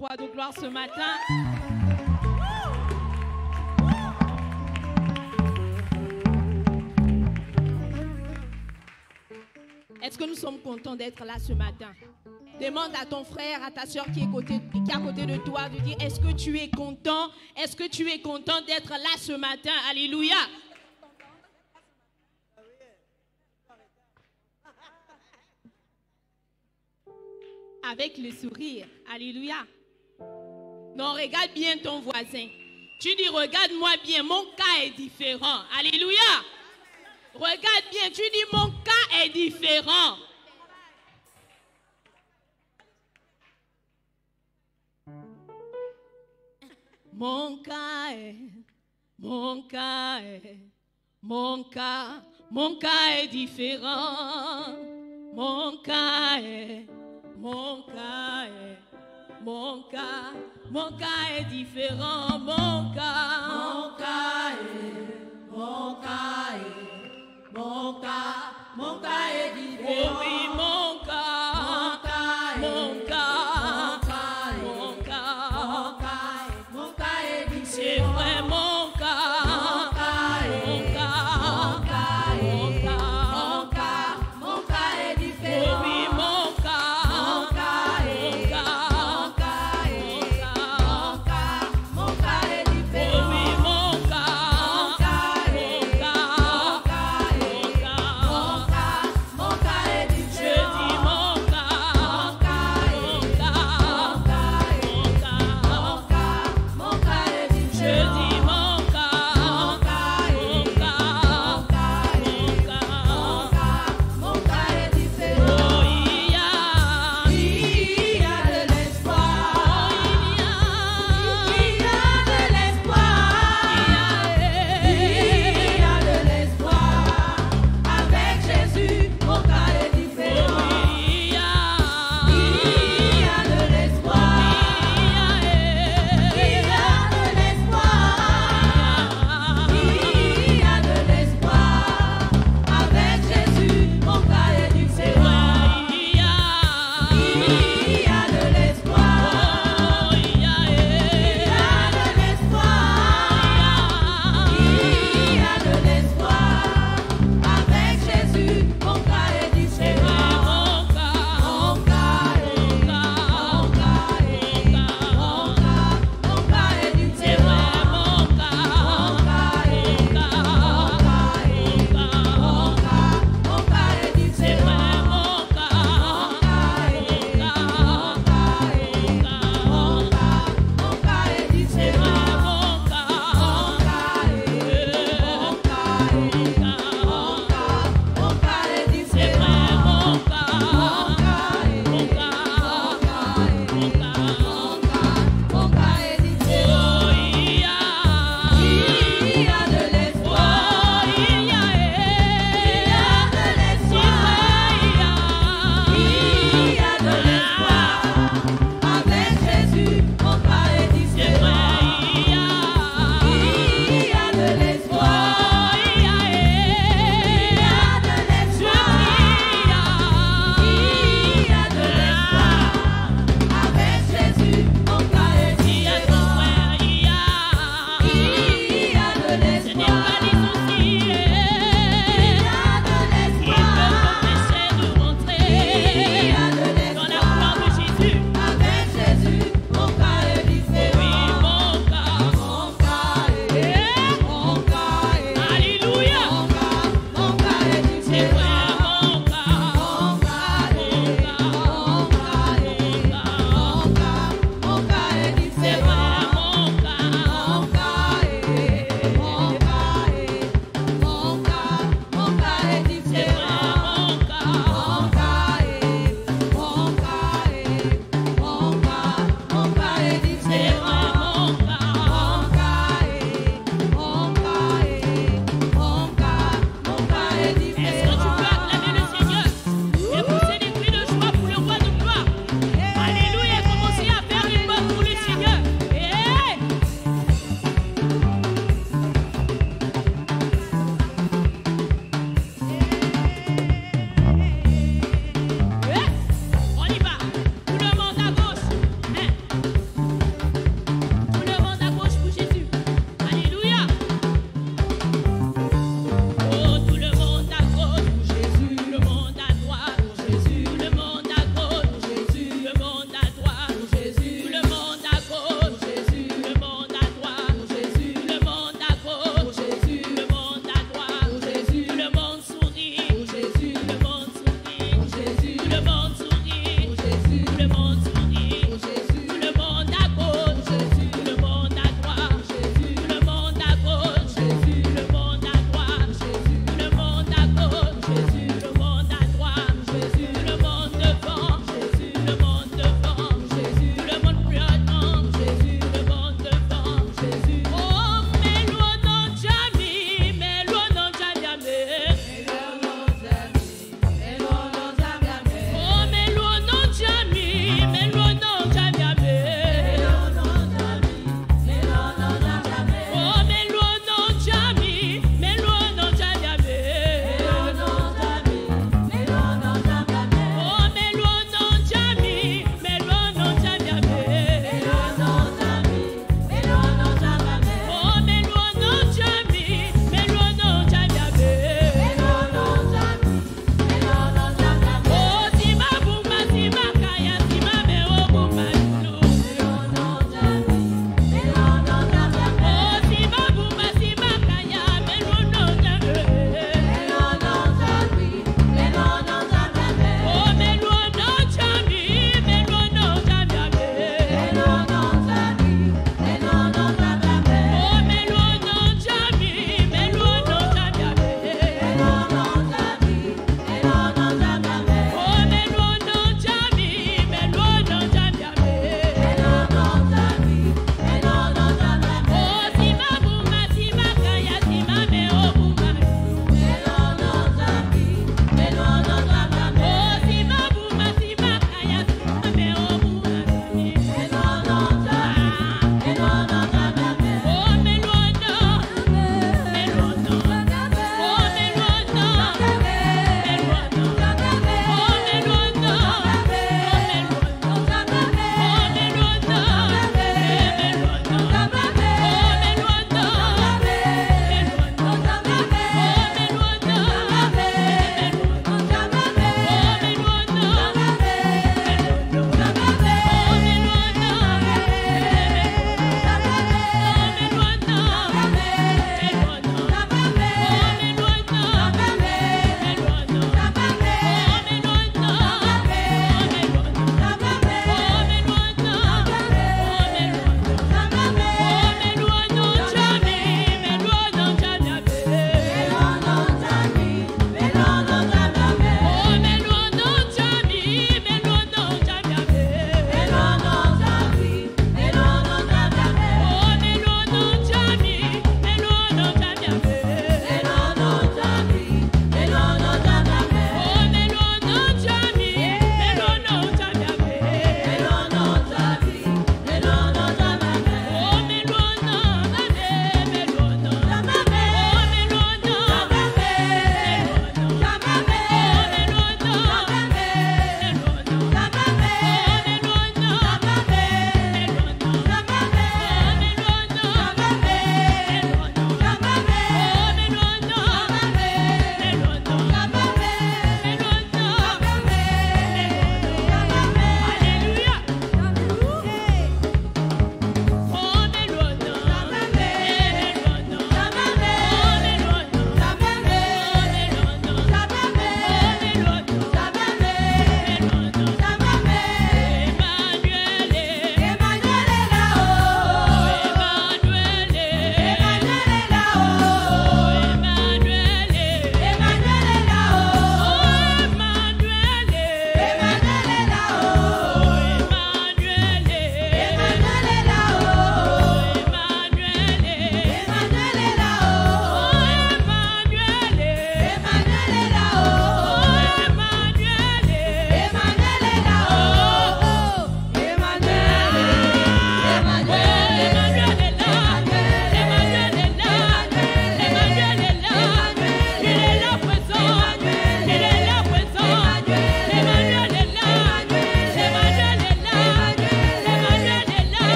Roi de gloire ce matin. Est-ce que nous sommes contents d'être là ce matin? Demande à ton frère, à ta soeur qui est, qui est à côté de toi de dire est-ce que tu es content? Est-ce que tu es content d'être là ce matin? Alléluia. Avec le sourire. Alléluia. Non, regarde bien ton voisin. Tu dis, regarde-moi bien, mon cas est différent. Alléluia. Regarde bien, tu dis, mon cas est différent. Mon cas est, mon cas est, mon cas, mon cas est différent. Mon cas est, mon cas est, mon cas, mon cas est différent. Mon cas, Mon cas est, mon cas est, mon cas, mon cas est oh différent. oui, mon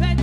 la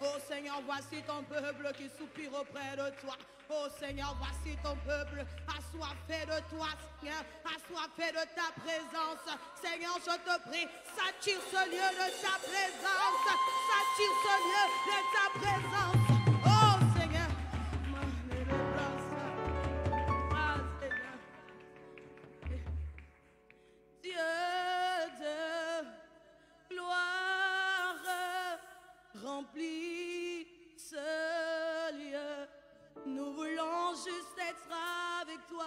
Oh Seigneur, voici ton peuple qui soupire auprès de toi. Oh Seigneur, voici ton peuple assoiffé de toi, Seigneur, assoiffé de ta présence. Seigneur, je te prie, satire ce lieu de ta présence, satire ce lieu de ta présence. Ô Seigneur, ah, Seigneur. Eh, remplit ce lieu. Nous voulons juste être avec toi.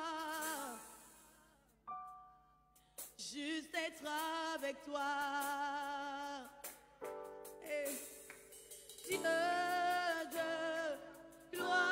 Juste être avec toi. Et Dieu de gloire.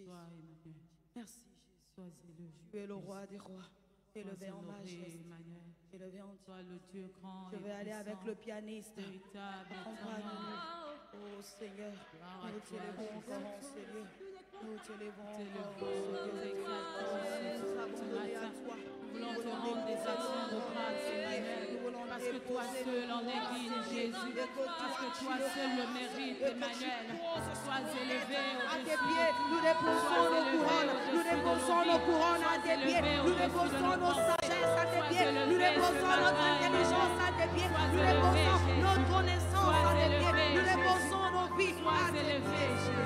Jésus. Merci Jésus. Tu es le roi des rois. Élevé en majesté. Élevé en Dieu grand Je vais aller avec le pianiste. Oh Seigneur, nous Jésus. encore en. Nous encore nous abandonner à toi. Nous voulons te rendre des actions de grâce, Emmanuel. Parce que toi seul en est digne, Jésus. Parce que toi seul le mérite, Emmanuel. Sois élevé à tes pieds, nous déposons nos couronnes, nous déposons nos couronnes à tes pieds, nous déposons nos sagesses à tes pieds, nous déposons notre intelligence à tes pieds, nous déposons notre connaissance à tes pieds, nous déposons nos vies à tes pieds.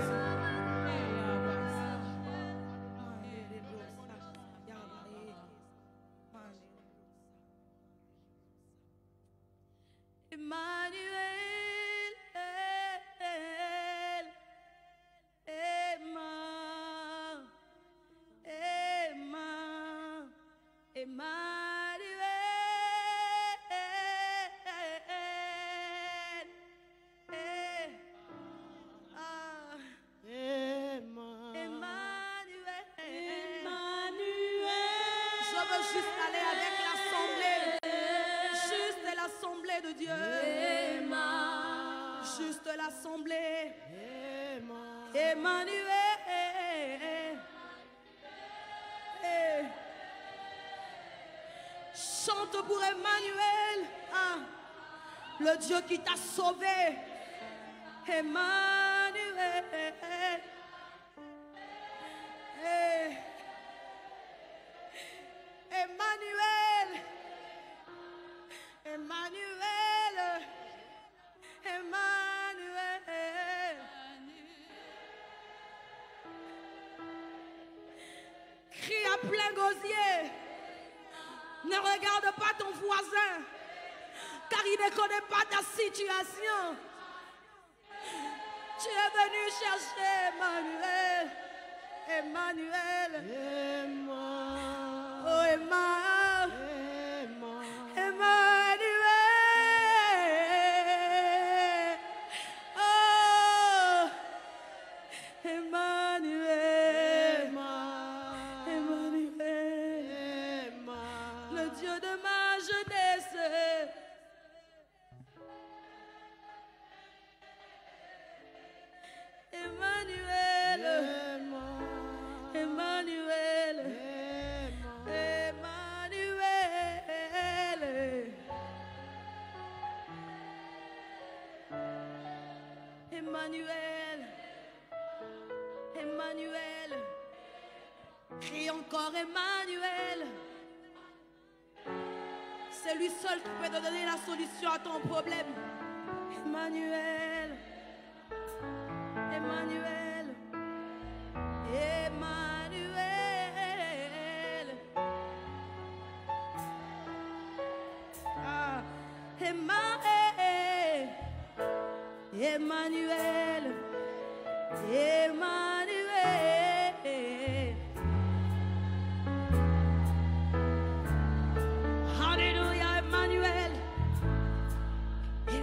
Pour Emmanuel, ah, le Dieu qui t'a sauvé. Emmanuel.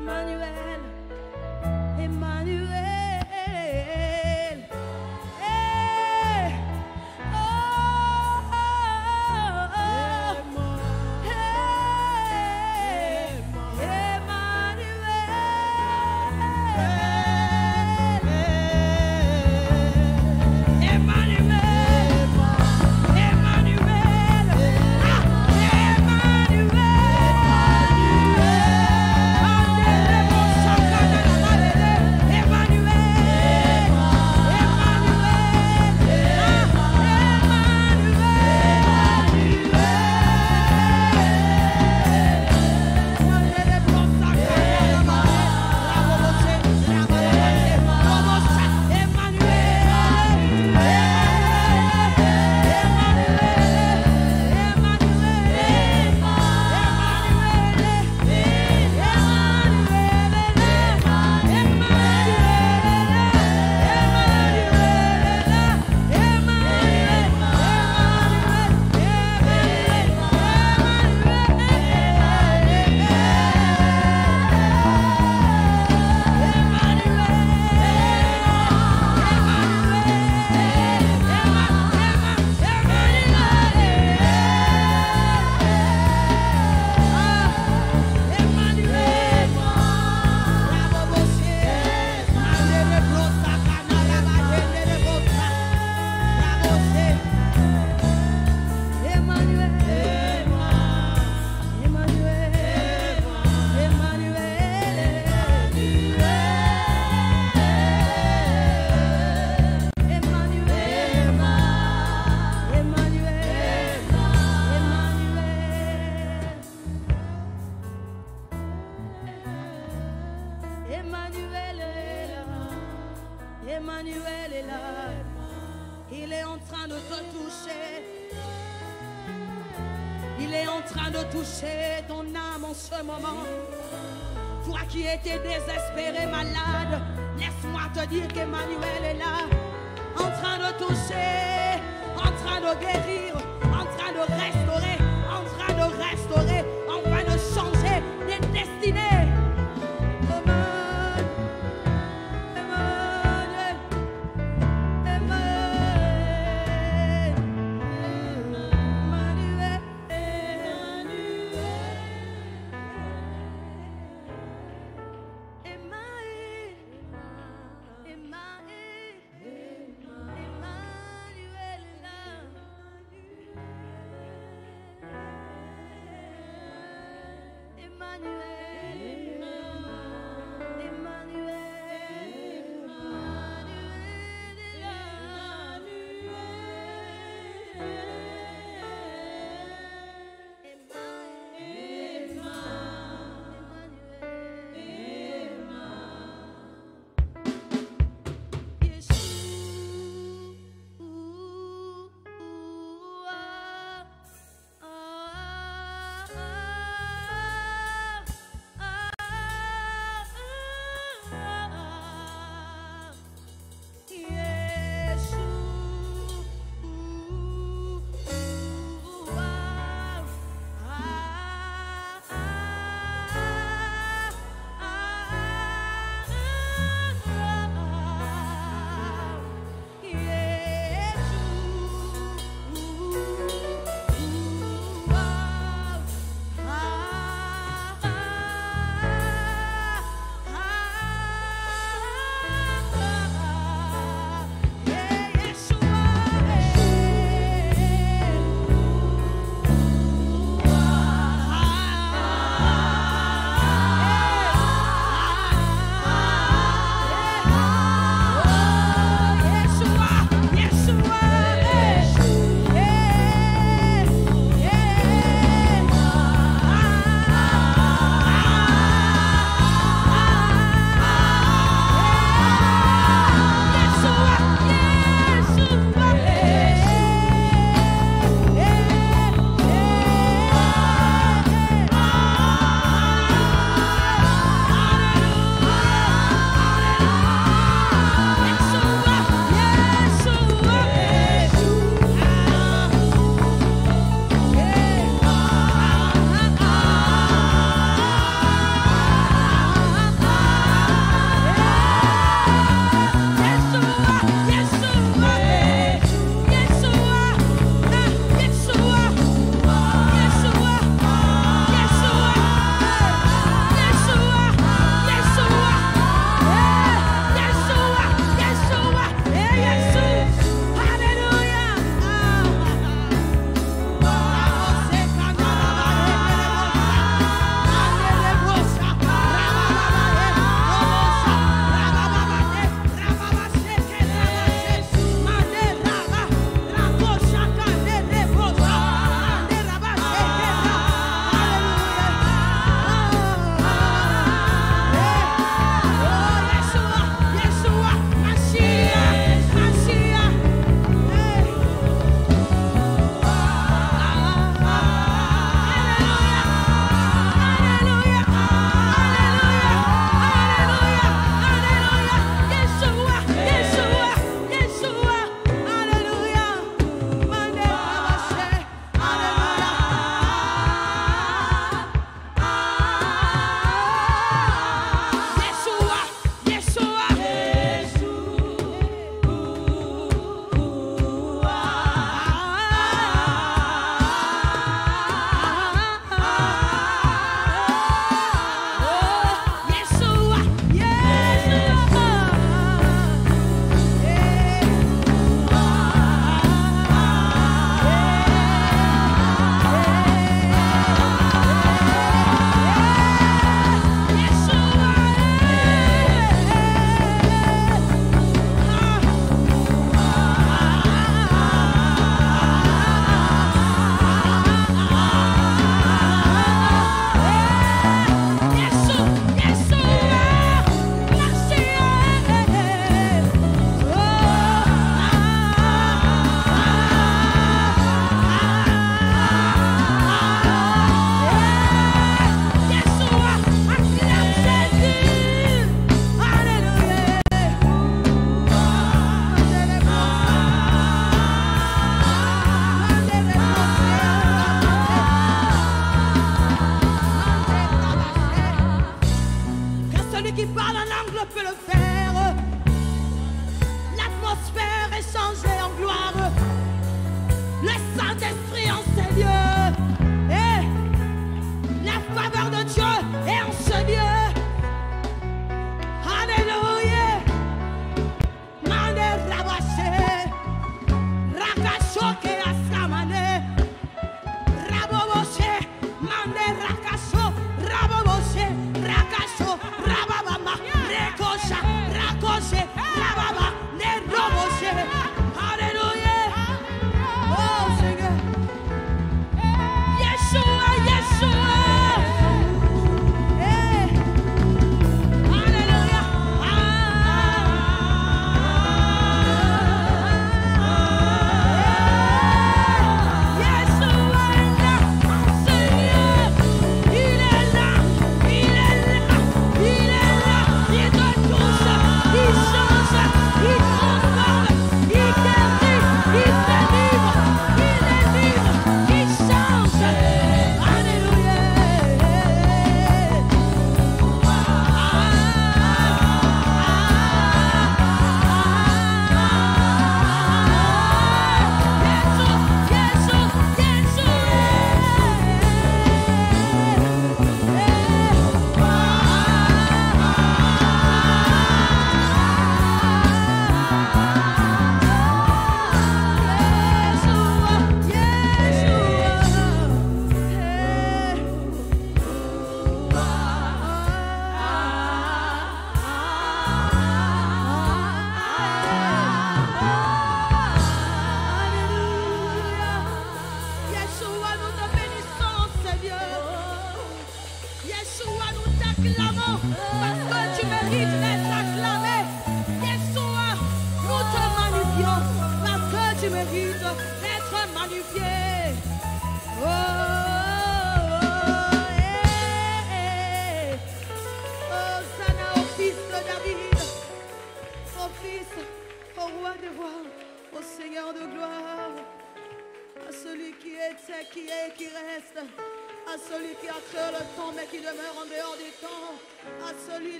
Emmanuel.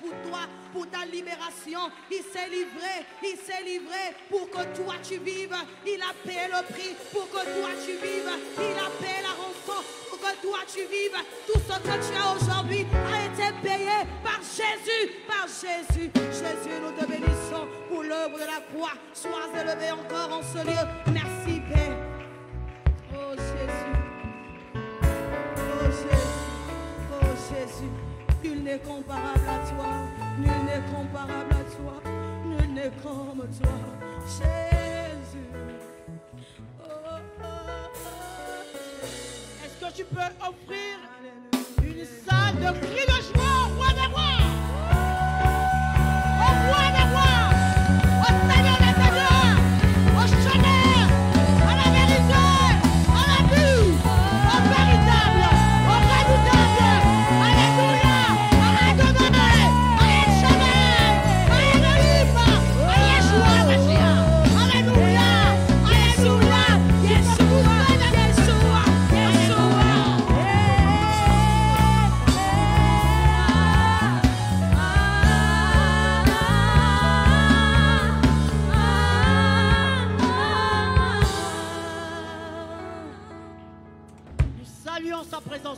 Pour toi, pour ta libération. Il s'est livré, il s'est livré pour que toi tu vives. Il a payé le prix pour que toi tu vives. Il a payé la rançon pour que toi tu vives. Tout ce que tu as aujourd'hui a été payé par Jésus, par Jésus. Jésus, nous te bénissons pour l'œuvre de la croix. Sois élevé encore en ce lieu. Merci, Père. Oh Jésus. Oh Jésus. Oh Jésus. Nul n'est comparable à toi. Nul n'est comparable à toi. Nul n'est comme toi. Jésus. Oh, oh, oh. Est-ce que tu peux offrir une salle de cris de joie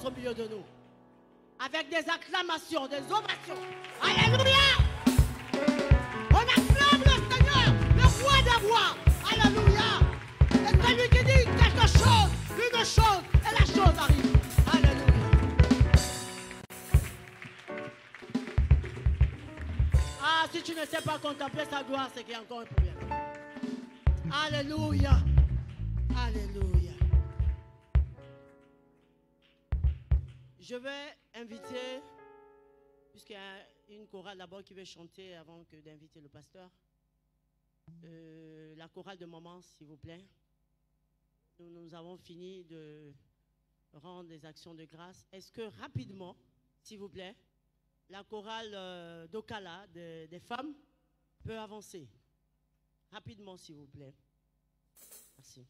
au milieu de nous. Avec des acclamations, des ovations. Alléluia. On acclame le Seigneur, le roi des rois. Alléluia. Et celui qui dit quelque chose, une chose, et la chose arrive. Alléluia. Ah, si tu ne sais pas contempler sa gloire, c'est qu'il y a encore un problème. Alléluia. Alléluia. Je vais inviter, puisqu'il y a une chorale d'abord qui veut chanter avant que d'inviter le pasteur, euh, la chorale de maman, s'il vous plaît. Nous, avons fini de rendre des actions de grâce. Est-ce que rapidement, s'il vous plaît, la chorale euh, d'Okala, de- des femmes, peut avancer? Rapidement, s'il vous plaît. Merci.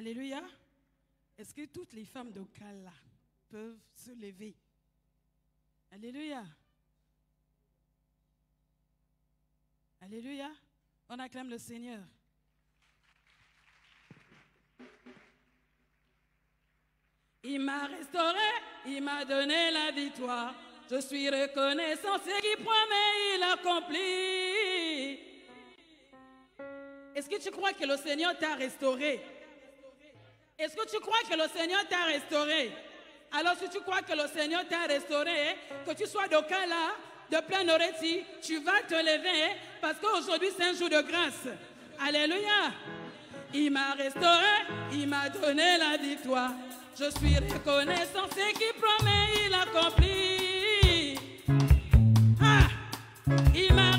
Alléluia. Est-ce que toutes les femmes d'Okala peuvent se lever? Alléluia. Alléluia. On acclame le Seigneur. Il m'a restauré, il m'a donné la victoire. Je suis reconnaissant, ce qu'il promet, il accomplit. Est-ce que tu crois que le Seigneur t'a restauré? Est-ce que tu crois que le Seigneur t'a restauré? Alors si tu crois que le Seigneur t'a restauré, que tu sois d'aucun là, de plein oreille, tu vas te lever parce qu'aujourd'hui c'est un jour de grâce. Alléluia. Il m'a restauré, il m'a donné la victoire. Je suis reconnaissant, ce qu'il promet, il accomplit. Ah, il m'a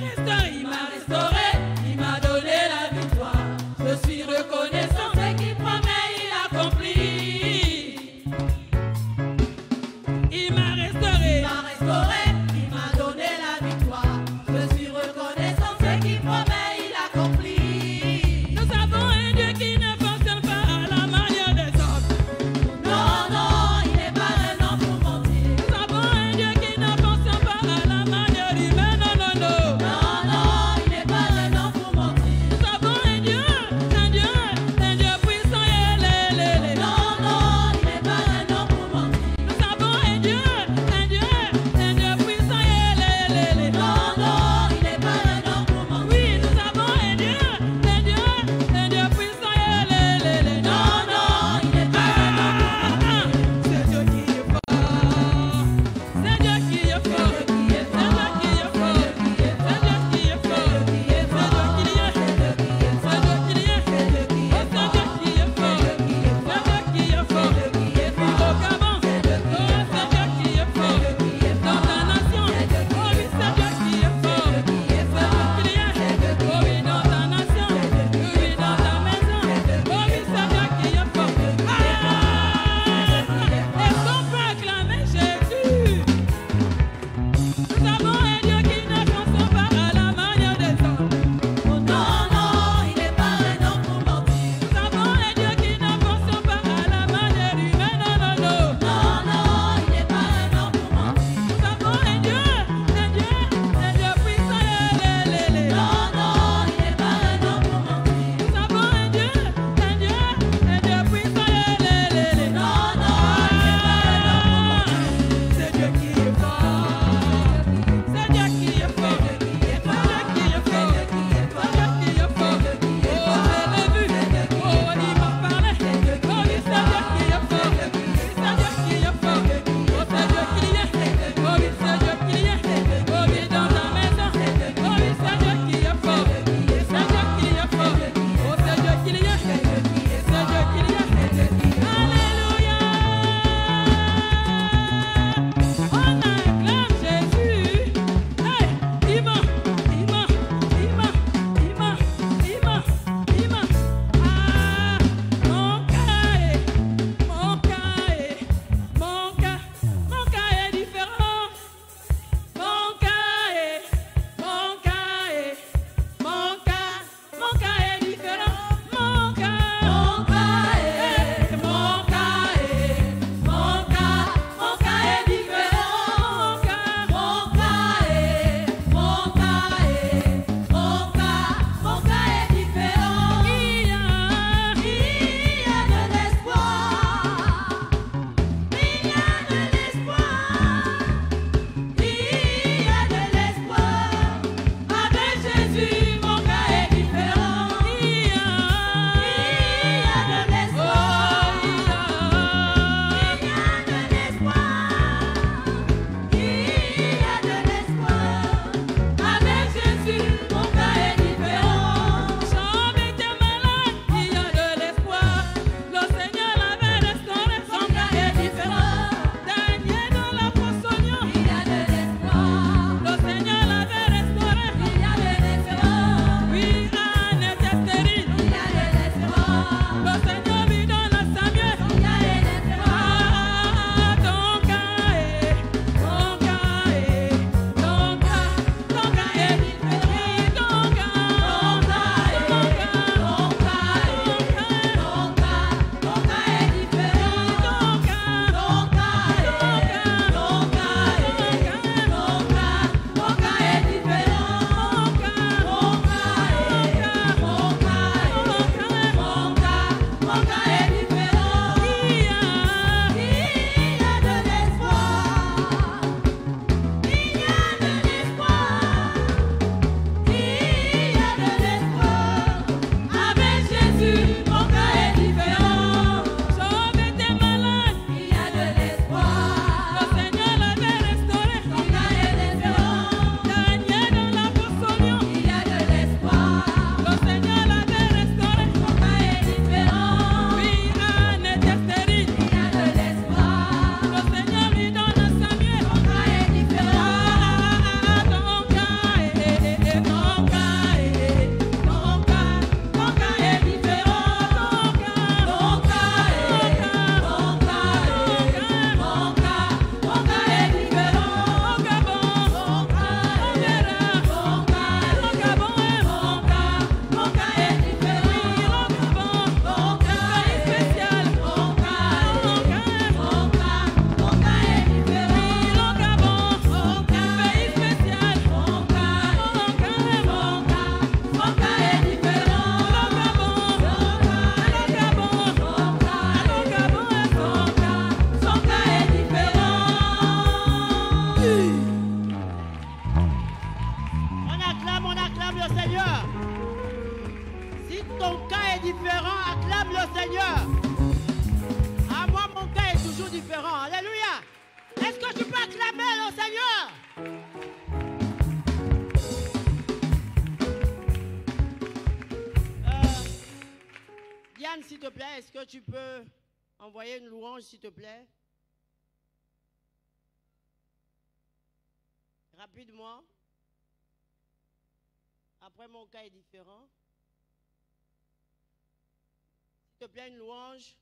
une louange.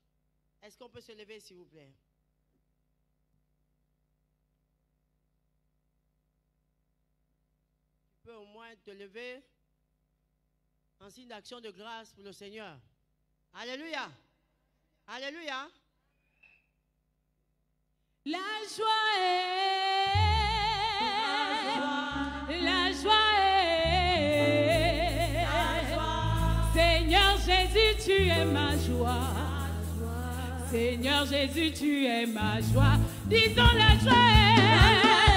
Est-ce qu'on peut se lever, s'il vous plaît? Tu au moins te lever en signe d'action de grâce pour le Seigneur. Alléluia. Alléluia. La joie est... Seigneur Jésus, tu es ma joie. Disons la joie.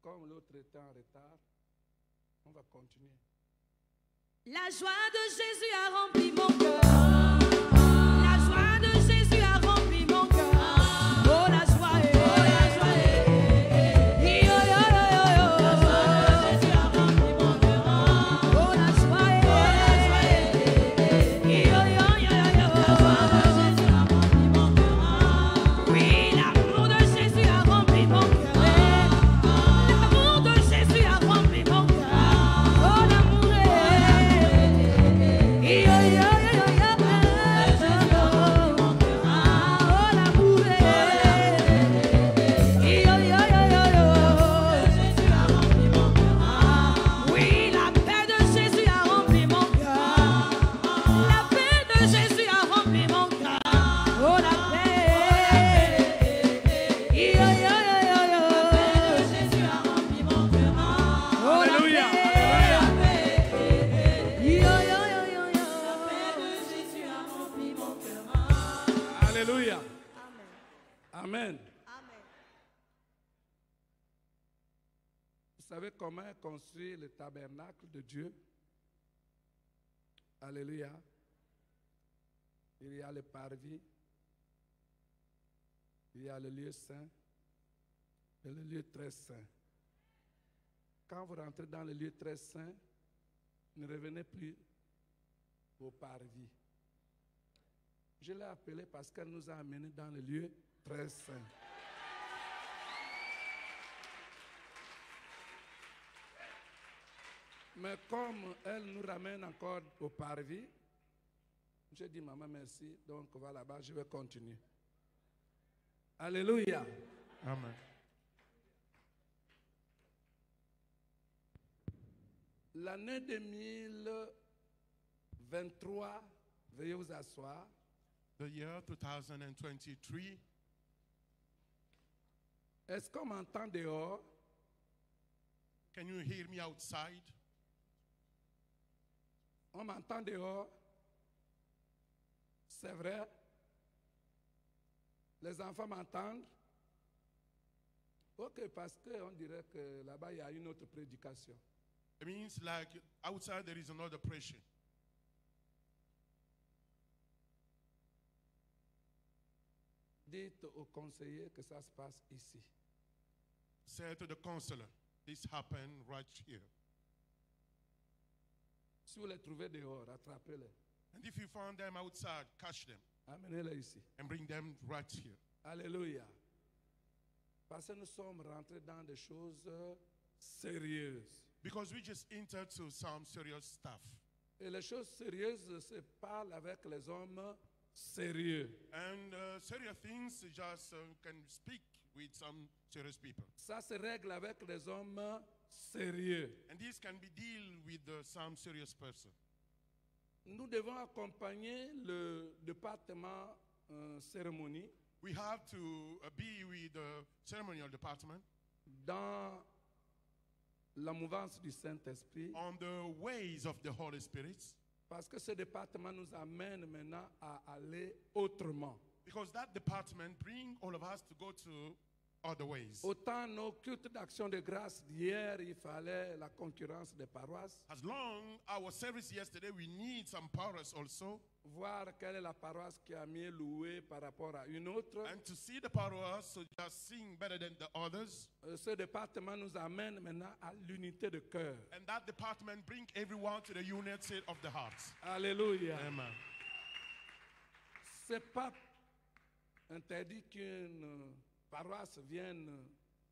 Comme l'autre était en retard, on va continuer. La joie de Jésus a rempli mon cœur. Alléluia. Il y a le parvis, il y a le lieu saint et le lieu très saint. Quand vous rentrez dans le lieu très saint, ne revenez plus au parvis. Je l'ai appelée parce qu'elle nous a amenés dans le lieu très saint. Mais comme elle nous ramène encore au parvis, j'ai dit, maman, merci. Donc, on va là-bas, je vais continuer. Alléluia. Amen. L'année 2023, veuillez vous asseoir. The year 2023, Est-ce qu'on m'entend dehors? can you hear me outside? On m'entend dehors? C'est vrai? Les enfants m'entendent? Ok, parce qu'on dirait que là-bas, il y a une autre prédication. It means like outside there is another pressure. Dites au conseiller que ça se passe ici. Say to the counselor, this happened right here. Si vous les trouvez dehors, attrapez-les. And if you found them outside, catch them Amenez-les ici. and bring them right here. Alléluia. Parce que nous sommes rentrés dans des choses euh, sérieuses. Because we just entered to some serious stuff. Et les choses sérieuses se parlent avec les hommes sérieux. And uh, serious things just uh, can speak with some serious people. Ça se règle avec les hommes sérieux. And this can be deal with uh, some serious person. Nous devons accompagner le département euh, cérémonie. We have to uh, be with the ceremonial department. Dans la mouvance du Saint-Esprit. On the ways of the Holy Spirit. Parce que ce département nous amène maintenant à aller autrement. because that department bring all of us to go to other ways. Autant nos cultes d'action de grâce d'hier, il fallait la concurrence des paroisses, As long our service yesterday, we need some powers also, voir quelle est la paroisse qui a mieux loué par rapport à une autre. and to see the powers so just sing better than the others. Euh, Ce département nous amène maintenant à l'unité de cœur. And that department bring everyone to the unity of the hearts. Alléluia. Amen. C'est pas interdit qu'une euh, paroisse vienne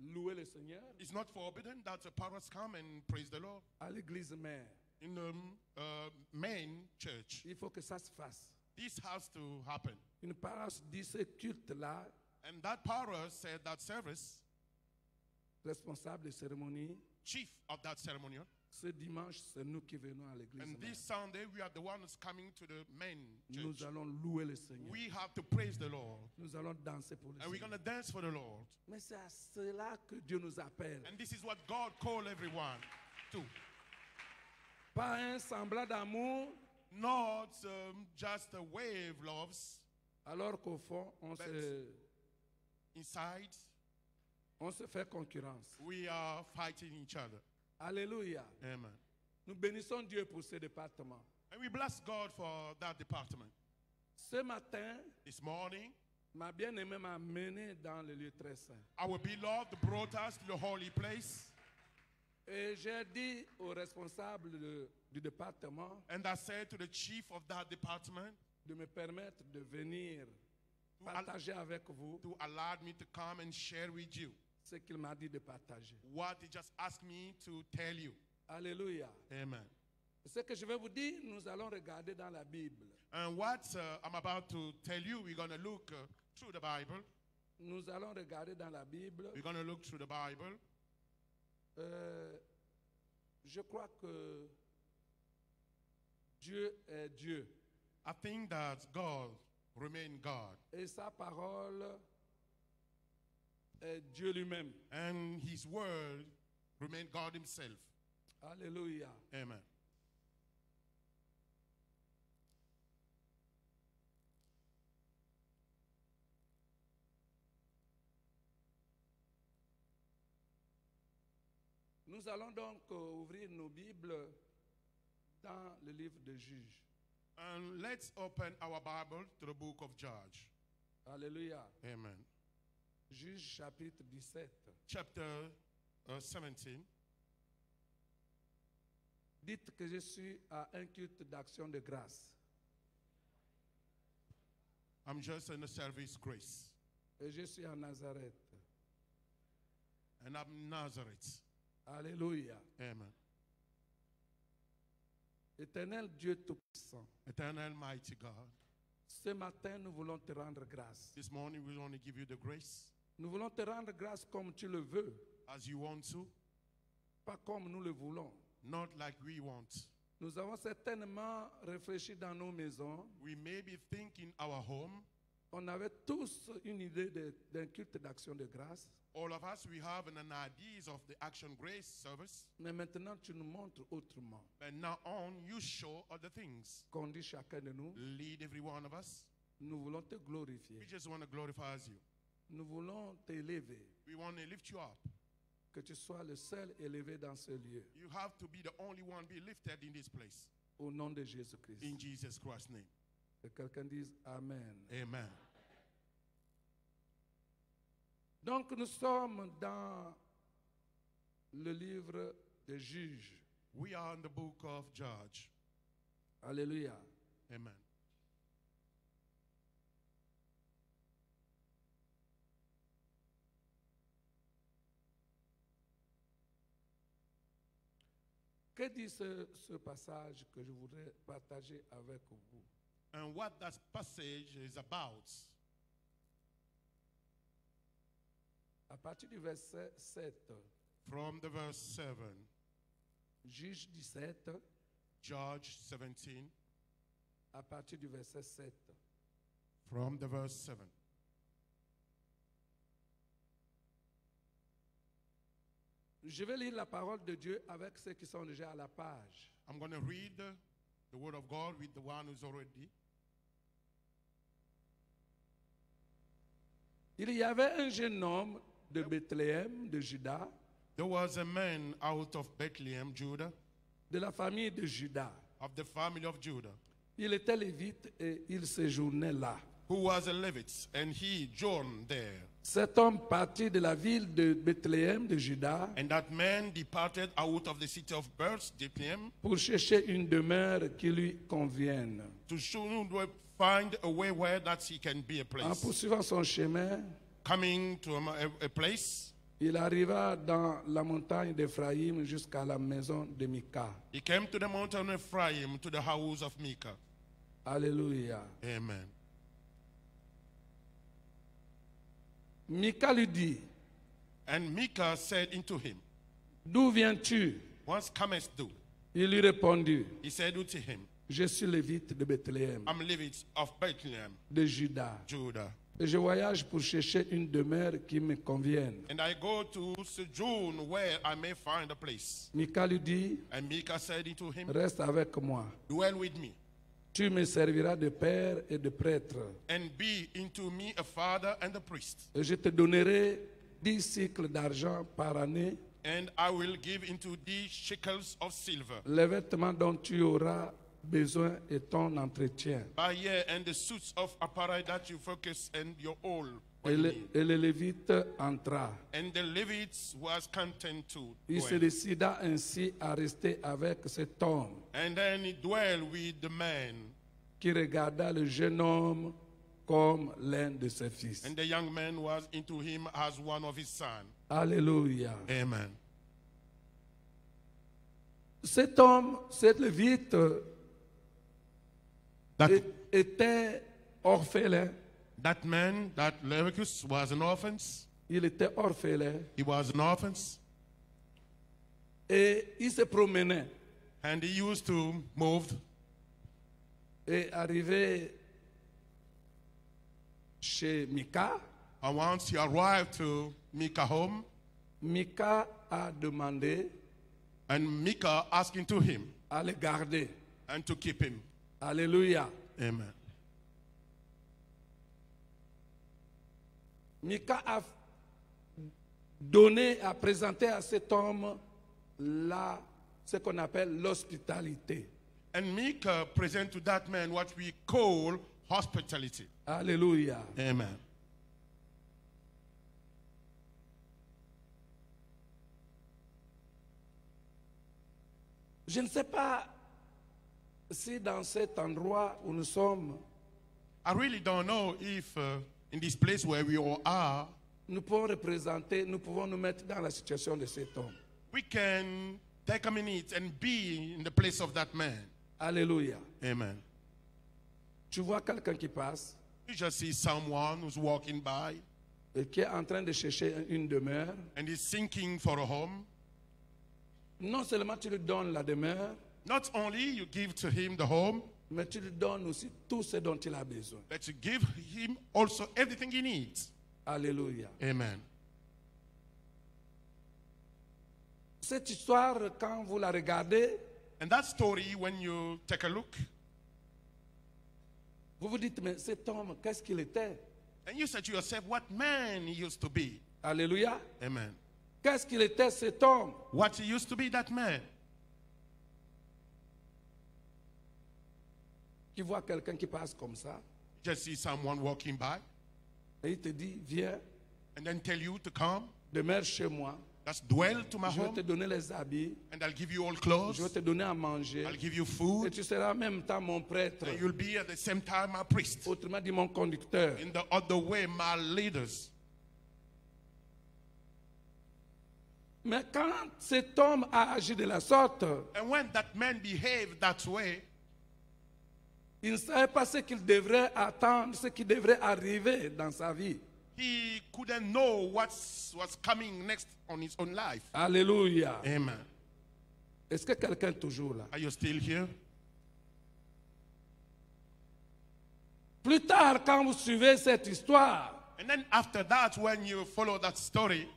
louer le Seigneur It's not forbidden that the powers come and praise the Lord à l'église mère. in the uh, main church. Il faut que ça se fasse. This has to happen. Une paroisse dit ce culte-là, And that power said that service, responsable des cérémonies, chief of that ceremonial, ce dimanche, c'est nous qui venons à l'église and this Sunday we are the ones coming to the main Nous allons louer le Seigneur. We have to praise the Lord. Nous allons danser pour le And we're Seigneur. going to dance for the Lord. Mais c'est à cela que Dieu nous appelle. And this is what God called everyone to. Pas un semblant d'amour, Not um, just a wave loves alors qu'au fond, on se, inside. on se fait concurrence. We are fighting each other. Alléluia. Amen. Nous bénissons Dieu pour ce département. And we bless God for that department. Ce matin, This morning, ma bien-aimée m'a mené dans le lieu très saint. our beloved brought us to the holy place. Et j'ai dit au responsable de- du département And I said to the chief of that department de me permettre de venir partager avec vous to allow me to come and share with you ce qu'il m'a dit de partager. what he just asked me to tell you. Alléluia. Amen. Ce que je vais vous dire, nous allons regarder dans la Bible. And what uh, I'm about to tell you, we're going to look uh, through the Bible. Nous allons regarder dans la Bible. We're going to look through the Bible. Euh, je crois que Dieu est Dieu. I think that God remain God Et sa parole est Dieu lui-même. And his word remained God himself. Alléluia. Amen. Nous allons donc euh, ouvrir nos Bibles dans le livre de Juges. And let's open our Bible to the book of Judges. Alléluia. Amen. Juges chapitre 17. Chapter uh, 17. Dites que je suis à un culte d'action de grâce. I'm just in the service grace. Et je suis à Nazareth. And I'm Nazareth. Alléluia. Amen. Éternel Dieu Tout-Puissant, Eternal mighty God. ce matin, nous voulons te rendre grâce. This morning we want to give you the grace Nous voulons te rendre grâce comme tu le veux, as you want to, pas comme nous le voulons. not like we want. Nous avons certainement réfléchi dans nos maisons. We may be thinking our home. On avait tous une idée d'un culte d'action de grâce. All of us, we have an idea of the Action Grace service. Mais maintenant, tu nous montres autrement. And now on, you show other things. Conduis chacun de nous. Lead every one of us. Nous voulons te We glorifier. just want to glorify you. Nous voulons t'élever. We want to lift you up. Que tu sois le seul élevé dans ce lieu. You have to be the only one be lifted in this place. Au nom de Jésus-Christ. In Jesus Christ's name. Que quelqu'un dise Amen. Amen. Donc nous sommes dans le livre des juges. We are in the book of Judge. Alléluia. Amen. Que dit ce, ce passage que je voudrais partager avec vous? And what that passage is about. À partir du verset 7, From the verse 7, Juge 17, Judge 17, à partir du verset 7. from the verse 7. Je vais lire la parole de Dieu avec ceux qui sont déjà à la page. I'm going to read the, word of God with the one who's already. Il y avait un jeune homme de Bethléem, de Juda, There was a man out of Bethlehem, Judah, de la famille de Juda. of the family of Judah, Il était lévite et il séjournait là. who was a Levite, and he joined there. Cet homme partit de la ville de Bethléem, de Juda, And that man departed out of the city of birth, Bethlehem, pour chercher une demeure qui lui convienne. to soon find a way where that he can be a En place. poursuivant son chemin, Coming to a, a- a place, il arriva dans la montagne d'Éphraïm jusqu'à la maison de Mika. he came to the mountain of Ephraim, to the house of Micah. Alléluia. Amen. Mika lui dit, And Micah said unto him, D'où viens-tu? Whence comest thou? Il lui répondit, He said unto him, Je suis lévite de Bethléem, I'm Levite of Bethlehem, de Juda. Judah. Et je voyage pour chercher une demeure qui me convienne. And I go to sojourn where I may find a place. Mika lui dit, And Micah said unto him, Reste avec moi. Dwell with me, Tu me serviras de père et de prêtre. and be into me a father and a priest. Et je te donnerai dix cycles d'argent par année. And I will give into thee shekels of silver Les vêtements dont tu auras besoin et ton entretien. by year, and the suits of apparel that you focus and your all. Et le, et le Lévite entra. And the Levites was content to Il se dwell. décida ainsi à rester avec cet homme And then he dwelled with the man, qui regarda le jeune homme comme l'un de ses fils. and the young man was into him as one of his sons. Alléluia. Amen. Cet homme, cet Lévite, That, é- était orphelin. That man, that Leviticus, was an orphan. Il était orphelin. He was an orphan, Et il se promenait. and he used to move Et arrivé chez Mika, And once he arrived to Micah home, Mika a demandé and Micah asking to him à le garder. and to keep him. Alléluia. Amen. Mika a donné, a présenté à cet homme la, ce qu'on appelle l'hospitalité. And Micah present to that man what we call hospitality. Alléluia. Amen. Je ne sais pas si dans cet endroit où nous sommes, I really don't know if uh, in this place where we all are, nous pouvons représenter, nous pouvons nous mettre dans la situation de cet homme. we can take a minute and be in the place of that man. Alléluia. Amen. Tu vois quelqu'un qui passe You just see someone who's walking by et qui est en train de chercher une demeure. and is seeking for a home. Non seulement tu lui donnes la demeure, Not only you give to him the home, mais tu lui donnes aussi tout ce dont il a besoin. but you give him also everything he needs. Alléluia. Amen. Cette histoire, quand vous la regardez, And that story, when you take a look, vous vous dites, mais cet homme, qu'est-ce qu'il était? and you say to yourself, what man he used to be. Alléluia. Amen. Qu'est-ce qu'il était cet homme? What he used to be, that man. Qui voit quelqu'un qui passe comme ça Just see someone walking by et il te dit, viens, and then tell you to come. demeure chez moi, That's dwell to my je vais home, te donner les habits, and I'll give you all clothes. je vais te donner à manger I'll give you et food, tu seras en même temps mon prêtre, and you'll be at the same time my priest. autrement dit mon conducteur. In the other way, my leaders. Mais quand cet homme a agi de la sorte, And when that man behaved that way, il ne savait pas ce qu'il devrait attendre, ce qui devrait arriver dans sa vie. he couldn't know what's what's coming next on his own life. Alléluia. Amen. Est-ce que quelqu'un est toujours là? Are you still here? Plus tard, quand vous suivez cette histoire, And then after that, when you follow that story,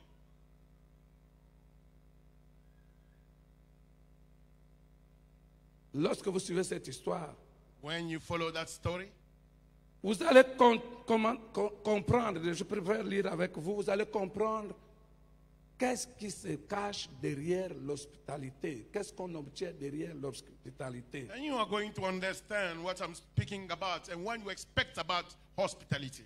lorsque vous suivez cette histoire, when you follow that story, vous allez com- com- comprendre, je préfère lire avec vous, vous allez comprendre qu'est-ce qui se cache derrière l'hospitalité, qu'est-ce qu'on obtient derrière l'hospitalité? then you are going to understand what I'm speaking about and what you expect about hospitality.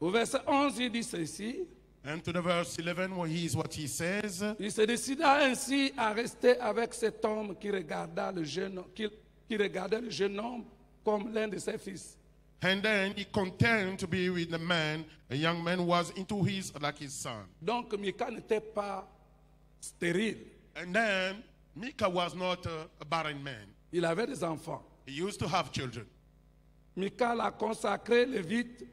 Au verset 11, il dit ceci. And to the verse 11, where he is what he says. Il se décida ainsi à rester avec cet homme qui regarda le jeune, qui, qui regardait le jeune homme comme l'un de ses fils. And then he continued to be with the man, a young man who was into his like his son. Donc Mika n'était pas stérile. And then Mika was not a, a barren man. Il avait des enfants. He used to have children. Mika l'a consacré lévite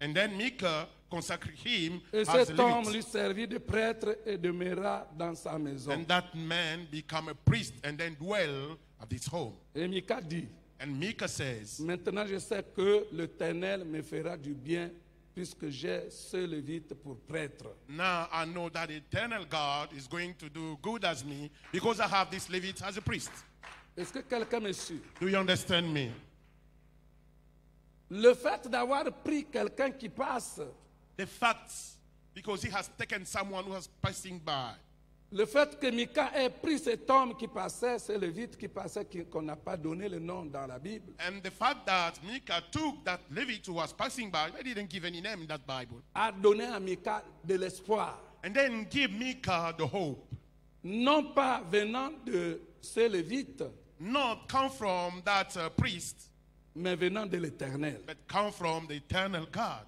And then Micah consecrated him et as cet homme Levite. lui servit de prêtre et demeura dans sa maison. And that man become a priest and then dwell at his home. Et Mika dit, And Micah says, maintenant je sais que l'Éternel me fera du bien puisque j'ai ce lévite pour prêtre. Now I know that eternal God is going to do good as me because I have this Levite as a priest. Est-ce que quelqu'un me suit? Do you understand me? Le fait d'avoir pris quelqu'un qui passe, The fact, because he has taken someone who was passing by. le fait que Mika ait pris cet homme qui passait, c'est le qui passait, qu'on n'a pas donné le nom dans la Bible, And the fact that Micah took that Levite who was passing by, they didn't give any name in that Bible. a donné à Mika de l'espoir. And then give Micah the hope. Non pas venant de ce lévite, Not come from that uh, priest, mais venant de l'Éternel. but come from the eternal God.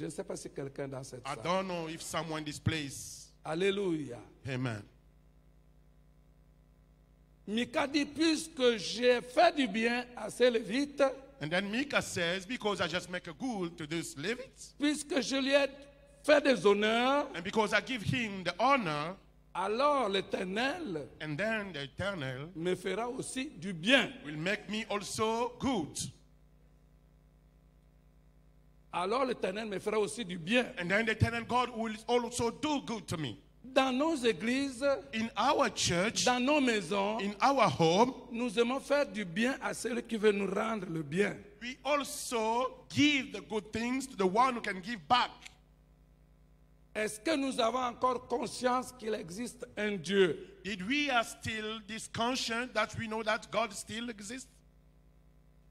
Je ne sais pas si quelqu'un dans cette I salle. don't know if someone in this place. Alléluia. Amen. Mika dit, puisque j'ai fait du bien à ce lévite, And then Micah says, Because I just make a good to this Levite, puisque je lui ai fait des honneurs, and because I give him the honor, alors l'Éternel and then the eternal me fera aussi du bien. will make me also good. Alors l'Éternel me fera aussi du bien. And then the eternal God will also do good to me. Dans nos églises, In our church, dans nos maisons, in our home, nous aimons faire du bien à celui qui veut nous rendre le bien. we also give the good things to the one who can give back. Est-ce que nous avons encore conscience qu'il existe un Dieu? Did we are still this conscious that we know that God still exists?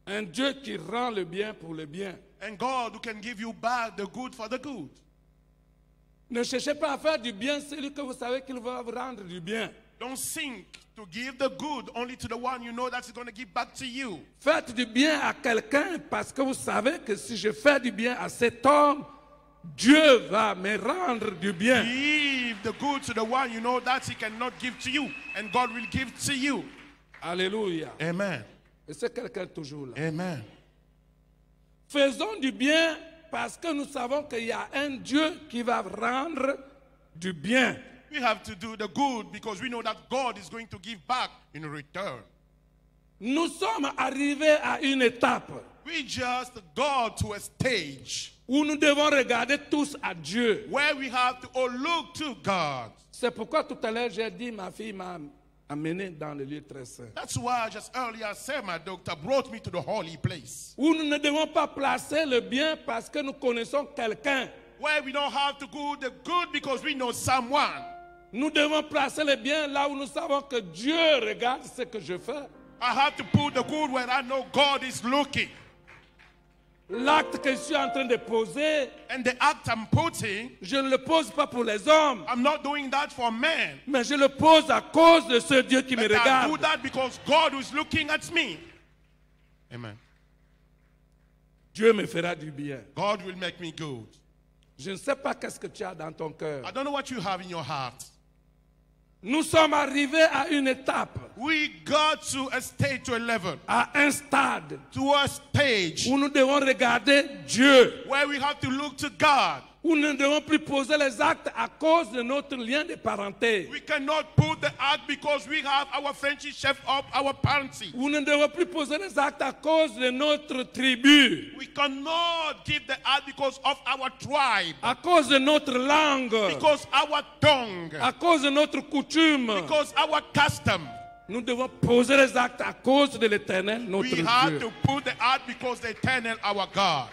Un Dieu qui rend le bien pour le bien. And God who can give you back the good for the good. Ne cherchez pas à faire du bien celui que vous savez qu'il va vous rendre du bien. Don't think to give the good only to the one you know that's going to give back to you. Faites du bien à quelqu'un parce que vous savez que si je fais du bien à cet homme, Dieu va me rendre du bien. Give the good to the one you know that he cannot give to you, and God will give to you. Alléluia. Amen. Et c'est quelqu'un toujours là. Amen. Faisons du bien parce que nous savons qu'il y a un Dieu qui va rendre du bien. We have to do the good because we know that God is going to give back in return. Nous sommes arrivés à une étape We just got to a stage où nous devons regarder tous à Dieu. where we have to all look to God. C'est pourquoi tout à l'heure j'ai dit ma fille m'a amené dans le lieu très saint. That's why just earlier said my doctor brought me to the holy place Où nous ne devons pas placer le bien parce que nous connaissons quelqu'un. where we don't have to do the good because we know someone. Nous devons placer le bien là où nous savons que Dieu regarde ce que je fais. I have to put the good where I know God is looking. L'acte que je suis en train de poser, And the act I'm putting, je ne le pose pas pour les hommes, I'm not doing that for men. mais je le pose à cause de ce Dieu qui me But I do regarde. that because God is looking at me. Amen. Dieu me fera du bien. God will make me good. Je ne sais pas qu'est-ce que tu as dans ton cœur. I don't know what you have in your heart. Nous sommes arrivés à une étape, We got to a stage to a level, à un stade to a stage où nous devons regarder Dieu, where we have to look to God. Nous ne devons plus poser les actes à cause de notre lien de parenté, We cannot put the act because we have our friendship up our nous ne devons plus poser les actes à cause de notre tribu, We cannot give the act because of our tribe, à cause de notre langue, because our tongue, à cause de notre coutume. because our custom. Nous devons poser les actes à cause de l'éternel, notre We have Dieu. to put the act because the eternal our God.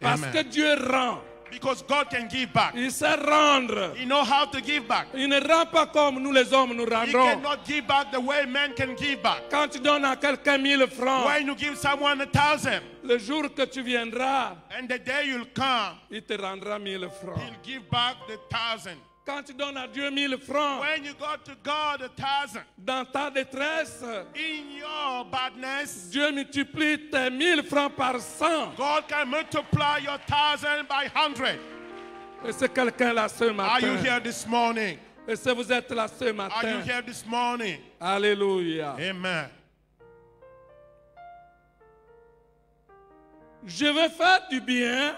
Parce Amen. que Dieu rend. Because God can give back. Il sait rendre. He know how to give back. Il ne rend pas comme nous les hommes nous He rendons. cannot give back the way men can give back. Quand tu donnes à quelqu'un 1000 francs, When you give someone a thousand, le jour que tu viendras, and the day you'll come, il te rendra 1000 francs. he'll give back the thousand. Quand tu donnes à Dieu 1000 francs, When you go to God a thousand, dans ta détresse, in your badness, Dieu multiplie tes 1000 francs par 100. God can multiply your thousand by hundred. Et c'est quelqu'un là ce Are you matin? here this morning? Et si vous êtes là ce Are you matin, here this morning? Alléluia. Amen. Je veux faire du bien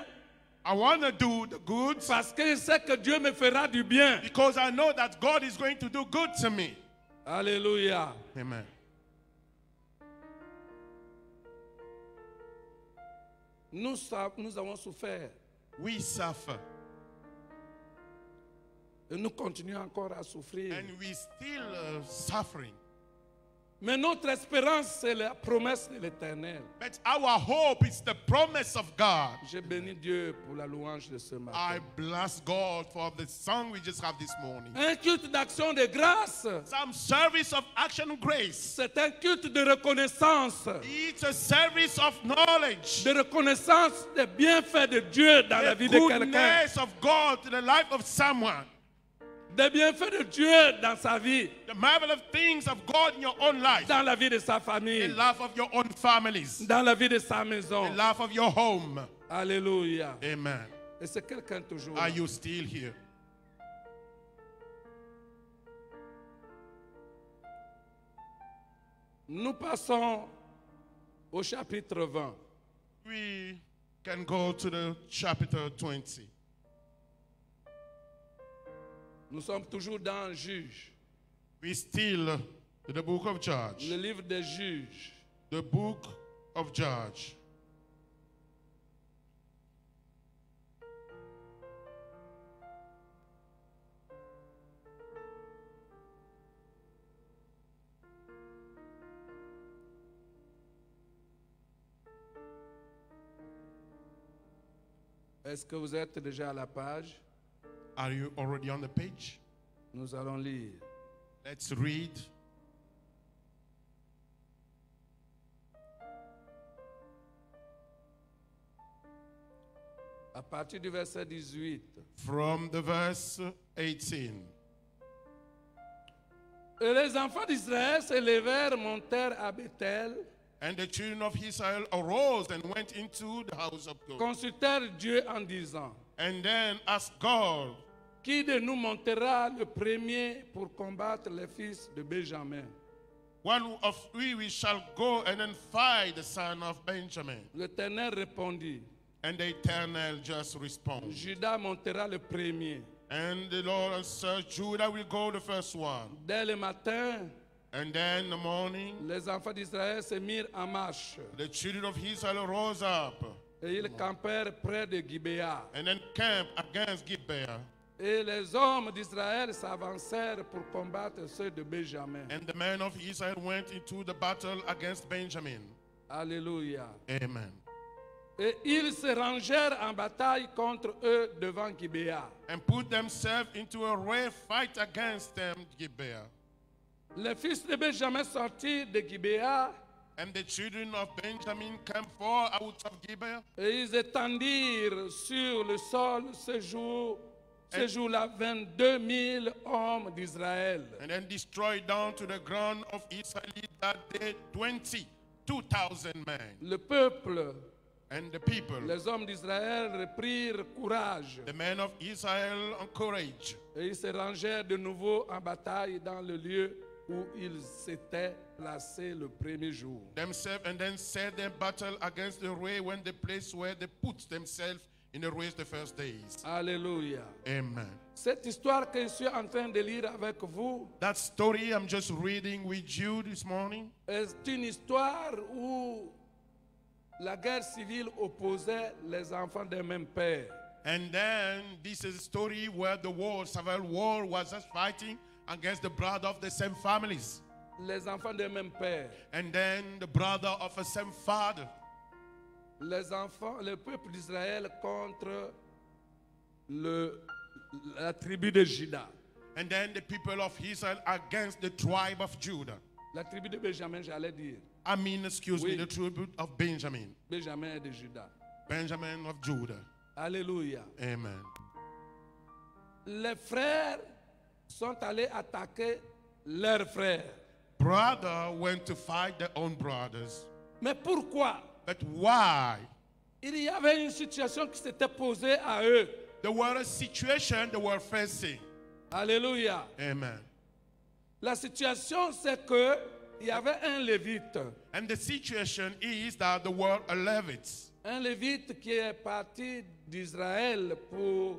I want to do the good parce que je sais que Dieu me fera du bien. because I know that God is going to do good to me. Alléluia. Amen. Nous, nous avons souffert We suffer et nous continuons encore à souffrir. and we still uh, suffering. Mais notre espérance, c'est la promesse de l'éternel. But our hope is the promise of God. J'ai béni Dieu pour la louange de ce I matin. bless God for the song we just have this morning. Un culte d'action de grâce, Some service of action grace. c'est un culte de reconnaissance. It's a service of knowledge. De reconnaissance des bienfaits de Dieu dans la The vie de quelqu'un. goodness of God to the life of someone. Des bienfaits de Dieu dans sa vie, The marvelous things of God in your own life. dans la vie de sa The famille, life of your own families. dans la vie de sa The maison. life of your home. Alléluia. Amen. Et c'est quelqu'un toujours. Are là. you still here? Nous passons au chapitre 20. We can go to the chapter 20. Nous sommes toujours dans Juge, We still in the book of Judge. le livre des juges. The book of Judge. Est-ce que vous êtes déjà à la page? Are you already on the page? Nous allons lire. Let's read. À partir du verset 18. From the verse 18. Et les enfants d'Israël se levèrent, montèrent à Bethel, And the children of Israel arose and went into the house of God. consultèrent Dieu en disant, And then asked God, Qui de nous montera le premier pour combattre les fils de Benjamin? One of we, we shall go and then fight the son of Benjamin. L'Éternel répondit, And the eternal just respond. Judas montera le premier. And the Lord answered, Judah will go the first one. Dès le matin, And then in the morning, les enfants d'Israël se mirent en marche the children of Israel rose up et ils campèrent près de Gibéa. and then camped against Gibeah. Et les hommes d'Israël s'avancèrent pour combattre ceux de Benjamin. And the men of Israel went into the battle against Benjamin. Alléluia. Amen. Et ils se rangèrent en bataille contre eux devant Gibéa. And put themselves into a rare fight against them, Gibeah. Les fils de Benjamin sortirent de Gibéa And the children of Benjamin came forth out of Gibeah, et ils étendirent sur le sol ce jour, ce jour-là 22 000 hommes d'Israël. and then destroyed down to the ground of Israel that day 22,000 men. Le peuple, And the people, les hommes d'Israël reprirent courage the men of Israel, on courage. et ils se rangèrent de nouveau en bataille dans le lieu où ils s'étaient placés le premier jour. themselves and then set their battle against the way when the place where they put themselves in the race of the first days. Alléluia. Amen. Cette histoire que je suis en train de lire avec vous That story I'm just reading with you this morning est une histoire où la guerre civile opposait les enfants d'un même père. And then this is a story where the war, civil war, was just fighting against the brother of the same families. Les enfants d'un même père. And then the brother of the same father. Les enfants, le peuple d'Israël contre le, la tribu de Juda. And then the people of Israel against the tribe of Judah. La tribu de Benjamin, j'allais dire. I mean, excuse me, the tribe of Benjamin. Benjamin de Juda. Benjamin of Judah. Alléluia. Amen. Les frères sont allés attaquer leurs frères. Brother went to fight their own brothers. Mais pourquoi? But why? Il y avait une situation qui s'était posée à eux. There were a situation they were facing. Alléluia. Amen. La situation, c'est que il y avait un lévite. And the situation is that the word a Levites. Un lévite qui est parti d'Israël pour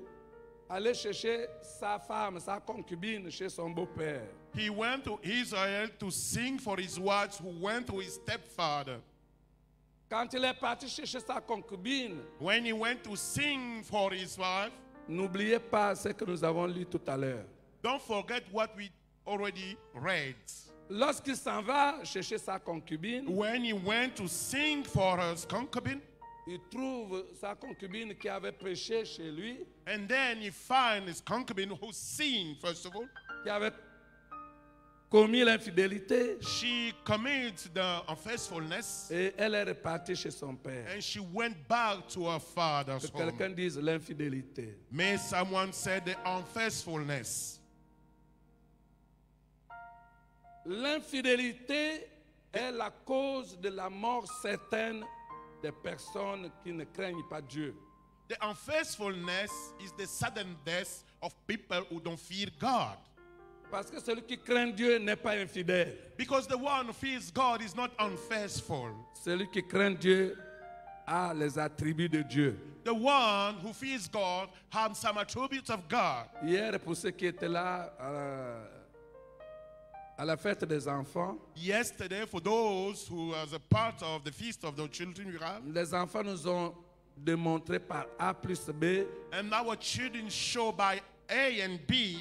aller chercher sa femme, sa concubine chez son beau-père. He went to Israel to sing for his wives who went to his stepfather. Quand il est parti chercher sa concubine, When he went to sing for his wife, n'oubliez pas ce que nous avons lu tout à l'heure. don't forget what we already read. Lorsqu'il s'en va chercher sa concubine, When he went to sing for his concubine, il trouve sa concubine qui avait prêché chez lui, and then he finds his concubine who sinned, first of all. qui avait commis l'infidélité, She commits the unfaithfulness et elle est repartie chez son père. and she went back to her father's Que quelqu'un dise l'infidélité. May someone say the unfaithfulness. L'infidélité est la cause de la mort certaine des personnes qui ne craignent pas Dieu. The unfaithfulness is the sudden death of people who don't fear God. Parce que celui qui craint Dieu n'est pas infidèle. Because the one who fears God is not unfaithful. Celui qui craint Dieu a les attributs de Dieu. The one who fears God has some attributes of God. Hier, pour ceux qui étaient là à la, à la fête des enfants, Yesterday, for those who was a part of the feast of the children we have, les enfants nous ont démontré par A plus B and our children show by A and B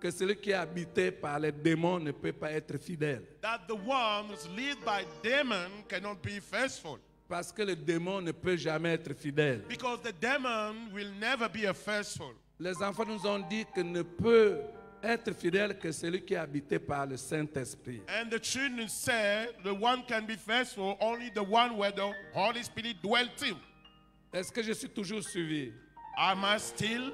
que celui qui est habité par les démons ne peut pas être fidèle. that the one who's led by demon cannot be faithful. Parce que le démon ne peut jamais être fidèle. Because the demon will never be a faithful. Les enfants nous ont dit que ne peut être fidèle que celui qui est habité par le Saint-Esprit. And the children said, the one can be faithful, only the one where the Holy Spirit dwelt in. Est-ce que je suis toujours suivi? Am I still?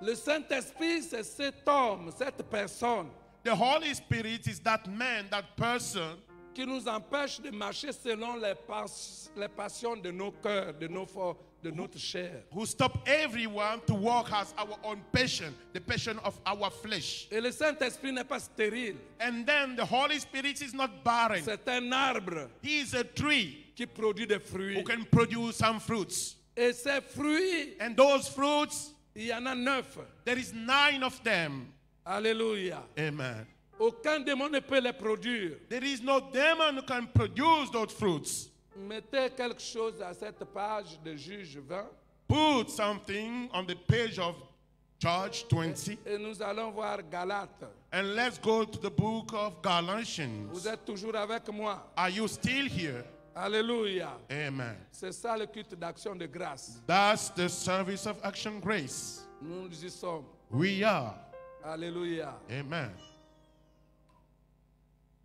Le Saint-Esprit, c'est cet homme, cette personne The Holy Spirit is that man, that person qui nous empêche de marcher selon les, pas- les passions de nos cœurs, de, nos, for- de notre chair. who stop everyone to walk as our own passion, the passion of our flesh. Et le Saint-Esprit n'est pas stérile. And then the Holy Spirit is not barren. C'est un arbre He is a tree qui produit des who fruits. can produce some fruits. Et ces fruits, And those fruits, il y en a neuf. there is nine of them. Alléluia. Amen. Aucun démon ne peut les produire. There is no demon who can produce those fruits. Mettez quelque chose à cette page de Juge 20 Put something on the page of Judge 20 et nous allons voir Galates. and let's go to the book of Galatians. Vous êtes toujours avec moi. Are you still here? Alléluia. Amen. C'est ça le culte d'action de grâce. That's the service of action grace. Nous y sommes. We are. Alléluia. Amen.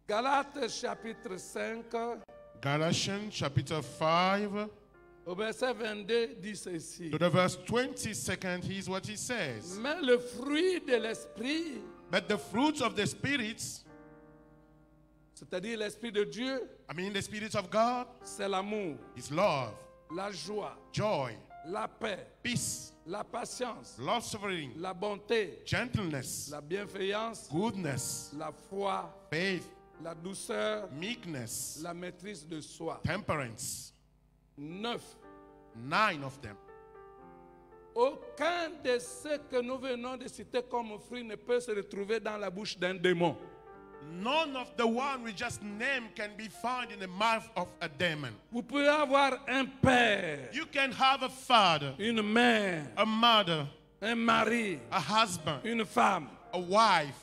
Galates chapitre 5, Galatians chapter 5 au verset 22 dit ceci. to the verse 22nd, here's what he says. Mais le fruit de l'esprit, But the fruits of the spirits, c'est-à-dire l'esprit de Dieu, I mean the spirits of God, c'est l'amour, is love, la joie, joy, la paix, peace, la patience, love suffering, la bonté, gentleness, la bienveillance, goodness, la foi, faith, la douceur, meekness, la maîtrise de soi. temperance. Neuf. Nine of them. Aucun de ceux que nous venons de citer comme fruits ne peut se retrouver dans la bouche d'un démon. None of the one we just named can be found in the mouth of a demon. Vous pouvez avoir un père, You can have a father, une mère, a mother, un mari, a husband, une femme. a wife,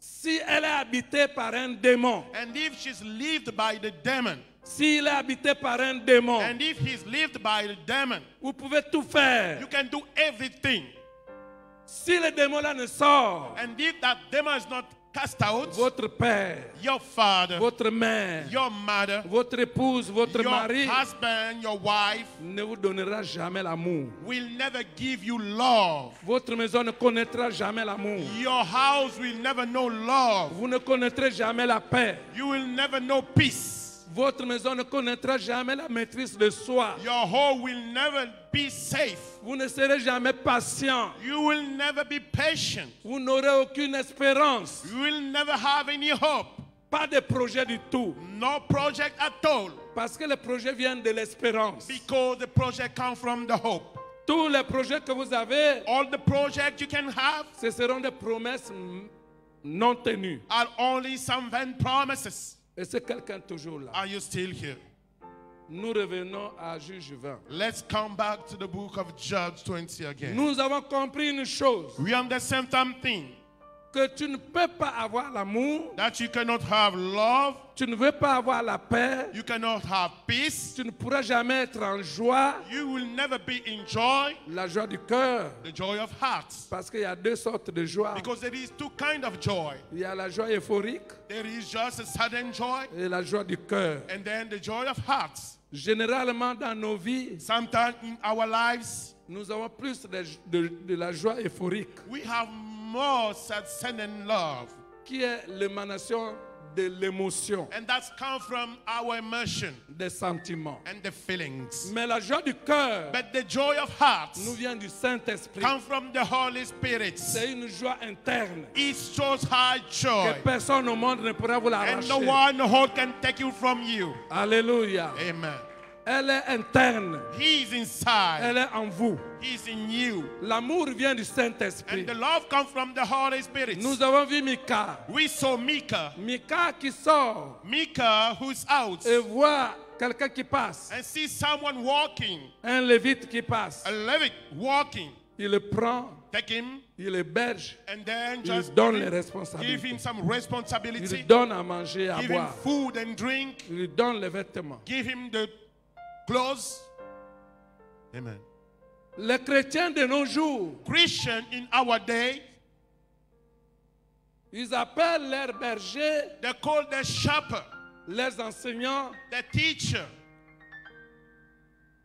Si elle est habitée par un démon, and if she's lived by the demon, s'il est habité par un démon, and if he's lived by the demon, vous pouvez tout faire. you can do everything. Si le démon là ne sort, And if that demon is not cast out, votre père, your father, votre mère, your mother, votre épouse, votre your mari husband, your wife ne vous donnera jamais l'amour. will never give you love. Votre maison ne connaîtra jamais l'amour. Your house will never know love. Vous ne connaîtrez jamais la paix. You will never know peace. Votre maison ne connaîtra jamais la maîtrise de soi. Your home will never be safe. Vous ne serez jamais patient. You will never be patient. Vous n'aurez aucune espérance. You will never have any hope. Pas de projet du tout. No project at all. Parce que les projets viennent de l'espérance. Because the project comes from the hope. Tous les projets que vous avez, All the projects you can have ce seront des promesses non tenues. are only some vain promises. Et c'est quelqu'un toujours là. Are you still here? Nous revenons à Juge 20. Let's come back to the book of Judges 20 again. Nous avons compris une chose, We understand something que tu ne peux pas avoir l'amour, that you cannot have love, tu ne veux pas avoir la paix, you cannot have peace, tu ne pourras jamais être en joie, you will never be in joy, la joie du cœur. the joy of hearts. Parce qu'il y a deux sortes de joie. Because there is two kind of joy. Il y a la joie euphorique There is just a sudden joy et la joie du cœur. and then the joy of hearts. Généralement dans nos vies, Sometimes in our lives, nous avons plus de, de- de la joie euphorique, we have more sudden love. qui est l'émanation de l'émotion, And that's come from our emotion des sentiments. and the feelings. Mais la joie du cœur But the joy of hearts nous vient du Saint-Esprit. come from the Holy Spirit. C'est une joie interne It shows high que joy. personne au monde ne pourra vous And no l'arracher. one in the world can take you from you. Alléluia. Amen. Elle est interne. He is inside. Elle est en vous. He is in you. L'amour vient du Saint-Esprit. And the love comes from the Holy Spirit. Nous avons vu Mika. We saw Micah. Mika qui sort Micah who's out et voit quelqu'un qui passe. and see someone walking, Un lévite qui passe. a Levite walking. Il le prend, Take him il héberge, and then il lui just donne give les him, give responsabilités. him some Il lui responsibility. donne à manger, à Give him boire. food and drink. Il lui donne les vêtements. Give him the clothes. Amen. Les chrétiens de nos jours, Christian in our day, ils appellent leurs bergers, they call the shepherd, leurs enseignants, the teacher.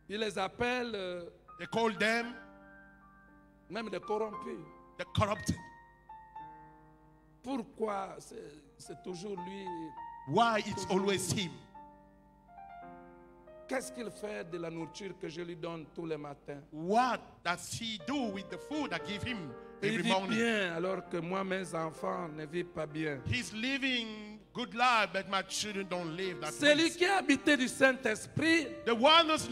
ils les appellent euh, They call them même des corrompus. the corrupted. Pourquoi c'est c'est toujours lui? Why it's always him? Qu'est-ce qu'il fait de la nourriture que je lui donne tous les matins? What does he do with the food I give him Il every vit morning? bien alors que moi, mes enfants ne vivent pas bien. He's living good life, but my children don't live that Celui qui est habité du Saint-Esprit The one who's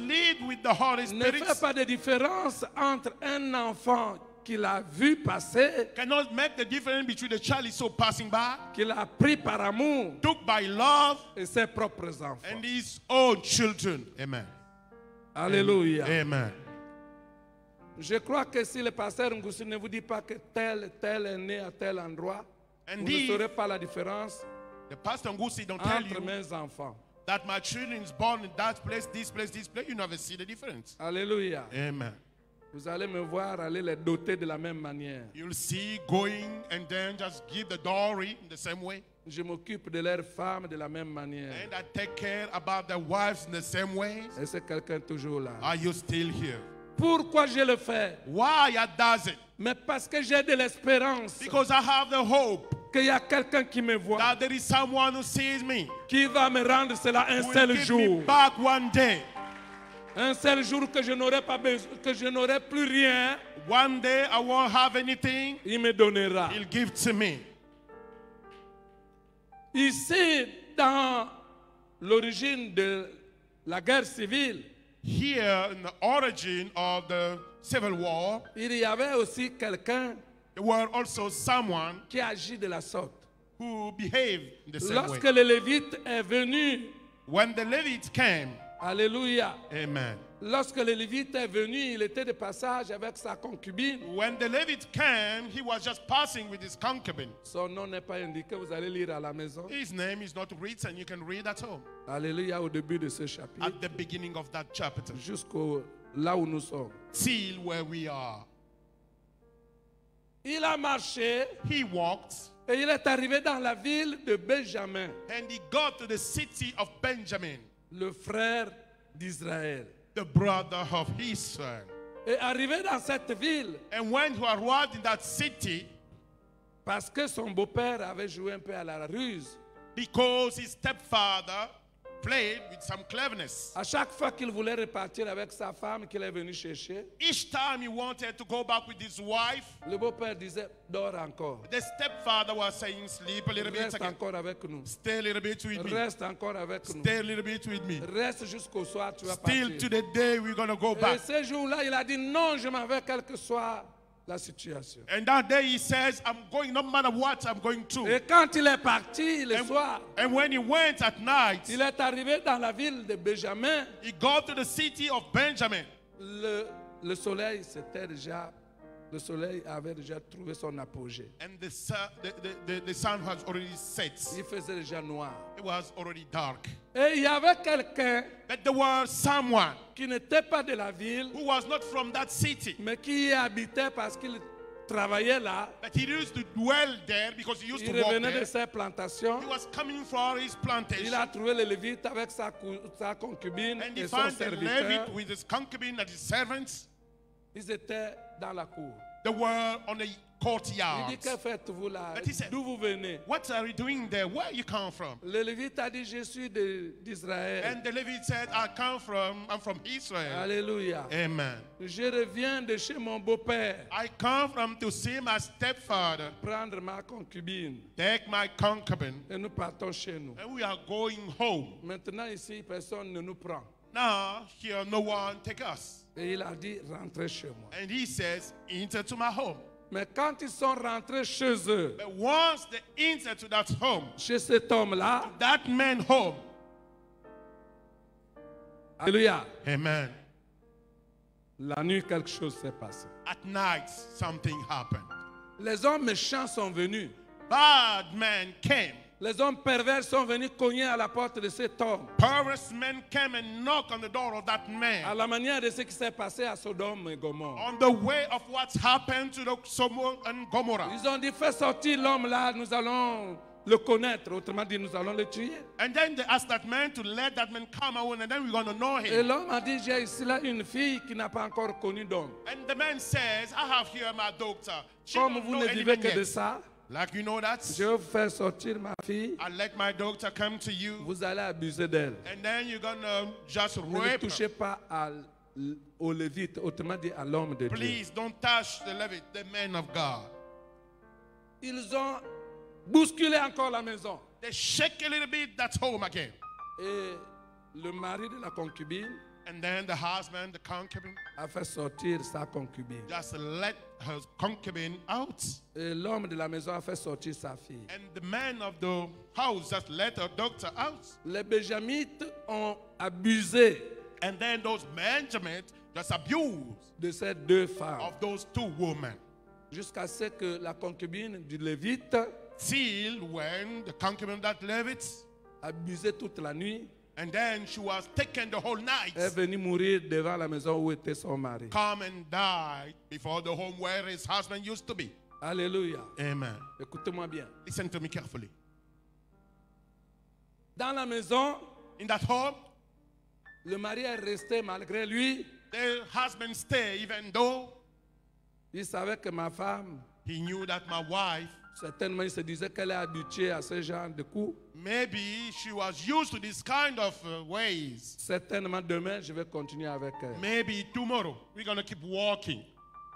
with the Holy ne Spirit fait pas de différence entre un enfant qu'il a vu passer, cannot make the difference between the child is so passing by, qu'il a pris par amour, took by love, et ses propres enfants. and his own children. Amen. Alléluia. Amen. Je crois que si le pasteur Ngoussi ne vous dit pas que tel, tel est né à tel endroit, And vous ne he- saurez pas la différence The pastor Ngusi don't tell entre you mes enfants. that my children is born in that place, this place, this place. You never see the difference. Alléluia. Amen. Vous allez me voir aller les doter de la même manière. You'll see going and then just give the dowry in the same way. Je m'occupe de leurs femmes de la même manière. And I take care about their wives in the same way. Et c'est quelqu'un toujours là. Are you still here? Pourquoi je le fais? Why I does it? Mais parce que j'ai de l'espérance Because I have the hope qu'il y a quelqu'un qui me voit, that there is someone who sees me. qui va me rendre cela un seul give me jour. back one day. Un seul jour que je n'aurai pas besoin, que je n'aurai plus rien, One day I won't have anything. il me donnera. He'll give to me. Ici, dans l'origine de la guerre civile, Here in the origin of the civil war, il y avait aussi quelqu'un there were also someone qui agit de la sorte. who behaved the same Lorsque way. le Lévite est venu, When the Levites came, Alléluia, amen. lorsque le Lévite est venu, il était de passage avec sa concubine. When the Levite came, he was just passing with his concubine. Son nom n'est pas indiqué, vous allez lire à la maison. His name is not written, you can read at home. Alléluia, au début de ce chapitre, At the beginning of that chapter, jusqu'au là où nous sommes. till where we are. Il a marché He walked et il est arrivé dans la ville de Benjamin, and he got to the city of Benjamin, le frère d'Israël. the brother of Israel. Et arrivé dans cette ville, And when he arrived in that city, parce que son beau-père avait joué un peu à la ruse, because his stepfather played with some cleverness. à chaque fois qu'il voulait repartir avec sa femme qu'il est venu chercher, Each time he wanted to go back with his wife, le beau-père disait Dors encore, the stepfather was saying, Sleep a little bit reste again. encore avec nous, Stay a little bit with me. reste encore avec nous, Stay a little bit with me. reste jusqu'au soir, tu vas Still partir. to the day we're going to go Et back. ce jour-là, il a dit non, je m'en vais, quelle que soit la situation. And that day he says, I'm going, no matter what, I'm going to. Et quand il est parti le And, soir, and when he went at night, il est arrivé dans la ville de Benjamin. he got to the city of Benjamin. Le, le soleil, c'était déjà, le soleil avait déjà trouvé son apogée. And the, su- the, the, the, the sun has already set. Il faisait déjà noir. It was already dark. Et il y avait quelqu'un But there was someone qui n'était pas de la ville, who was not from that city, mais qui y habitait parce qu'il travaillait là. but he used to dwell there because he used Il to revenait de ses plantations. He was coming for his plantation. Il a trouvé le Lévite avec sa, concubine And he et son found the serviteur. Levite with his concubine and his servants. Ils étaient dans la cour. They were on the Il courtyard. dit, que faites-vous là? D'où vous venez? What are you doing there? Where you come from? Le Lévite a dit, je suis d'Israël. And the Levite said, I come from, I'm from Israel. Alléluia. Amen. Je reviens de chez mon beau-père I come from to see my stepfather prendre ma concubine take my concubine, et nous partons chez nous. and we are going home. Maintenant ici, personne ne nous prend. Now, here no one take us. Et il a dit, rentrez chez moi. And he says, enter to my home. Mais quand ils sont rentrés chez eux, But once they enter to that home, chez cet homme-là, that man home, Alléluia, amen. la nuit quelque chose s'est passé. At night, something happened. Les hommes méchants sont venus. Bad man came. Les hommes pervers sont venus cogner à la porte de cet homme. Perverse men came and knocked on the door of that À la manière de ce qui s'est passé à Sodome et Gomorre. On the way of what's happened to the Sodom and Gomorrah. Ils ont dit, fais sortir l'homme là, nous allons le connaître. Autrement dit, nous allons le tuer. And then they asked that man to let that man come out, and then we're going to know Et l'homme a dit, j'ai ici là une fille qui n'a pas encore connu d'homme. And the man says, I have here my doctor. She Comme vous ne vivez que de ça, Like you know that? je vais vous faire sortir ma fille. I let my doctor come to you, Vous allez abuser d'elle. and then you're going to just Ne rape touchez her. pas à au lévite, autrement dit à l'homme de Dieu. Please don't touch the Levite, the man of God. Ils ont bousculé encore la maison. They shake a little bit, that's home again. Et le mari de la concubine And then the husband, the concubine, a fait sortir sa concubine. just let her concubine out. Et l'homme de la maison a fait sortir sa fille. And the man of the house just let her doctor out. Les Benjamites ont abusé And then those Benjamins just abused de ces deux femmes of those two women. jusqu'à ce que la concubine du Lévite Till when the concubine that Levite, abusait toute la nuit and then she was taken the whole night, est venue mourir devant la maison où était son mari. come and died before the home where his husband used to be. Alléluia. Amen. Écoutez-moi bien. Listen to me carefully. Dans la maison, In that home, le mari est resté malgré lui. the husband stayed even though Il savait que ma femme, he knew that my wife, certainement, il se disait qu'elle est habituée à ce genre de coups. maybe she was used to this kind of uh, ways. Certainement, demain, je vais continuer avec elle. Maybe tomorrow we're going to keep walking.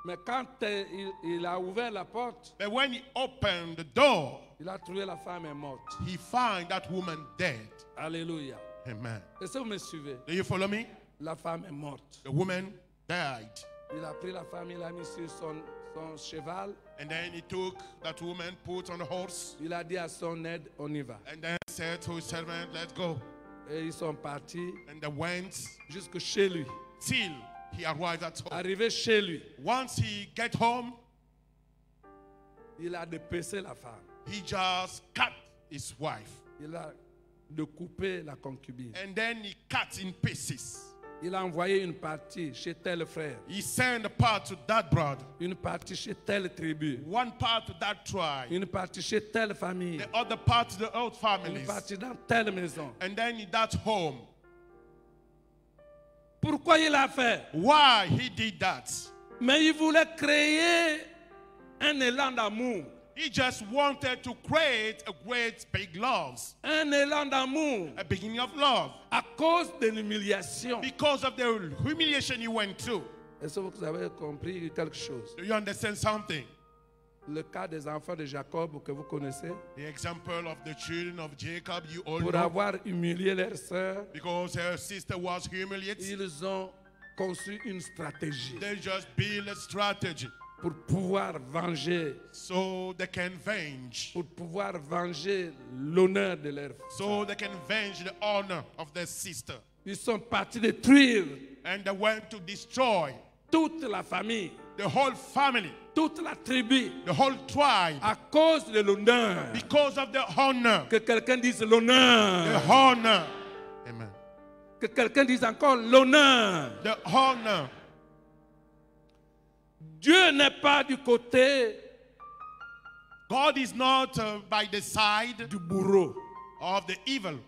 Mais quand euh, il, il a ouvert la porte, But when he opened the door, il a trouvé la femme est morte. he found that woman dead. Alléluia. Amen. Est-ce que vous me suivez? Do you follow me? La femme est morte. The woman died. Il a pris la femme, il l'a mis sur son, son cheval. And then he took that woman, put on a horse, Il a dit à son aide, on y va. and then said to his servant, Let's go. Et ils sont partis And they went jusque chez lui. till he arrived at home. Arrivé chez lui, Once he get home, il a dépecé la femme. he just cut his wife. Il a découpé la concubine. And then he cut in pieces. Il a envoyé une partie chez tel frère, He sent a part to that brother, une partie chez telle tribu, one part to that tribe, une partie chez telle famille, the other part to the old une families, partie dans telle maison. and then in that home. Pourquoi il a fait? Why he did that? Mais il voulait créer un élan d'amour. He just wanted to create a great big love, Un élan d'amour a beginning of love, à cause de l'humiliation. because of the humiliation he went through. Est-ce que vous avez compris quelque chose Do you understand something? Le cas des enfants de Jacob que vous connaissez, The example of the children of Jacob, you all pour know, avoir humilié leur sœur, because her sister was humiliated. ils ont conçu une stratégie They just build a strategy pour pouvoir venger, so they can venge, pour pouvoir venger l'honneur de leur so they can venge the honor of their sister. Ils sont partis détruire And they went to destroy toute la famille, the whole family, toute la tribu, the whole tribe, à cause de l'honneur. because of the honor. Que quelqu'un dise The l'honneur. honor. Amen. Que quelqu'un dise encore l'honneur. The honor. Dieu n'est pas du côté God is not uh, by the side du bourreau, of the evil,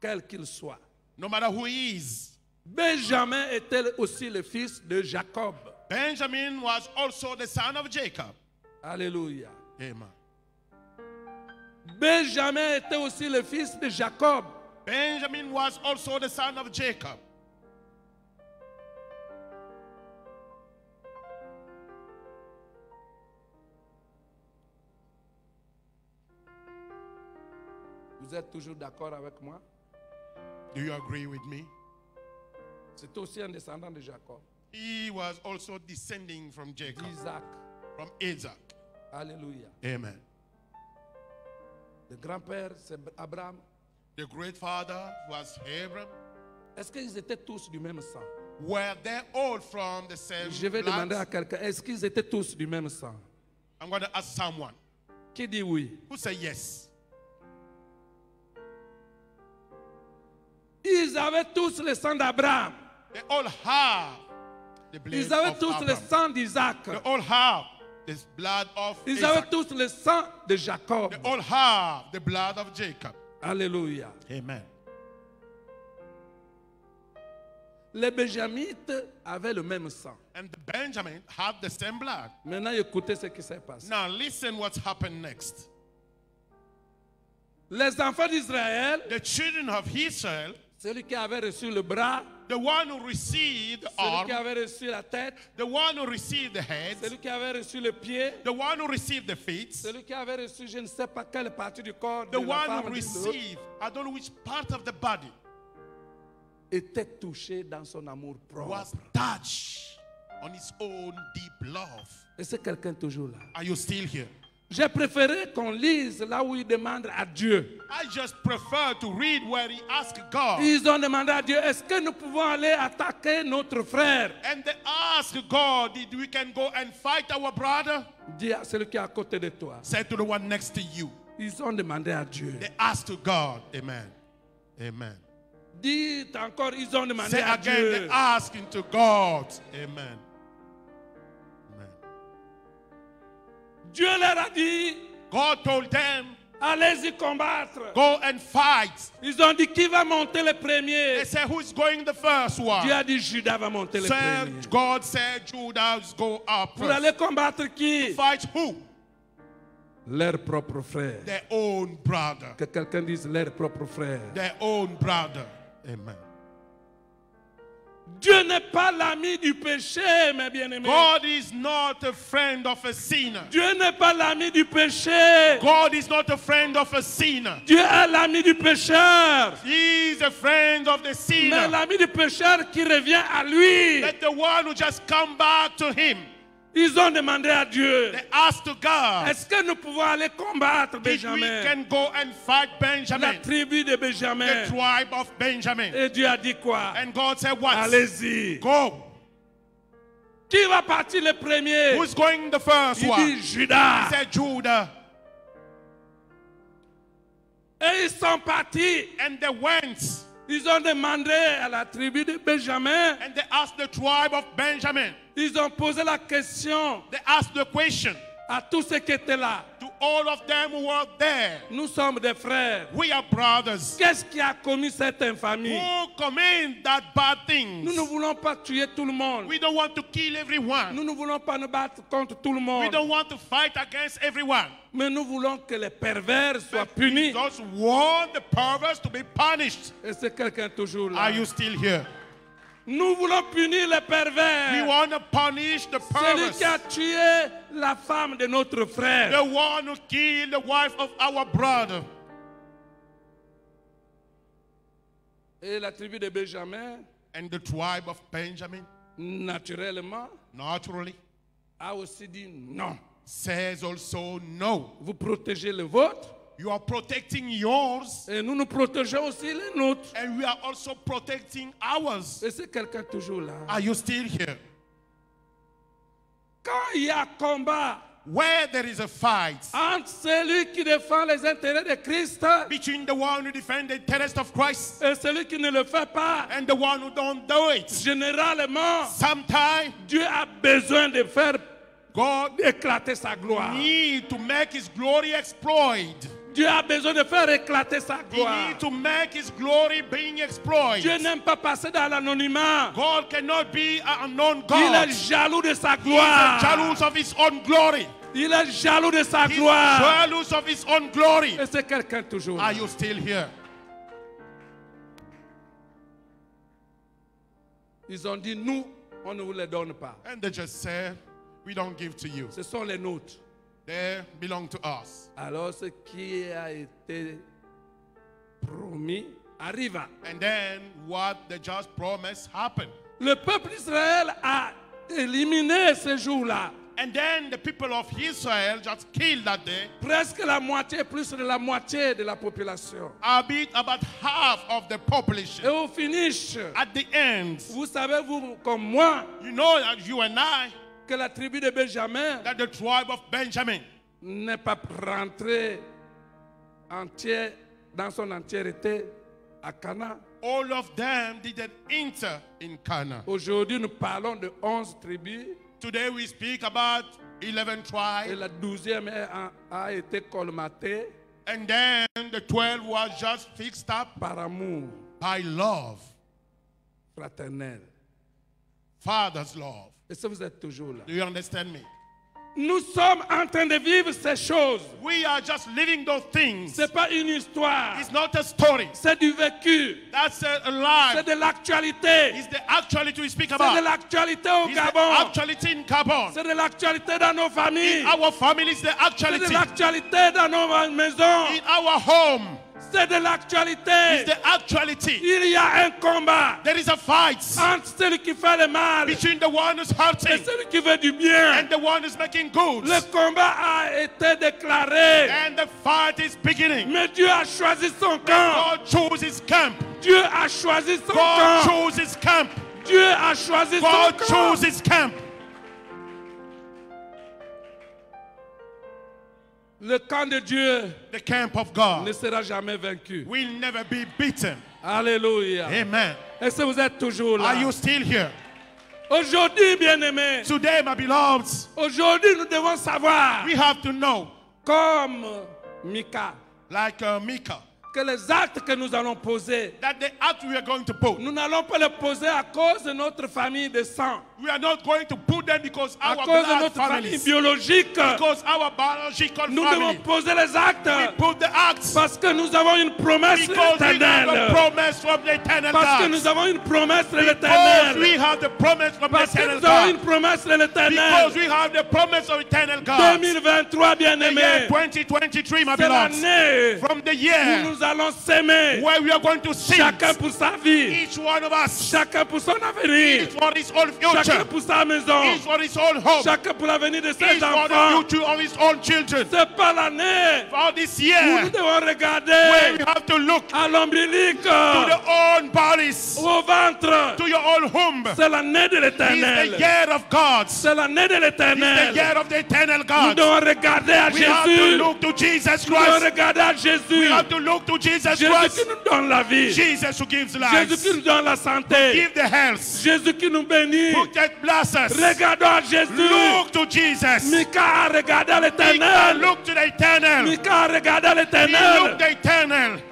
quel qu'il soit. no matter who he is. Benjamin était aussi le fils de Jacob. Benjamin was also the son of Jacob. Alléluia. Amen. Benjamin était aussi le fils de Jacob. Benjamin was also the son of Jacob. Vous êtes toujours d'accord avec moi? Do you agree with me? C'est aussi un descendant de Jacob, He was also descending from Jacob, d'Isaac. from Isaac. Alléluia. Amen. Le grand-père, c'est Abraham. The great father was Abraham. Est-ce qu'ils étaient tous du même sang? Were they all from the same Je vais demander à quelqu'un, est-ce qu'ils étaient tous du même sang? I'm going to ask someone Qui dit oui? Who say yes? Ils avaient tous le sang d'Abraham. They all have the blood Ils avaient of tous le Abraham. sang d'Isaac. They all have the blood of Ils avaient Isaac. tous le sang de Jacob. They all have the blood of Jacob. Alléluia. Amen. Les Benjamites avaient le même sang. And Benjamin had the same blood. Maintenant, écoutez ce qui s'est passé. Now listen what happened next. Les enfants d'Israël, The children of Israel, celui qui avait reçu le bras, the one who received the celui arm, qui avait reçu la tête, the one who received the head, celui qui avait reçu le pied, the one who received the feet, celui qui avait reçu je ne sais pas quelle partie du corps de the la one femme who de received, I don't know which part of the body, était touché dans son amour propre. was touched on his own deep love. Et c'est quelqu'un toujours là? Are you still here? J'ai préféré qu'on lise là où il demande à Dieu. I just prefer to read where he asked God. Ils ont demandé à Dieu, est-ce que nous pouvons aller attaquer notre frère? And they asked God, did we can go and fight our brother? Dis à celui qui est à côté de toi. Said to the one next to you. Ils ont demandé à Dieu. They asked to God. Amen. Amen. Dites encore, ils ont demandé Say à again, Dieu. they to God. Amen. Dieu leur a dit, God told them, allez-y combattre. go and fight. Ils ont dit, qui va monter le premier? They said, who's going the first one? Dieu a dit, Judas va monter le Said, premier. God said, Judas, go up Pour aller combattre qui? Fight who? Leur propre frère. Their own brother. Que quelqu'un dise leur propre frère. Their own brother. Amen. Dieu n'est pas l'ami du péché, mes bien-aimés. God is not a friend of a sinner. Dieu n'est pas l'ami du péché. God is not a friend of a sinner. Dieu est l'ami du pécheur. He is a friend of the Mais sinner. l'ami du pécheur qui revient à lui. Let the one who just come back to him. Ils ont demandé à Dieu. They asked to God Est-ce que nous pouvons aller combattre we Benjamin? can go and fight La Benjamin, tribu de the Benjamin. tribe of Benjamin. Et Dieu a dit quoi? And God said, What? Allez-y. Go. Qui va partir le premier? Who's going the first Il one? dit Judas. He said, Judah. Et ils sont partis. And they went Ils ont demandé à la tribu de Benjamin. and they asked the tribe of Benjamin. Ils ont posé la question They asked the question à tous ceux qui étaient là. to all of them who were there. Nous sommes des frères. We are brothers. Qu'est-ce qui a commis cette infamie? Who commit that bad thing? Nous ne voulons pas tuer tout le monde. We don't want to kill everyone. Nous ne voulons pas nous battre contre tout le We monde. don't want to fight against everyone. Mais nous voulons que les pervers soient punis. We just want the perverts to be punished. Et c'est quelqu'un toujours là? Are you still here? Nous voulons punir les We pervers. want to punish the Celui qui a tué la femme de notre frère. The one who killed the wife of our brother. Et la tribu de Benjamin, And the tribe of Benjamin, naturellement, naturally, a aussi dit non. says also no. Vous protégez le vôtre You are protecting yours, et nous nous protégeons aussi les nôtres. and we are also protecting ours. Et c'est quelqu'un toujours là. Are you still here? Quand il y a combat Where there is a fight entre celui qui défend les intérêts de Christ between the one who defends the interest of Christ et celui qui ne le fait pas, and the one who don't do it, généralement, sometimes Dieu a besoin de faire God éclater sa gloire. need to make His glory exploit. Dieu a besoin de faire éclater sa He gloire. need to make His glory being exploited. Dieu n'aime pas passer dans l'anonymat. God cannot be an unknown Il God. est jaloux de sa He is gloire. jealous of His own glory. Il est jaloux de sa He's gloire. jealous of His own glory. Et c'est quelqu'un toujours. Are you still here? Ils ont dit, nous, on ne vous les donne pas. And they just say, We don't give to you. Ce sont les nôtres. They belong to us. Alors ce qui a été promis arriva. And then what they just promised happened. Le peuple d'Israël a éliminé ce jour-là And then the people of Israel just killed that day. presque la moitié, plus de la moitié de la population. A bit about half of the Et population. au finish, At the end, vous savez, vous comme moi, you know that you and I, que la tribu de Benjamin that the tribe of Benjamin n'est pas rentrée entière, dans son entièreté à Cana. All of them didn't enter in Canaan. Aujourd'hui, nous parlons de 11 tribus Today we speak about 11 et tribes, la douzième a, a été colmatée and then the 12 was just fixed up par amour by love, fraternel. Father's love. Et ça, vous êtes toujours là. Do you understand me? Nous sommes en train de vivre ces choses. We are just living those things. Ce n'est pas une histoire, It's not a story. c'est du vécu, That's a, a c'est de l'actualité. It's the actuality we speak C'est de about. l'actualité au It's the Gabon. actuality in Gabon. C'est de l'actualité dans nos familles. Our family is the C'est de actuality. l'actualité dans nos maisons. In our home C'est de l'actualité. the actuality. Il y a un combat There is a fight entre celui qui fait le mal et between the one who's hurting celui qui veut du bien. and the one who's making good. Le combat a été déclaré. And the fight is beginning. Mais Dieu a choisi son camp. God chose his camp. Dieu a choisi son God camp. chose his camp. Dieu a choisi son God camp. chose his camp. Le camp de Dieu The camp of ne God sera jamais vaincu. will never be beaten. Alléluia. Amen. Est-ce que vous êtes toujours là? Are you still here? Aujourd'hui, bien-aimés, Today, my beloveds, aujourd'hui, nous devons savoir, we have to know, comme Mika, like uh, que les actes que nous allons poser, that the act we are going to put, nous n'allons pas les poser à cause de notre famille de sang, we are not going to put them because à our cause de notre famille biologique. because our biological Nous devons poser les We actes put the acts parce que nous avons une promesse de because we l'éternel. promise from the eternal Parce que God. nous avons une promesse de Because we l'éternel. have the promise from the Parce que eternal nous avons une God. promesse de Because l'éternel. we have the promise of eternal God. 2023, bien-aimés, 2023, my c'est l'année from the où year nous allons s'aimer. where we are going to Chacun pour sa vie, each one of us, chacun pour son avenir, each for his own chacun pour sa maison, each for his own hope, chacun pour l'avenir de ses each for the enfants. future of his own children. C'est pas l'année For this où year, nous devons where we regarder have to look à l'ombilique, to the own bodies, au ventre. to your own womb. C'est l'année de l'éternel. year of God. C'est l'année de l'éternel. year of the eternal Nous devons regarder à We have to Jésus. look to Jesus Nous devons Christ. regarder à We Jésus. have to look to Jesus Jésus Christ. qui nous donne la vie. Jesus who gives Jésus life. qui nous donne la santé. Give the health. Jésus qui nous bénit. Who that bless us. Regardons à Jésus. Look to Jesus. Mika a regardé l'éternel. look to the eternal. Mika a regardé à look l'éternel. the eternal.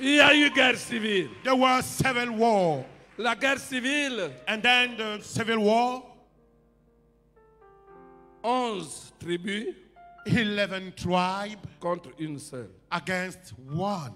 Il y a eu guerre civile. There was civil war. La guerre civile, And then the civil war, 11 tribus 11 tribes contre une seule. against one.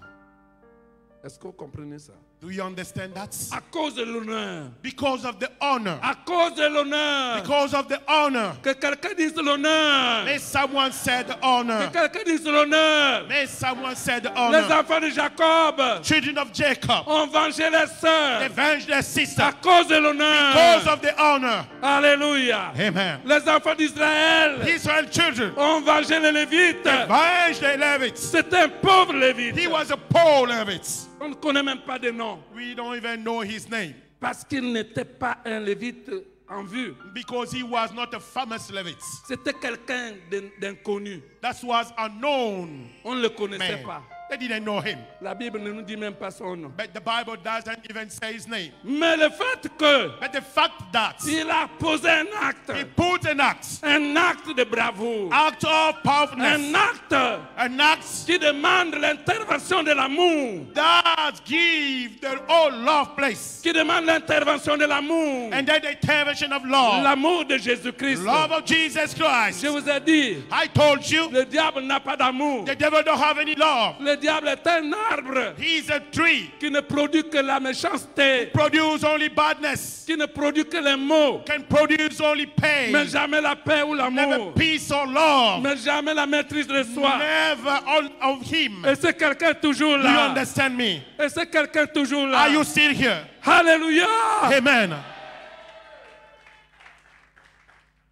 Est-ce que vous comprenez ça? Do you understand that? À cause de l'honneur. Because of the honor. À cause de l'honneur. Because of the honor. Que quelqu'un dise l'honneur. May someone say the Que honor. quelqu'un dise l'honneur. May someone say the Les honor. enfants de Jacob Children of Jacob, ont vengé les sœurs avenge their sister à cause de because l'honneur. of the honor. Alléluia. Amen. Les enfants d'Israël Israel children, ont vengé les Lévites. avenge the Levites. C'est un pauvre Lévite. He was a poor Levite. On ne connaît même pas de nom. We don't even know his name Parce qu'il n'était pas un Lévite en vue. because he was not a famous Levite. C'était quelqu'un d'in- d'inconnu. That was unknown On ne le connaissait man. pas. They didn't know him. La Bible ne nous dit même pas son nom. But the Bible doesn't even say his name. Mais le fait que But the fact that il a posé un acte, he put an act, un acte de bravoure, act of powerfulness, un acte an act qui demande l'intervention de l'amour, that give the whole love place. qui demande l'intervention de l'amour, And then the intervention of love. l'amour de Jésus-Christ. Love of Jesus Christ. Je vous ai dit, I told you, le diable n'a pas d'amour. the devil don't have any love. Le diable est un arbre He is a tree. qui ne produit que la méchanceté, Produce only badness. qui ne produit que les mots, Can produce only pain. mais jamais la paix ou Never l'amour, peace or love. mais jamais la maîtrise de soi. Never all of him. Et c'est quelqu'un toujours Do you là. understand me? Et c'est quelqu'un toujours là. Are you still here? Alléluia. Amen.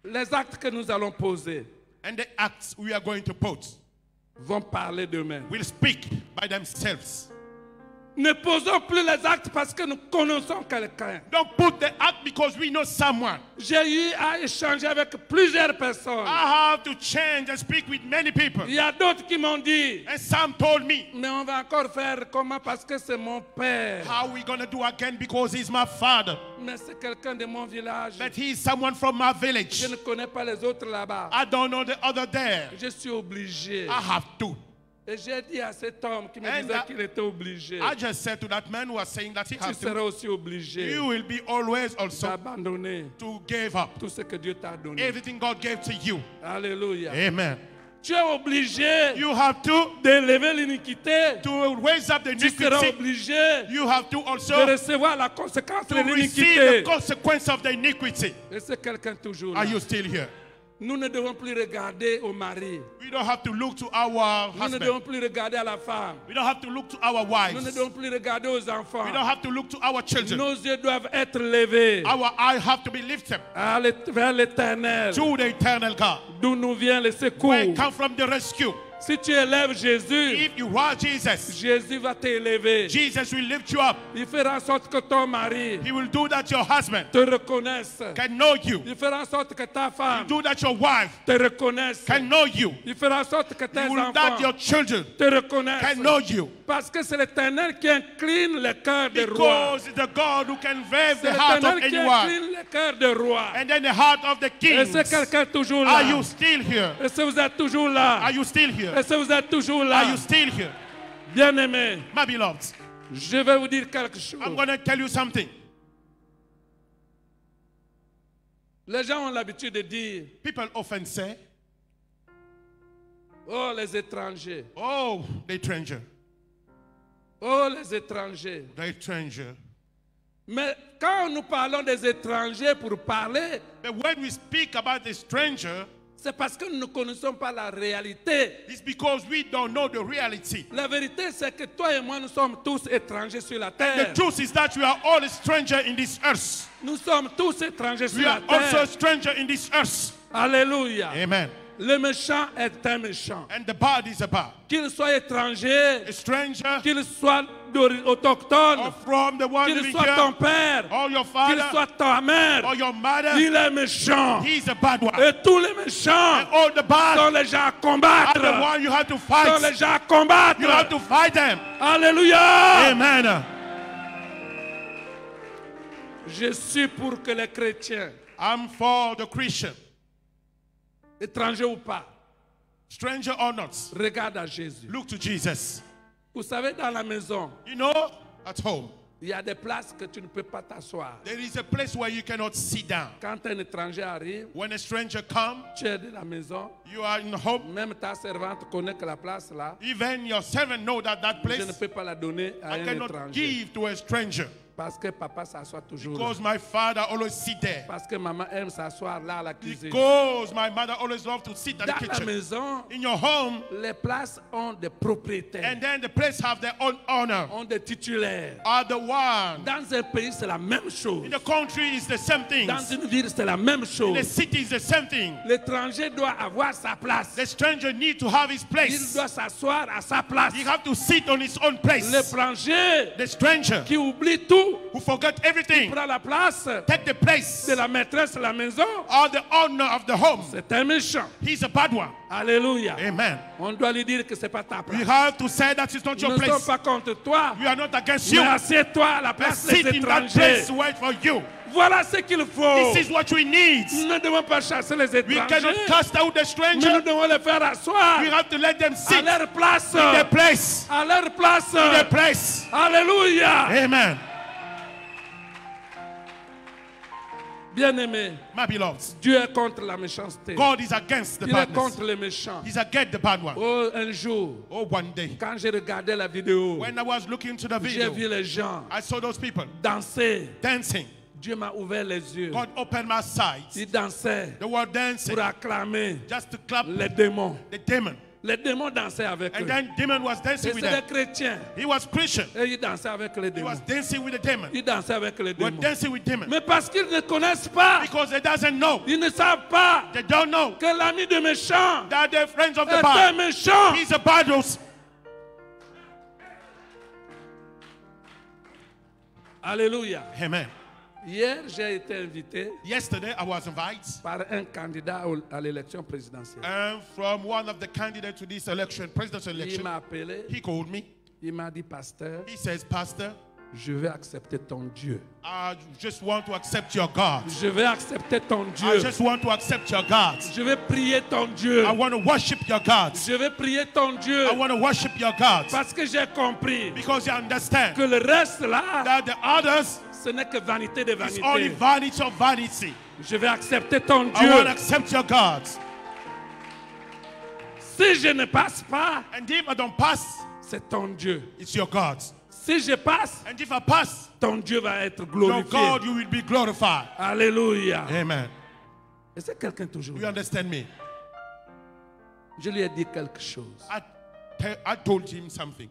Les actes que nous allons poser And the acts we are going to put vont parler d'eux-mêmes. will speak by themselves. Ne posons plus les actes parce que nous connaissons quelqu'un. Don't put the act because we know someone. J'ai eu à échanger avec plusieurs personnes. I have to change and speak with many people. Il y a d'autres qui m'ont dit, And some told me, mais on va encore faire comment parce que c'est mon père. How are we to do again because he's my father? Mais c'est quelqu'un de mon village. But he's someone from my village. Je ne connais pas les autres là-bas. I don't know the other there. Je suis obligé. I have to. Et j'ai dit à cet homme qui me And disait that- qu'il était obligé, I just said to that man who was saying that he tu has seras to, aussi obligé you will be always also d'abandonner to give up tout ce que Dieu t'a donné. everything God gave to you. Alléluia. Amen. Tu es obligé You have to d'élever l'iniquité. to raise up the Tu seras obligé You have to de also recevoir la conséquence de to receive the l'iniquité. consequence of the iniquity. Et c'est quelqu'un toujours Are là. you still here? Nous ne devons plus regarder au mari. We don't have to look to our Nous ne devons husband. plus regarder à la femme. We don't have to look to our Nous ne wives. devons plus regarder aux We don't have to look to our children. Nos yeux doivent être levés Our eye have to be lifted vers l'éternel, to the eternal God. d'où nous vient le secours. Where come from the rescue. Si tu élèves Jésus, If you are Jesus, Jésus va t'élever. Jesus will lift you up. Il fera en sorte que ton mari He will do that your husband te reconnaisse. can know you. Il fera en sorte que ta femme Do that your wife te reconnaisse. can know you. Il fera en sorte que tes that your enfants children te reconnaissent. can know you. Parce que c'est l'éternel qui incline le cœur des rois. Because the God who can the heart of l'éternel qui incline le cœur des rois. And then the heart of the kings. quelqu'un toujours Are là? you still here? Est-ce que vous êtes toujours là? Are you still here? Est-ce que vous êtes toujours Are là? you still here? Bien-aimé, My beloved, je vais vous dire quelque chose. I'm going to tell you something. Les gens ont l'habitude de dire, People often say, oh les étrangers, oh, the stranger, oh les étrangers. the stranger. Mais quand nous parlons des étrangers pour parler, But when we speak about the stranger, c'est parce que nous ne connaissons pas la réalité. it's because we don't know the reality. La vérité, c'est que toi et moi, nous sommes tous étrangers sur la The terre. truth is that we are all a stranger in this earth. Nous sommes tous étrangers sur We la are also terre. a stranger in this earth. Alléluia. Amen. Le méchant est un méchant. And the bad is about Qu'il soit étranger, a stranger qu'il soit autochtone, qu'il soit ton père, qu'il soit ta mère, or your mother. il est méchant. Et tous les méchants sont les gens à combattre. one you have to Sont les gens à combattre. You have to fight them. Alléluia. Amen. Je suis pour que les chrétiens, I'm for the Christian, étrangers ou pas, stranger or not. regardent à Jésus. Look to Jesus. Vous savez, dans la maison, You know, at home, il y a des places que tu ne peux pas t'asseoir. there is a place where you cannot sit down. Quand un étranger arrive, When a stranger comes, tu es de la maison, you are in home. même ta servante connaît que la place là, Even your servant know that that je ne place peux pas la donner à I un cannot étranger. give to a stranger Parce que papa s'assoit toujours là. because my father always sit there. Parce que maman aime s'asseoir là à la cuisine. Because my mother always loved to sit at the Dans la kitchen. maison, In your home, les places ont des propriétaires, and then the place have their own honor. ont des titulaires. Are the one. Dans un pays, c'est la même chose. In the country is the same thing. Dans une ville, c'est la même In the chose. city is the same thing. L'étranger doit avoir sa place. The stranger need to have his Il place. doit s'asseoir à sa place. He have to sit on his own place. L'étranger The stranger qui oublie tout who forgot everything, prend la place take the place de la maîtresse de la maison. or the honor of the home. C'est un méchant. He's a bad one. Alléluia. Amen. On doit lui dire que c'est pas ta You place. have to say that it's not Nous your ne sommes place. pas contre toi. We are not against Mais you. assieds-toi à la Let's place des sit in that étrangers. place wait for you. Voilà ce qu'il faut. This is what we need. Nous ne devons pas chasser les We cannot étrangers. cast out the Mais nous stranger. devons les faire asseoir We have to let them à sit leur place. in their place. À leur place. In their place. Alléluia. Amen. Bien-aimé, My beloved, Dieu est contre la méchanceté. God is against the Il est badness. contre les méchants. He's against the bad one. Oh, un jour, Oh, one day, quand j'ai regardé la vidéo, when I was looking to the j'ai vu les gens I saw those people danser. dancing. Dieu m'a ouvert les yeux. God opened my sight. Ils dansaient They were dancing pour acclamer just to clap les démons. the demon. Les démons dansaient avec And eux. then demon was Et dancing with des them. chrétiens. He was Christian. Et ils dansaient avec les He démons. was dancing with the demon. Ils dansaient avec les Were démons. dancing with demon. Mais parce qu'ils ne connaissent pas, Because they doesn't know. ils ne savent pas They don't know que l'ami de méchant that they're friends of est the un bad. méchant. He's a bad. Alléluia. Amen. Hier, j'ai été invité Yesterday, I was invited par un candidat à l'élection présidentielle. and from one of the candidates to this election, presidential Il election. m'a appelé, He called me. il m'a dit, pasteur, He says, Pastor, je vais accepter ton Dieu. I just want to accept your God. Je vais accepter ton I Dieu. just want to accept your God. Je vais prier ton Dieu. I want to worship your God. Je vais prier ton Dieu. I want to worship your God. Parce que j'ai compris Because you understand que le reste là, that the others ce n'est que vanité de is only vanité. vanity of vanity. Je vais accepter ton I want to Dieu. accept your God. Si je ne passe pas, And if I don't pass, c'est ton Dieu. it's your God. Si je passe, And if I pass, ton Dieu va être your glorifié. God, you will be glorified. Alléluia. Amen. Est-ce que quelqu'un toujours You understand me? Je lui ai dit quelque chose. I, I told him something.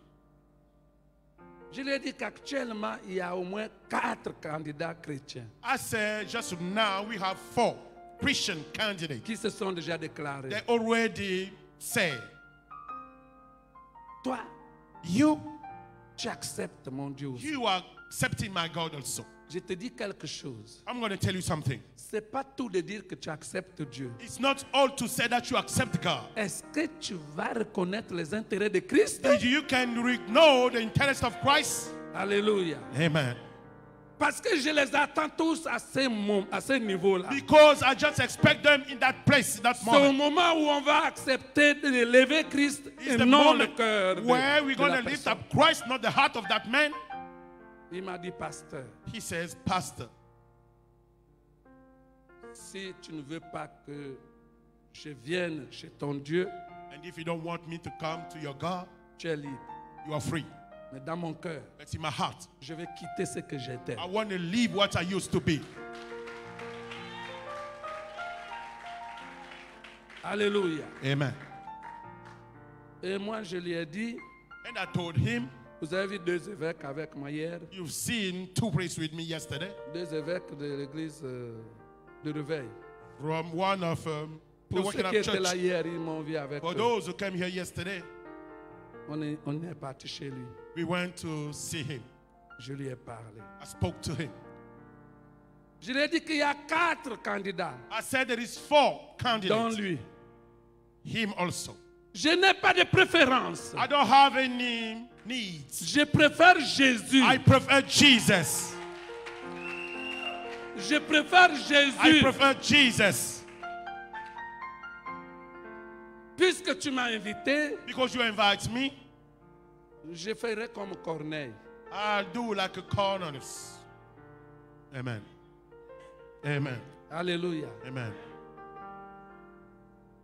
Je lui ai dit qu'actuellement, il y a au moins quatre candidats chrétiens I said, just now we have four Christian candidates. qui se sont déjà déclarés. They already say, Toi, You, tu acceptes mon Dieu. you are accepting my God also. Je te dis quelque chose. I'm going to tell you something. C'est pas tout de dire que tu acceptes Dieu. It's not all to say that you accept God. Est-ce que tu vas reconnaître les intérêts de Christ? You can know the interest of Christ? Alléluia. Amen. Parce que je les attends tous à ce, mom- à ce niveau-là. Because I just expect them in that place, that C'est au moment. moment où on va accepter de lever Christ It's et non le moment cœur de, where we're going to lift up Christ, not the heart of that man. Il m'a dit, pasteur, He says, Pastor, si tu ne veux pas que je vienne chez ton Dieu, and if you don't want me to come to your God, tu es libre. you are free. Mais dans mon cœur, But in my heart, je vais quitter ce que j'étais. I want to leave what I used to be. Alléluia. Amen. Et moi, je lui ai dit, And I told him, vous avez vu deux évêques avec moi hier, You've seen two priests with me yesterday deux évêques de l'église euh, de réveil. from one of um, Pour ceux qui étaient là hier, ils m'ont vu avec For eux. those who came here yesterday, On est, on est parti chez lui. we went to see him. Je lui ai parlé. I spoke to him. Je lui ai dit qu'il y a quatre candidats, I said there is four candidates. lui. Him also. Je n'ai pas de préférence. I don't have any needs. Je préfère Jésus. I prefer Jesus. Je préfère I Jésus. prefer Jesus. Puisque tu m'as invité, Because you invite me, je ferai comme Corneille. I'll do like a Cornelius. Amen. Amen. Alléluia. Amen.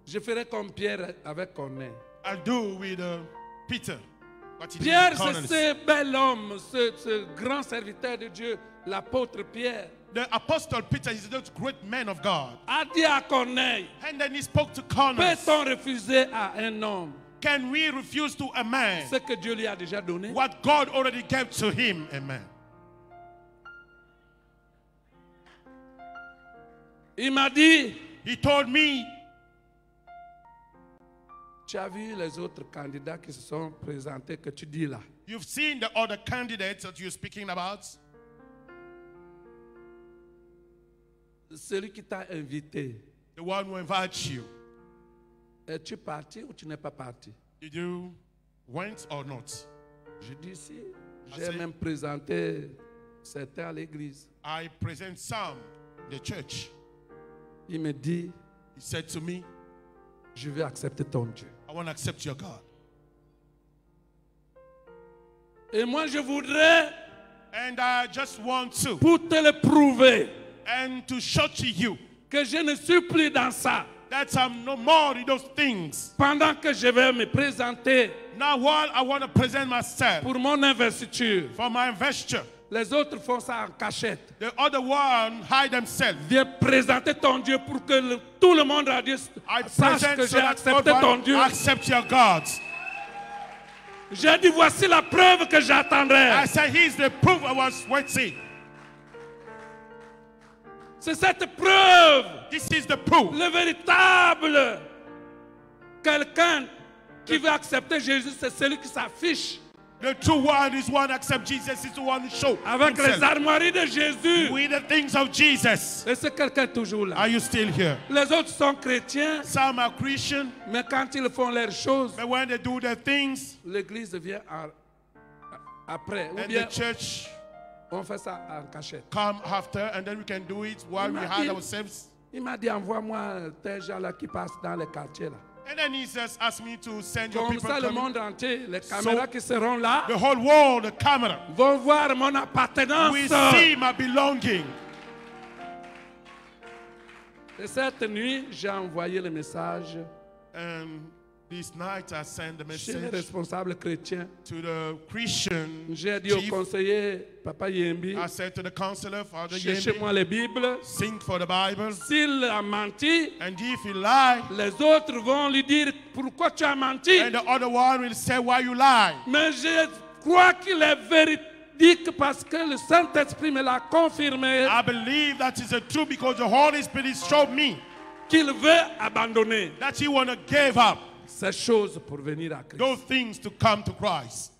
Je ferai comme Pierre avec Corneille. I'll do with uh, Peter. Pierre, c'est ce bel homme, ce, ce grand serviteur de Dieu, l'apôtre Pierre, The apostle Peter is the great man of God. a dit à Corneille, And then he spoke to peut-on refuser à un homme Can we refuse to a man ce que Dieu lui a déjà donné what God already gave to him? Amen. Il m'a dit, He told me, tu as vu les autres candidats qui se sont présentés que tu dis là. You've seen the other candidates that you're speaking about. Celui qui t'a invité, The one who invites you. es-tu parti ou tu n'es pas parti? Did you went or not? Je dis si. J'ai même présenté certains à l'église. I present some the church. Il me dit, He said to me, je vais accepter ton Dieu. I want to accept your God. Et moi, je voudrais, And I just want to pour te le prouver, and to show to you que je ne suis plus dans ça. that I'm no more in those things. Pendant que je vais me présenter Now while I want to present myself pour mon investiture, for my investure, les autres font ça en cachette. the other one hide themselves. Viens présenter ton Dieu pour que le- tout le monde radius I sache que so j'ai that accepté ton Dieu. accept your God. J'ai dit, voici la preuve que j'attendrai. I said, He's the proof I was waiting. C'est cette preuve, This is the proof. le véritable quelqu'un qui veut accepter Jésus, c'est celui qui s'affiche The true one is one accept Jesus is the one who show Avec les armoiries de Jésus. with the things of Jesus. Est-ce que quelqu'un est toujours là? Are you still here? Les autres sont chrétiens, Some are Christian, mais quand ils font leurs choses, but when they do their things, l'église vient en- après. Ou and bien the church on fait ça en cachette. come after, and then we can do it while we hide ourselves. Il m'a dit envoie-moi tel gens là qui passe dans les quartiers là. And then he says, ask me to send your Comme people ça, le monde entier, les caméras qui seront là, The whole world, the camera, vont voir mon appartenance. we see my belonging. Et cette nuit, j'ai envoyé le message And this night I sent a message responsables chrétiens. to the Christian J'ai dit au conseiller, Papa Yembi, I said to the counselor, Father cherchez-moi les Bibles. sing for the Bible. S'il a menti, And if he lie, les autres vont lui dire pourquoi tu as menti? and the other one will say why you lie? Mais je crois qu'il est véridique parce que le Saint-Esprit me l'a confirmé I believe that is the truth because the Holy Spirit showed me qu'il veut abandonner that he wanna give up ces choses pour venir à Christ. those things to come to Christ.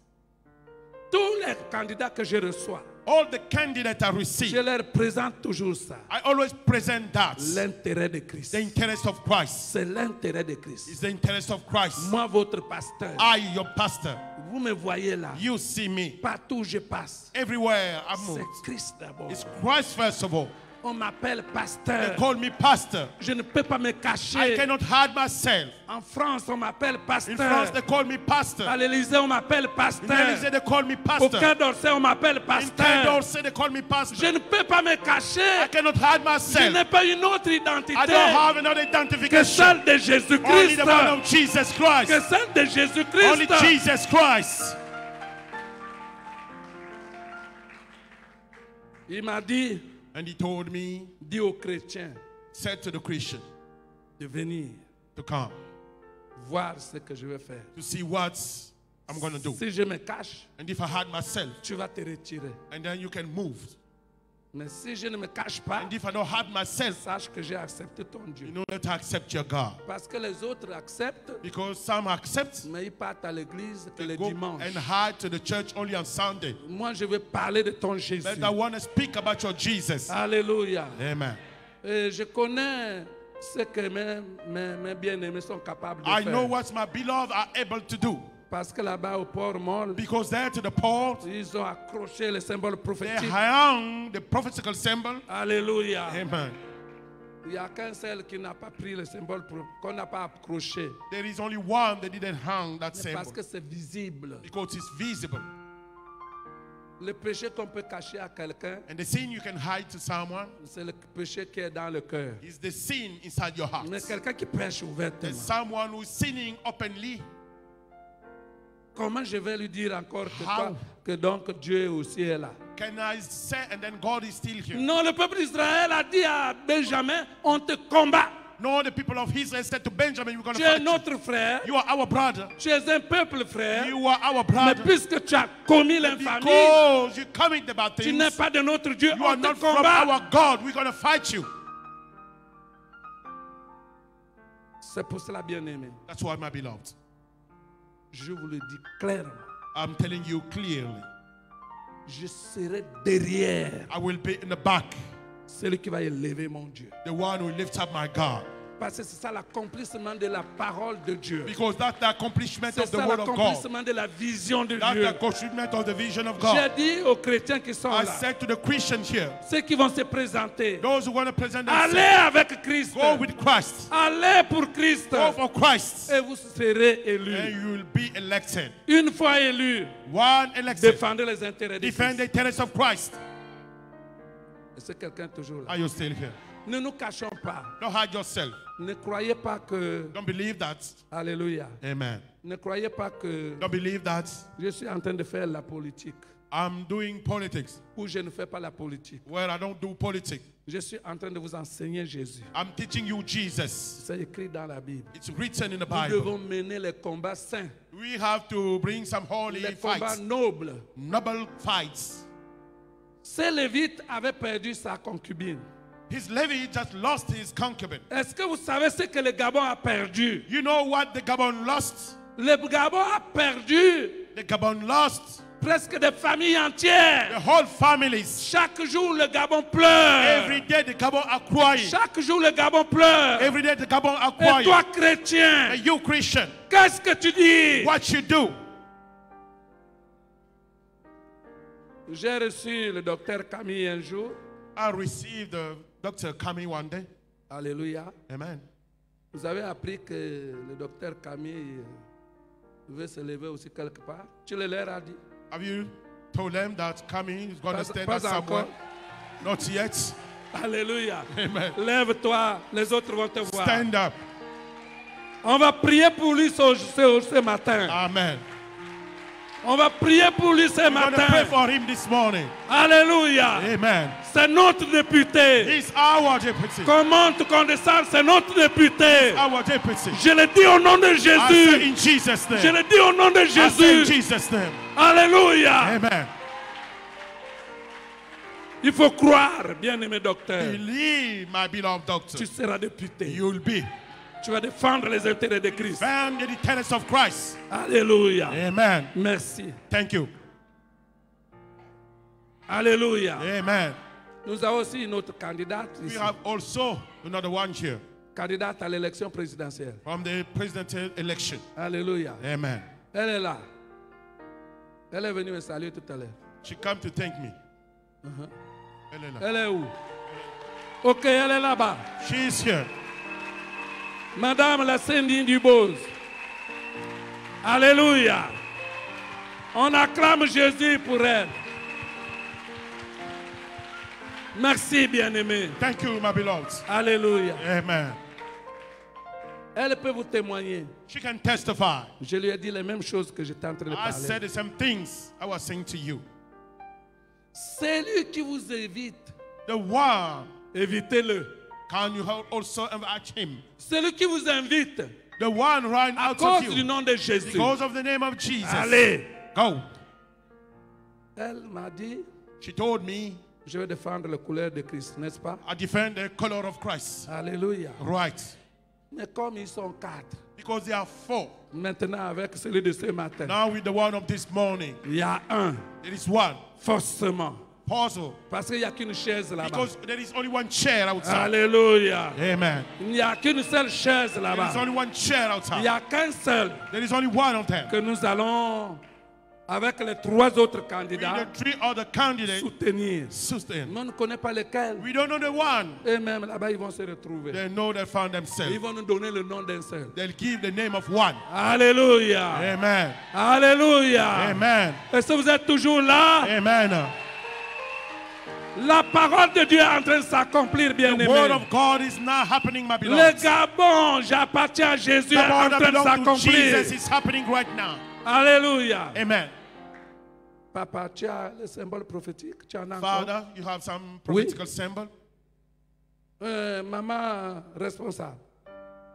Tous les candidats que je reçois, All the candidates I je receive, leur présente toujours ça. I always present that. L'intérêt de Christ. The interest of Christ C'est l'intérêt de Christ. is the interest of Christ. Moi, votre pasteur, I, your pastor, vous me voyez là. you see me Partout où je passe, everywhere I c'est move. Christ d'abord. It's Christ first of all. On m'appelle They pasteur. call me pastor. Je ne peux pas me I cacher. cannot hide myself. En France, on m'appelle In France, pasteur. they call me pastor. À l'Élysée, on m'appelle In pasteur. Élysée, they call me Au pastor. Quai d'Orsay, on m'appelle In pasteur. Kendall, they call me pastor. Je ne peux pas me I cacher. cannot hide Je myself. n'ai pas une autre I identité don't have another que identification. celle de Only Jésus-Christ. the one of Jesus Que Christ. celle de Only Jésus-Christ. Jesus Christ. Il m'a dit, And he told me, dis aux chrétiens said to the Christian, de venir to come voir ce que je vais faire. to see what I'm going to do. Si je me cache, And if I hide myself, tu vas te retirer. and then you can move. Mais si je ne me cache pas, And if I don't hide myself, sache que j'ai accepté ton Dieu. you know that I accept your God. Parce que les autres acceptent, Because some accept, mais ils partent à l'église que le go dimanche. and hide to the church only on Sunday. Moi, je veux parler de ton Jésus. But I want to speak about your Jesus. Alléluia. Amen. Et je connais ce que mes, mes- mes bien-aimés sont capables de I faire. know what my beloved are able to do. Parce que là-bas au port Because there to the port, ils ont accroché le symbole they prophétique. hung the prophetical symbol. Alléluia. Amen. Il n'y a qu'un seul qui n'a pas pris le symbole qu'on n'a pas accroché. There is only one that didn't hang that Mais parce symbol. que c'est visible. Because it's visible. Le péché qu'on peut cacher à quelqu'un, And the sin you can hide to someone c'est le péché qui est dans le cœur. is the sin inside your heart. Mais quelqu'un qui pêche ouvertement, There's someone who's sinning openly. Comment je vais lui dire encore que, How? toi- que donc Dieu aussi est là? Can I say, and then God is still here? Non, le peuple d'Israël a dit à Benjamin, on te combat. No, the people of Israel said to Benjamin, We're going Tu to you. notre frère, You are our brother. tu es un peuple frère, You are our mais brother. puisque tu as commis l'infamie, you commit the bad tu n'es pas de notre Dieu, you are on te not from combat. our God. We're going to fight you. C'est pour cela, bien-aimé, That's why, my beloved, je vous le dis clairement, I'm telling you clearly, je serai derrière I will be in the back, celui qui va élever mon Dieu. the one who lifts up my God. Parce que c'est ça l'accomplissement de la parole de Dieu. Because that's the accomplishment C'est of the ça word of God. l'accomplissement de la vision de That's Dieu. the accomplishment of the vision of J'ai God. dit aux chrétiens qui sont I là, said to the Christians here, ceux qui vont se présenter, those who want to present allez themselves, avec Christ. go with Christ. Allez pour Christ. Go for Christ. Et vous serez And élus. you will be elected. Une fois élus, One elected. défendez les intérêts de Defend Christ. the tenets of Christ. Est-ce que quelqu'un est toujours là? Are you still here? Ne nous cachons pas. Don't hide yourself. Ne croyez pas que... Don't believe that. Alléluia. Amen. Ne croyez pas que Don't believe that. je suis en train de faire la politique. I'm doing politics Ou je ne fais pas la politique. where I don't do politics. Je suis en train de vous enseigner Jésus. I'm teaching you Jesus. C'est écrit dans la Bible. It's written in the Nous Bible. devons mener les combats saints, We have to bring some holy les combats fights, nobles. noble fights. Ces Lévites avaient perdu sa concubine. His Levi just lost his concubine. Est-ce que vous savez ce que le Gabon a perdu? You know what the Gabon lost? Le Gabon a perdu The Gabon lost presque des familles entières. the whole families. Chaque jour, le Gabon pleure. Every day the Gabon are crying. Chaque jour, le Gabon pleure. Every day the Gabon are Et toi, chrétien, And you Christian, qu'est-ce que tu dis? what you do? J'ai reçu le docteur Camille un jour. I received the doctor coming one day. Alléluia. Amen. Vous avez appris que le docteur Camille veut se lever aussi quelque part. Tu le leur as dit Have you told them that coming is going to stand up somewhere? encore. Not yet. Alléluia. Amen. Lève-toi, les autres vont te voir. Stand up. On va prier pour lui ce, ce- ce matin. Amen. On va prier pour lui ce We're to pray matin. for him this morning. Alléluia. Amen. C'est notre député. He's our deputy. Qu'on descende, c'est notre député. Our deputy. Je le dis au nom de I Jésus. in Jesus' Je name. le dis au nom de I say in Jésus. Jesus' name. Alléluia. Amen. Il faut croire, bien-aimé docteur. Believe, my beloved doctor. Tu seras député. You'll be. Tu vas défendre les intérêts de Christ. In the tenets of Christ. Alléluia. Amen. Merci. Thank you. Alléluia. Amen. Nous avons aussi une autre candidate We ici. have also another one here Candidate à l'élection présidentielle. from the presidential election. Alléluia. Amen. Elle est là. Elle est venue me saluer tout à l'heure. She come to thank me. Elena. Elle est où? Ok, elle est là-bas. She is here. Madame la Céline Dubose. Alléluia. On acclame Jésus pour elle. Merci, bien-aimé. Thank you, my beloved. Alléluia. Amen. Elle peut vous témoigner. She can testify. Je lui ai dit les mêmes choses que j'étais en train de I parler. said the same things I was saying to you. Celui qui vous évite, The one, évitez-le. Can you also invite him? Celui qui vous invite, The one right à out cause of du you. nom de Jésus, Because of the name of Jesus. allez. Go. Elle m'a dit, She told me, je vais défendre la couleur de Christ, n'est-ce pas? I defend the color of Christ. Alléluia. Right. Mais comme ils sont quatre, Because there are four. maintenant avec celui de ce matin, Now with the one of this morning, il y a un, there is one. forcément. Puzzle. Parce qu'il n'y a qu'une chaise là-bas. Because there is only one chair outside. Alléluia. Amen. Il n'y a qu'une seule chaise There is là-bas. only one chair Il outside. n'y a qu'un seul There is only one of them. que nous allons, avec les trois autres candidats, the three other candidates, soutenir. sustain. On ne connaît pas lesquels. We don't know the one. Eux-mêmes là-bas, ils vont se retrouver. They know they found Ils themselves. vont nous donner le nom d'un seul. They'll give the name of one. Alléluia. Amen. Alléluia. Amen. Est-ce que vous êtes toujours là? Amen. La parole de Dieu est en train de s'accomplir, bien The word aimé. of God is now happening, my Le. Gabon, j'appartiens à Jésus, est en train de s'accomplir. Right now. Alléluia. Amen. Papa, tu as le symbole prophétique? Tu en as encore? Father, you have some prophetical symbol? Euh, maman responsable.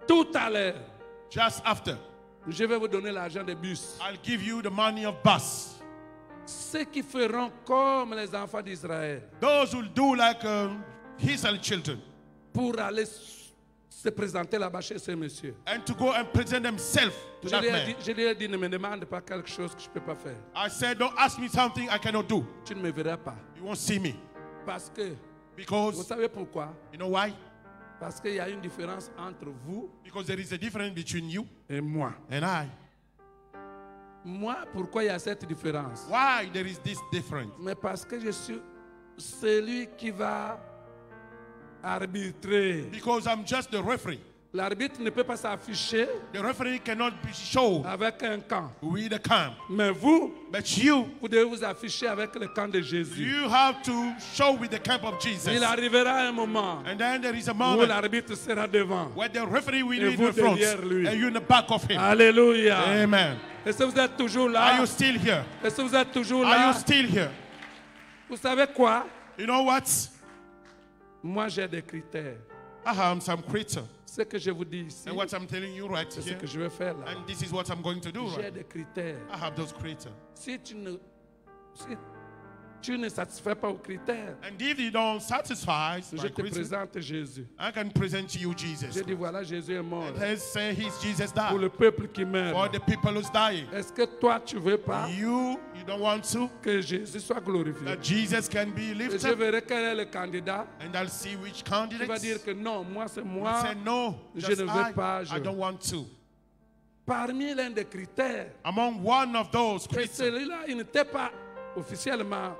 Tout à l'heure, Just after, je vais vous donner l'argent des bus. I'll give you the money of bus. Ceux qui feront comme les enfants d'Israël Those who do like um, his children pour aller se présenter là-bas chez ce monsieur. and to go and present themselves to Je that lui, man. dit, je lui ai dit, ne me demande pas quelque chose que je ne peux pas faire. I said, don't ask me something I cannot do. Tu ne me verras pas. You won't see me. Parce que, vous Because, savez pourquoi? you know why? Parce qu'il y a une différence entre vous Because there is a difference between you et moi. and I. Moi, pourquoi il y a cette différence? Why there is this difference? Mais parce que je suis celui qui va arbitrer. Because I'm just the referee. L'arbitre ne peut pas s'afficher The referee cannot be shown avec un camp. with the camp. Mais vous, But you, vous devez vous afficher avec le camp de Jésus. you have to show with the camp of Jesus. Il arrivera un moment And then there is a où moment l'arbitre sera devant. where the referee will Et be in vous the front derrière lui. and you in the back of him. Alléluia. Amen. Est-ce que vous êtes toujours Are là you still here? Est-ce que vous êtes toujours Are là? you still here? Vous savez quoi? You know what? Moi, j'ai des critères. I have some creature. Ce que je vous dis ici, And what I'm telling you right c'est ce here, que je vais faire là. and this is what I'm going to do J'ai right. des critères. I have those creature. Si tu ne, si tu ne satisfais pas aux critères, And if you don't satisfy je my te présente Jésus. I can present to you Jesus. Je dis voilà, Jésus est mort And let's say he's Jesus pour died le peuple qui for meurt. the people who's dying. Est-ce que toi, tu veux pas You, you don't want to? que Jésus soit glorifié? That Jesus can be Et je lifted. verrai quel est le candidat And I'll see which qui va dire que non, moi c'est moi. say no. je Just ne veux I, pas, je- I don't want to. Parmi l'un des critères, Among one of those celui-là, il n'était pas officiellement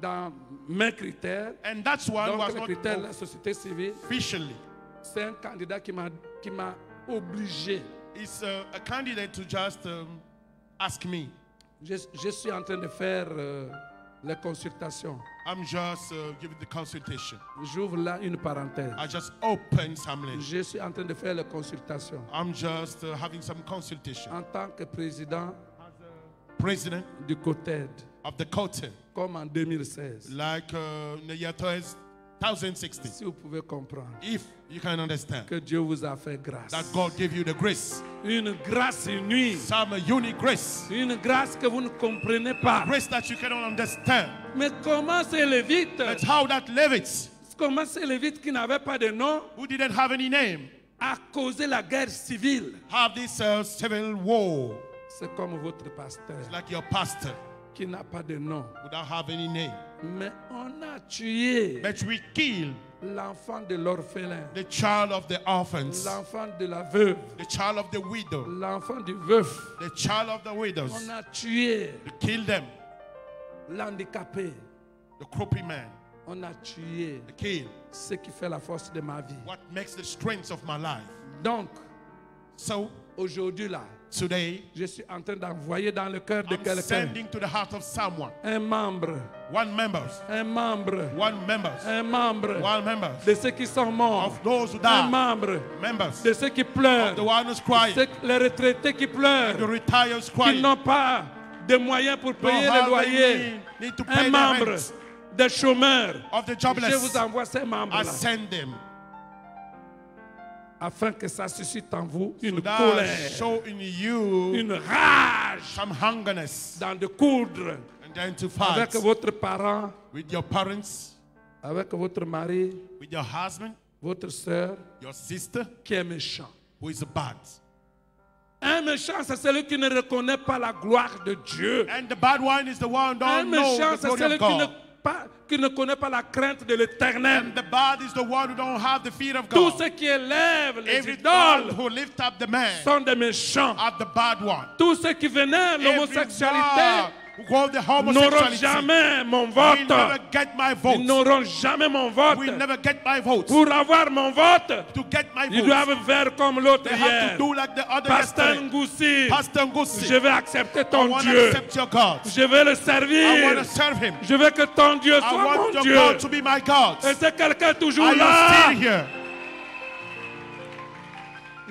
dans mes critères. and that's one Donc was les not critères de la société civile, officially. c'est un candidat qui m'a qui m'a obligé. It's a candidate to just um, ask me. Je, je suis en train de faire euh, les consultations. I'm just uh, giving the consultation. J'ouvre là une parenthèse. I just open some link. Je suis en train de faire les consultations. I'm just uh, having some consultation. En tant que président President du COTED, of the Cote, comme en 2016. like uh, in the year 2060. Si vous pouvez comprendre If you can understand que Dieu vous a fait grâce. that God gave you the grace, Une grâce inouïe. some unique grace, Une grâce que vous ne comprenez pas. grace that you cannot understand. Mais comment ces Lévites, That's how that Levites, comment ces Lévites qui n'avaient pas de nom, who didn't have any name, a causé la guerre civile have this uh, civil war. C'est comme votre pasteur It's Like your pastor qui n'a pas de nom. without have any name. Mais on a tué But we kill l'enfant de l'orphelin, the child of the orphans, l'enfant de la veuve, the child of the widow, l'enfant du veuf. the child of the widows. On a tué We kill them, l'handicapé. the croupy man. On a tué We kill ce qui fait la force de ma vie. what makes the strength of my life. Donc, So aujourd'hui là, today, je suis en train d'envoyer dans le cœur de quelqu'un un membre, one un membre, one un membre. One de ceux qui sont morts, of those who un membre. Members, de ceux qui pleurent, the one who's crying, ceux- les retraités qui the pleurent, qui n'ont pas de moyens pour payer le have loyer, any need to un pay membre des chômeurs. of the Je vous envoie ces membres-là. Them afin que ça suscite en vous une so colère, show in you une rage some hungerness dans de coudre and then to fight avec votre parent, with your parents, avec votre mari, with your husband, votre soeur your sister, qui est méchant. who is bad. Un méchant, c'est celui qui ne reconnaît pas la gloire de Dieu. And the bad one is the one Un don't know méchant, c'est celui qui ne. Pas- qui ne connaît pas la crainte de l'éternel. And the bad is the one who don't have the fear of Tous ceux qui élèvent les Every idoles who lift up the man sont des méchants. are the bad one. Tous ceux qui vénèrent l'homosexualité The n'auront jamais mon vote. Ils n'auront jamais mon vote. Pour avoir mon vote, To get my ils doivent faire comme l'autre hier. like Pasteur. Ngoussi, je vais accepter ton Dieu. Je vais le servir. to serve Him. Je veux que ton Dieu I soit want mon Dieu. God to be my God. Et c'est quelqu'un toujours Are là.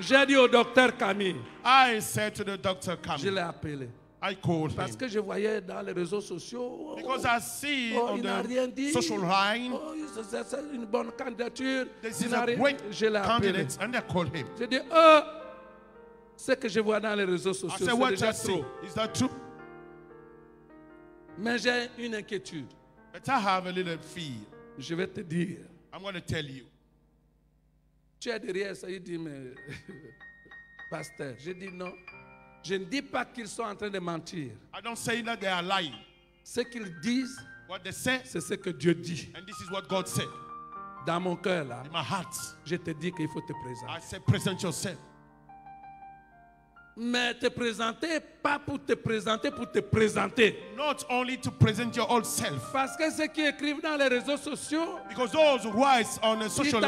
J'ai dit au docteur Camille, I said to the doctor, je l'ai appelé. I called Parce him. que je voyais dans les réseaux sociaux. Because I see oh, on il n'a rien dit. social line, Oh, c'est- une bonne candidature. this Il is a rien- great Je l'ai appelé. candidate. And I called him. J'ai dit, oh, ce que je vois dans les réseaux I sociaux, said, c'est what déjà I see? trop. Is that true? Mais j'ai une inquiétude. But I have a little fear. Je vais te dire. I'm going to tell you. Tu es derrière ça, il dit, mais pasteur, je dis non. Je ne dis pas qu'ils sont en train de mentir. I don't say that they are lying. Ce qu'ils disent, What they say, c'est ce que Dieu dit. and this is what God said Dans mon cœur, là, in my heart. je te dis qu'il faut te présenter. I said, present yourself. Mais te présenter, pas pour te présenter, pour te présenter. Not only to present your old self, Parce que ceux qui écrivent dans les réseaux sociaux, because those who on a social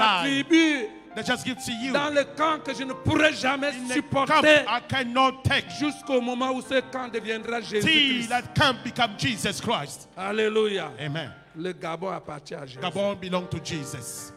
they just give to you. dans le camp que je ne pourrai jamais In supporter I cannot take jusqu'au moment où ce camp deviendra till Jésus-Christ. that camp become Jesus Christ. Alléluia. Amen. Le Gabon appartient à Jésus. Gabon belong to Jesus.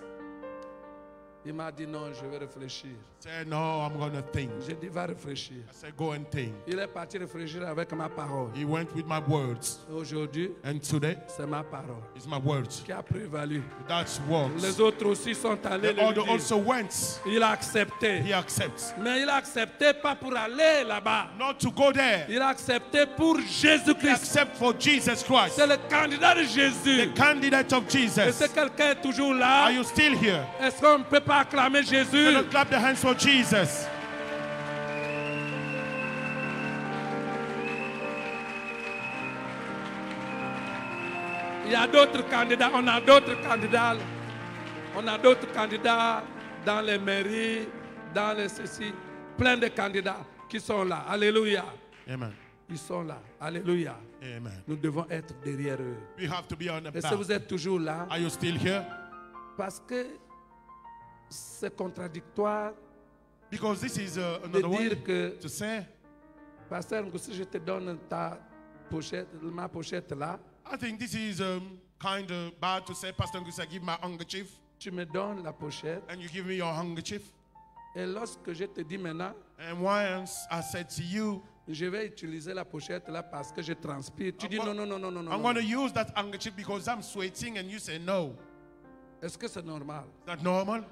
Il m'a dit non, je vais réfléchir. Said, no, I'm to think. J'ai dit, va réfléchir. I said, go and think. Il est parti réfléchir avec ma parole. He went with my words. Aujourd'hui, And today, c'est ma parole it's my words. qui a prévalu. That's words. Les autres aussi sont allés The other also went. Il a accepté. He accepts. Mais il a accepté pas pour aller là-bas. Not to go there. Il a accepté pour Jésus-Christ. accept for Jesus Christ. C'est le candidat de The Jésus. candidate of Est-ce que Jesus. quelqu'un est toujours Are là? you still here? Est-ce qu'on peut pas acclamer Jésus? Can clap the hands for Jesus? Il y a d'autres candidats, on a d'autres candidats. On a d'autres candidats dans les mairies, dans les ceci. Plein de candidats qui sont là. Alléluia. Amen. Ils sont là. Alléluia. Amen. Nous devons être derrière eux. We have to be on the que back. vous êtes toujours là? Are you still here? Parce que c'est contradictoire Because this is uh, de another way dire que, to say, Pasteur, si je te donne ta pochette, ma pochette là, I think this is um, kind of bad to say, Pastor Ngusa, give my handkerchief tu me donnes la pochette. and you give me your handkerchief. Et lorsque je te dis maintenant, And once I said to you, je vais utiliser la pochette là parce que je transpire, tu dis I'm non, go- non, non, non, non, non. I'm non. going to use that handkerchief because I'm sweating, and you say no. Est-ce que c'est normal? Is that normal?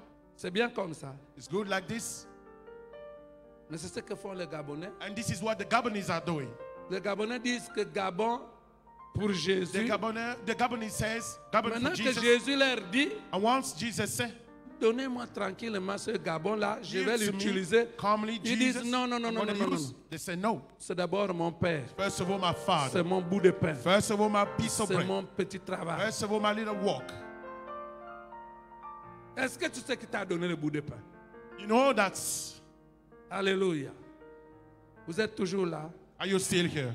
C'est bien comme ça. It's good like this. Mais c'est ce que font les Gabonais. And this is what the Gabonese are doing. Les Gabonais disent que Gabon pour The Jésus. Gabonese, the Gabonese says, Gabon Maintenant for que Jesus. Jésus leur dit, And once Jesus said, donnez-moi tranquillement ce Gabon là, je vais l'utiliser. Ils disent non, non, non, non, non, non. They say no. C'est d'abord mon père. First of all, my C'est father. mon bout de pain. First of all, my piece of C'est bread. mon petit travail. First of all, my little walk. Est-ce que tu sais qui t'a donné le bout de pain? You know that's. Alléluia. Vous êtes toujours là. Are you still here?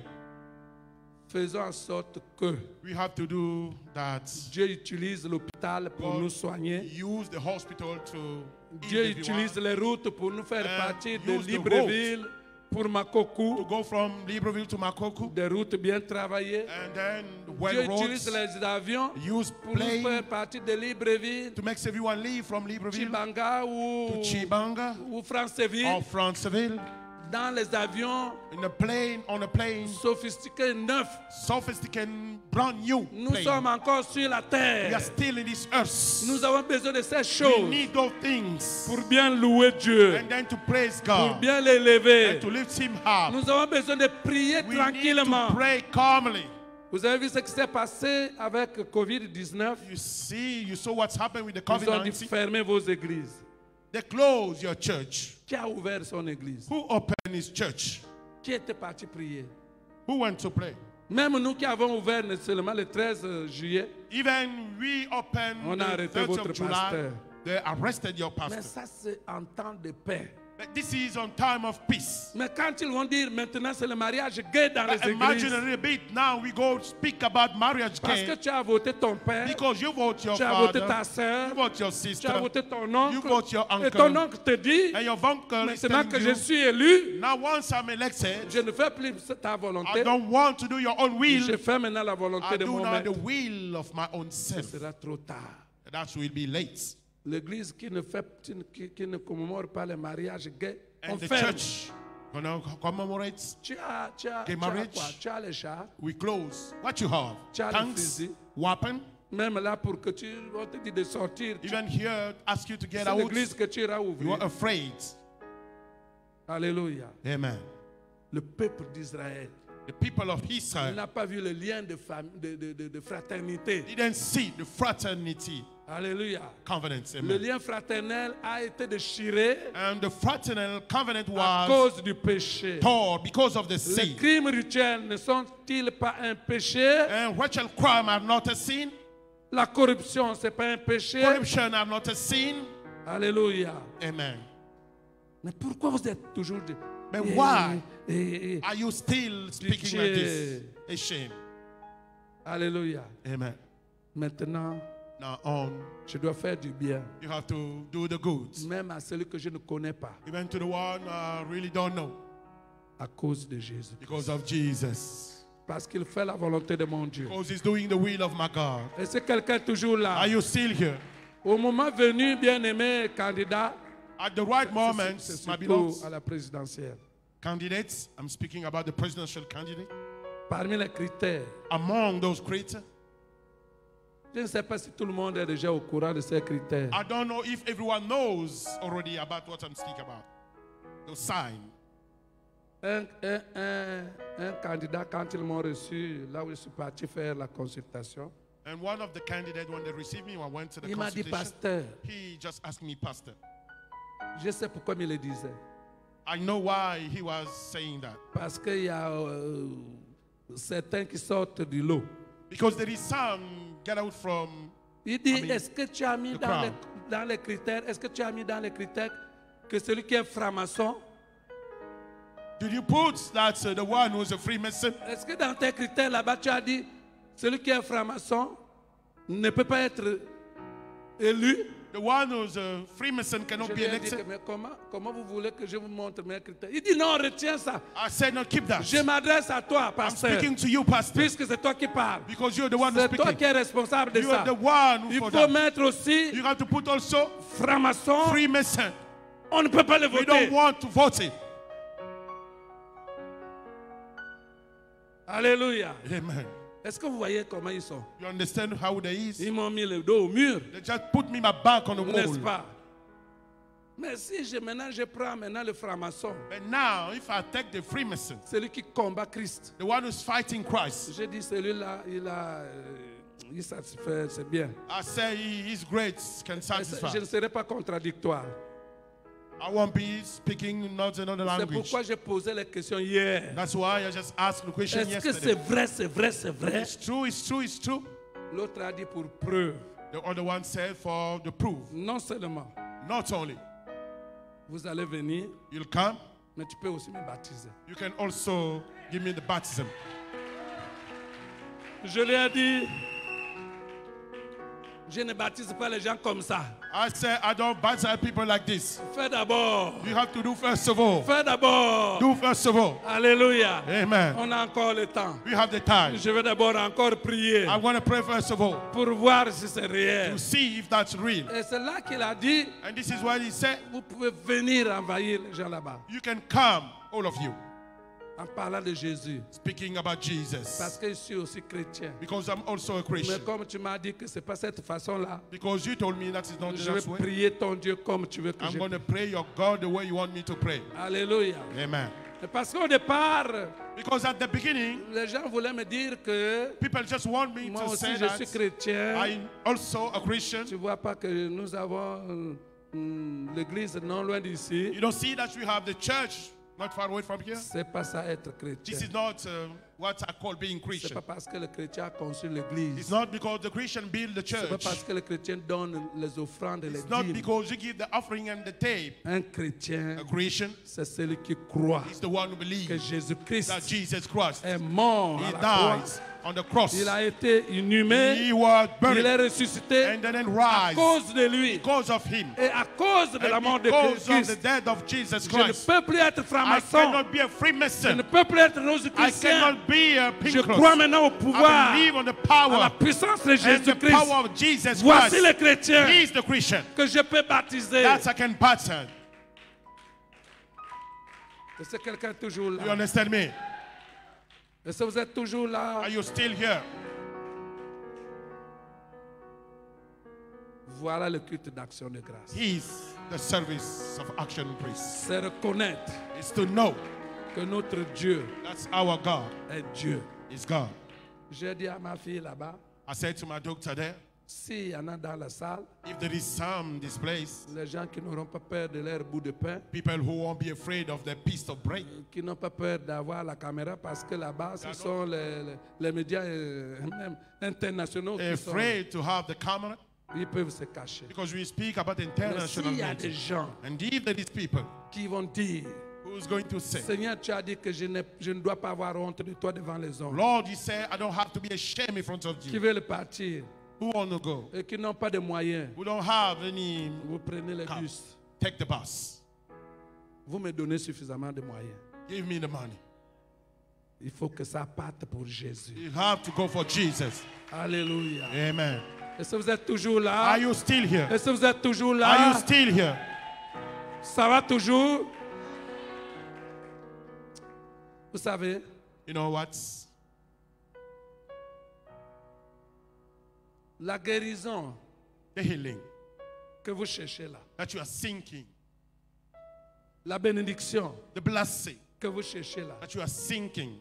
Faisons en sorte que We have to do that. Dieu utilise l'hôpital pour God nous soigner. Use the hospital to. Dieu utilise les routes pour nous faire partir de Libreville pour to Makoku, go from Libreville to Makoku. des routes bien travaillées. And then Dieu well utilise roads. les avions Use pour nous faire plane partir de Libreville, to make everyone leave from Libreville Chibanga to ou, Chibanga ou Franceville. or Franceville. Dans les avions In a plane, on a plane, sophistiqués neufs, sophisticated, brand new nous sommes encore sur la We terre. are still in this earth. Nous avons besoin de ces We choses need those things. pour bien louer Dieu, And then to praise pour bien l'élever. And to lift Him up. Nous avons besoin de prier We need tranquillement. to pray calmly. Vous avez vu ce qui s'est passé avec Covid-19 You see, you saw what's happened with the Ils ont dit COVID-19. fermez vos églises. They closed your church. Qui a ouvert son église? Who opened his church? Qui était parti prier? Who went to pray? Même nous qui avons ouvert seulement le 13 juillet, Even we opened On a the arrêté 30th votre of July. pasteur. They arrested your mais pastor. ça c'est en temps de paix. But this is on time of peace. Mais quand ils vont dire maintenant c'est le mariage gay dans les But imagine églises, a little bit now we go speak about marriage parce que tu as voté ton père, because you vote your tu as voté father, ta soeur, you vote your tu sister, as voté ton you oncle, vote your et ton uncle, oncle te dit, and your uncle maintenant que je you, suis élu, now once I'm elected, je ne fais plus ta I volonté, don't want to do your own will. je fais maintenant la volonté I de do mon now the maître. will of my own Ce self. sera trop tard. That will be late. L'église qui ne fait, qui, qui ne commémore pas le mariage gay, on And the ferme. church gonna commemorate. Tu as, tu as, Gay tu as marriage. Tu as les We close. What you have? Charlie Tanks, Fizzy. weapon? même là pour que tu on te dit de sortir. tu- Even here, ask you to get C'est out. l'église que tu iras You ouvrir. are afraid. Alléluia. Amen. Le peuple d'Israël The people of il Israel n'a pas vu le lien de, fam- de, de, de- de fraternité. didn't see the fraternity Alléluia. covenant. Le lien fraternel a été déchiré And the fraternal covenant à was cause du péché. torn because of the Les sin. crimes rituels ne sont-ils pas un péché? And Rachel crime are not a sin? La corruption, c'est pas un péché? Corruption are not a sin? Alléluia. Amen. Mais pourquoi vous êtes toujours de... But Eh, why eh, eh, are you still speaking like this? A shame. Alléluia. Amen. Maintenant, Now on, je dois faire du bien, you have to do the good. même à celui que je ne connais pas, Even to the one I really don't know à cause de Jésus. because of Jesus. Parce qu'il fait la volonté de mon Dieu. Because he's doing the will of my God. Est-ce que quelqu'un est toujours là Are you still here? Au moment venu, bien-aimé candidat, At the right moment, my beloved à la présidentielle. candidates, I'm speaking about the presidential candidate. Parmi les critères, Among those criteria, je ne sais pas si tout le monde est déjà au courant de ces critères. I don't know if everyone knows already about what I'm speaking about. The sign. Un, un- un- un candidat, quand ils m'ont reçu, là où je suis parti faire la consultation, And one of the candidates, when they received me, I went to the il m'a dit, consultation. pasteur, He just asked me, Pastor. je sais pourquoi il le disait. I know why he was saying that. Parce qu'il y a euh, certains qui sortent du lot. Because there is some get out from. Il dit, est-ce que tu as mis dans les, dans les critères, est-ce que tu as mis dans les critères que celui qui est franc-maçon, Did you put that uh, the one who's a Freemason? est-ce que dans tes critères là-bas, tu as dit, celui qui est franc-maçon ne peut pas être élu? The one who's a Freemason cannot Je be ai dit, mais comment, comment vous voulez que je vous montre mes critères? Il dit, non, retiens ça. I said, no, keep that. Je m'adresse à toi, I'm pasteur, speaking to you, Pastor, puisque c'est toi qui parles. because you're the one who's C'est toi qui speaking. es responsable de You ça. are the one who Il faut that. mettre aussi You have to put also franc-maçon. Freemason. On ne peut pas le We don't voter. want to vote it. Alléluia. Amen. Est-ce que vous voyez comment ils sont? You understand how they is? Ils m'ont mis le dos au mur, They just put me my back on the n'est-ce wall. pas? Mais si je, maintenant je prends maintenant le franc-maçon, But now, if I take the Freemason, celui qui combat Christ, the one who's fighting Christ, je dis celui-là, il a, euh, il satisfait, c'est bien. I say he is great, can satisfy. Je ne serai pas contradictoire. I won't be speaking not another C'est language. pourquoi j'ai posé la question hier. That's why I just asked the question Est-ce que yesterday. c'est vrai, c'est vrai, c'est vrai? It's true, it's true, it's true. L'autre a dit pour preuve. The other one said for the proof. Non seulement Not only vous allez venir, you'll come, mais tu peux aussi me baptiser. you can also give me the baptism. Je lui ai dit, je ne baptise pas les gens comme ça. I say I don't baptize people like this. Fais d'abord. You have to do first of all. Fais d'abord. Do first of all. Alléluia. Amen. On a encore le temps. We have the time. Je vais d'abord encore prier I want to pray first of all pour voir si c'est réel. to see if that's real. Et c'est là qu'il a dit, And this is what he said. vous pouvez venir envahir les gens là-bas. You can come, all of you, En parlant de Jésus. speaking about Parce Jesus. que je suis aussi chrétien. Because I'm also a Mais Christian. comme tu m'as dit que c'est pas cette façon-là, Because you told me that is not je vais prier ton Dieu comme tu veux que I'm je going to pray your God the way you want me to pray. Alléluia. Amen. Parce qu'au départ, Because at the beginning, les gens voulaient me dire que people just want me moi to aussi say je suis chrétien. I'm also a Christian. Tu vois pas que nous avons hum, l'église non loin d'ici. You don't see that we have the church not far away from here? C'est pas ça être This is not uh, what I call being C'est Christian. pas parce que le chrétien a conçu It's l'église. not because the Christian build the C'est pas church. parce que le chrétien donne les offrandes et les It's not because you give the offering and the tape. Un chrétien, A Christian c'est celui qui croit is the one who que believes that Jésus-Christ Jesus Christ, est mort He à la croix. died on the cross. Il a été inhumé, He was il est buried ressuscité and then à rise cause de lui. because of him. Et à cause de la mort And de because of the Christ, death of Jesus je ne Christ, peux plus être I franc-maçon. cannot be a Je ne peux plus être I rosicrucien. Cannot be a Je crois maintenant au pouvoir, à la puissance de Jésus-Christ. Voici le Christ. chrétien He is the Christian. que je peux baptiser. Est-ce que quelqu'un est toujours You là? understand me? Est-ce que vous êtes toujours là? Are you still here? Voilà le culte d'action de grâce. Is the service of action priest. C'est reconnaître It's to know que notre Dieu that's our God est Dieu. is God. J'ai dit à ma fille là-bas, I said to my doctor there, s'il y en a dans la salle, if there is some in this place, les gens qui n'auront pas peur de leur bout de pain, people who won't be afraid of the piece of bread, qui n'ont pas peur d'avoir la caméra parce que là-bas, ce sont les, les- les médias euh, même internationaux qui sont, afraid to have the camera, ils peuvent se cacher. because we speak about Mais international s'il y a des gens And if there is people qui vont dire, who's going to say, Seigneur, tu as dit que je, n'ai- je ne dois pas avoir honte de toi devant les hommes, Lord, you say I don't have to be ashamed in front of qui you. veulent partir? Who want to go? et qui n'ont pas de moyens, Who don't have any, vous prenez Come. bus, take the bus. vous me donnez suffisamment de moyens. Give me the money. Il faut que ça parte pour Jésus. You have to go for Jesus. Alléluia. Amen. Est-ce que vous êtes toujours là? Are you still here? Est-ce que vous êtes toujours Are là? you still here? Ça va toujours? Vous savez, You know what? la guérison The healing que vous cherchez là, that you are seeking, la bénédiction the blessing que vous cherchez là, that you are seeking,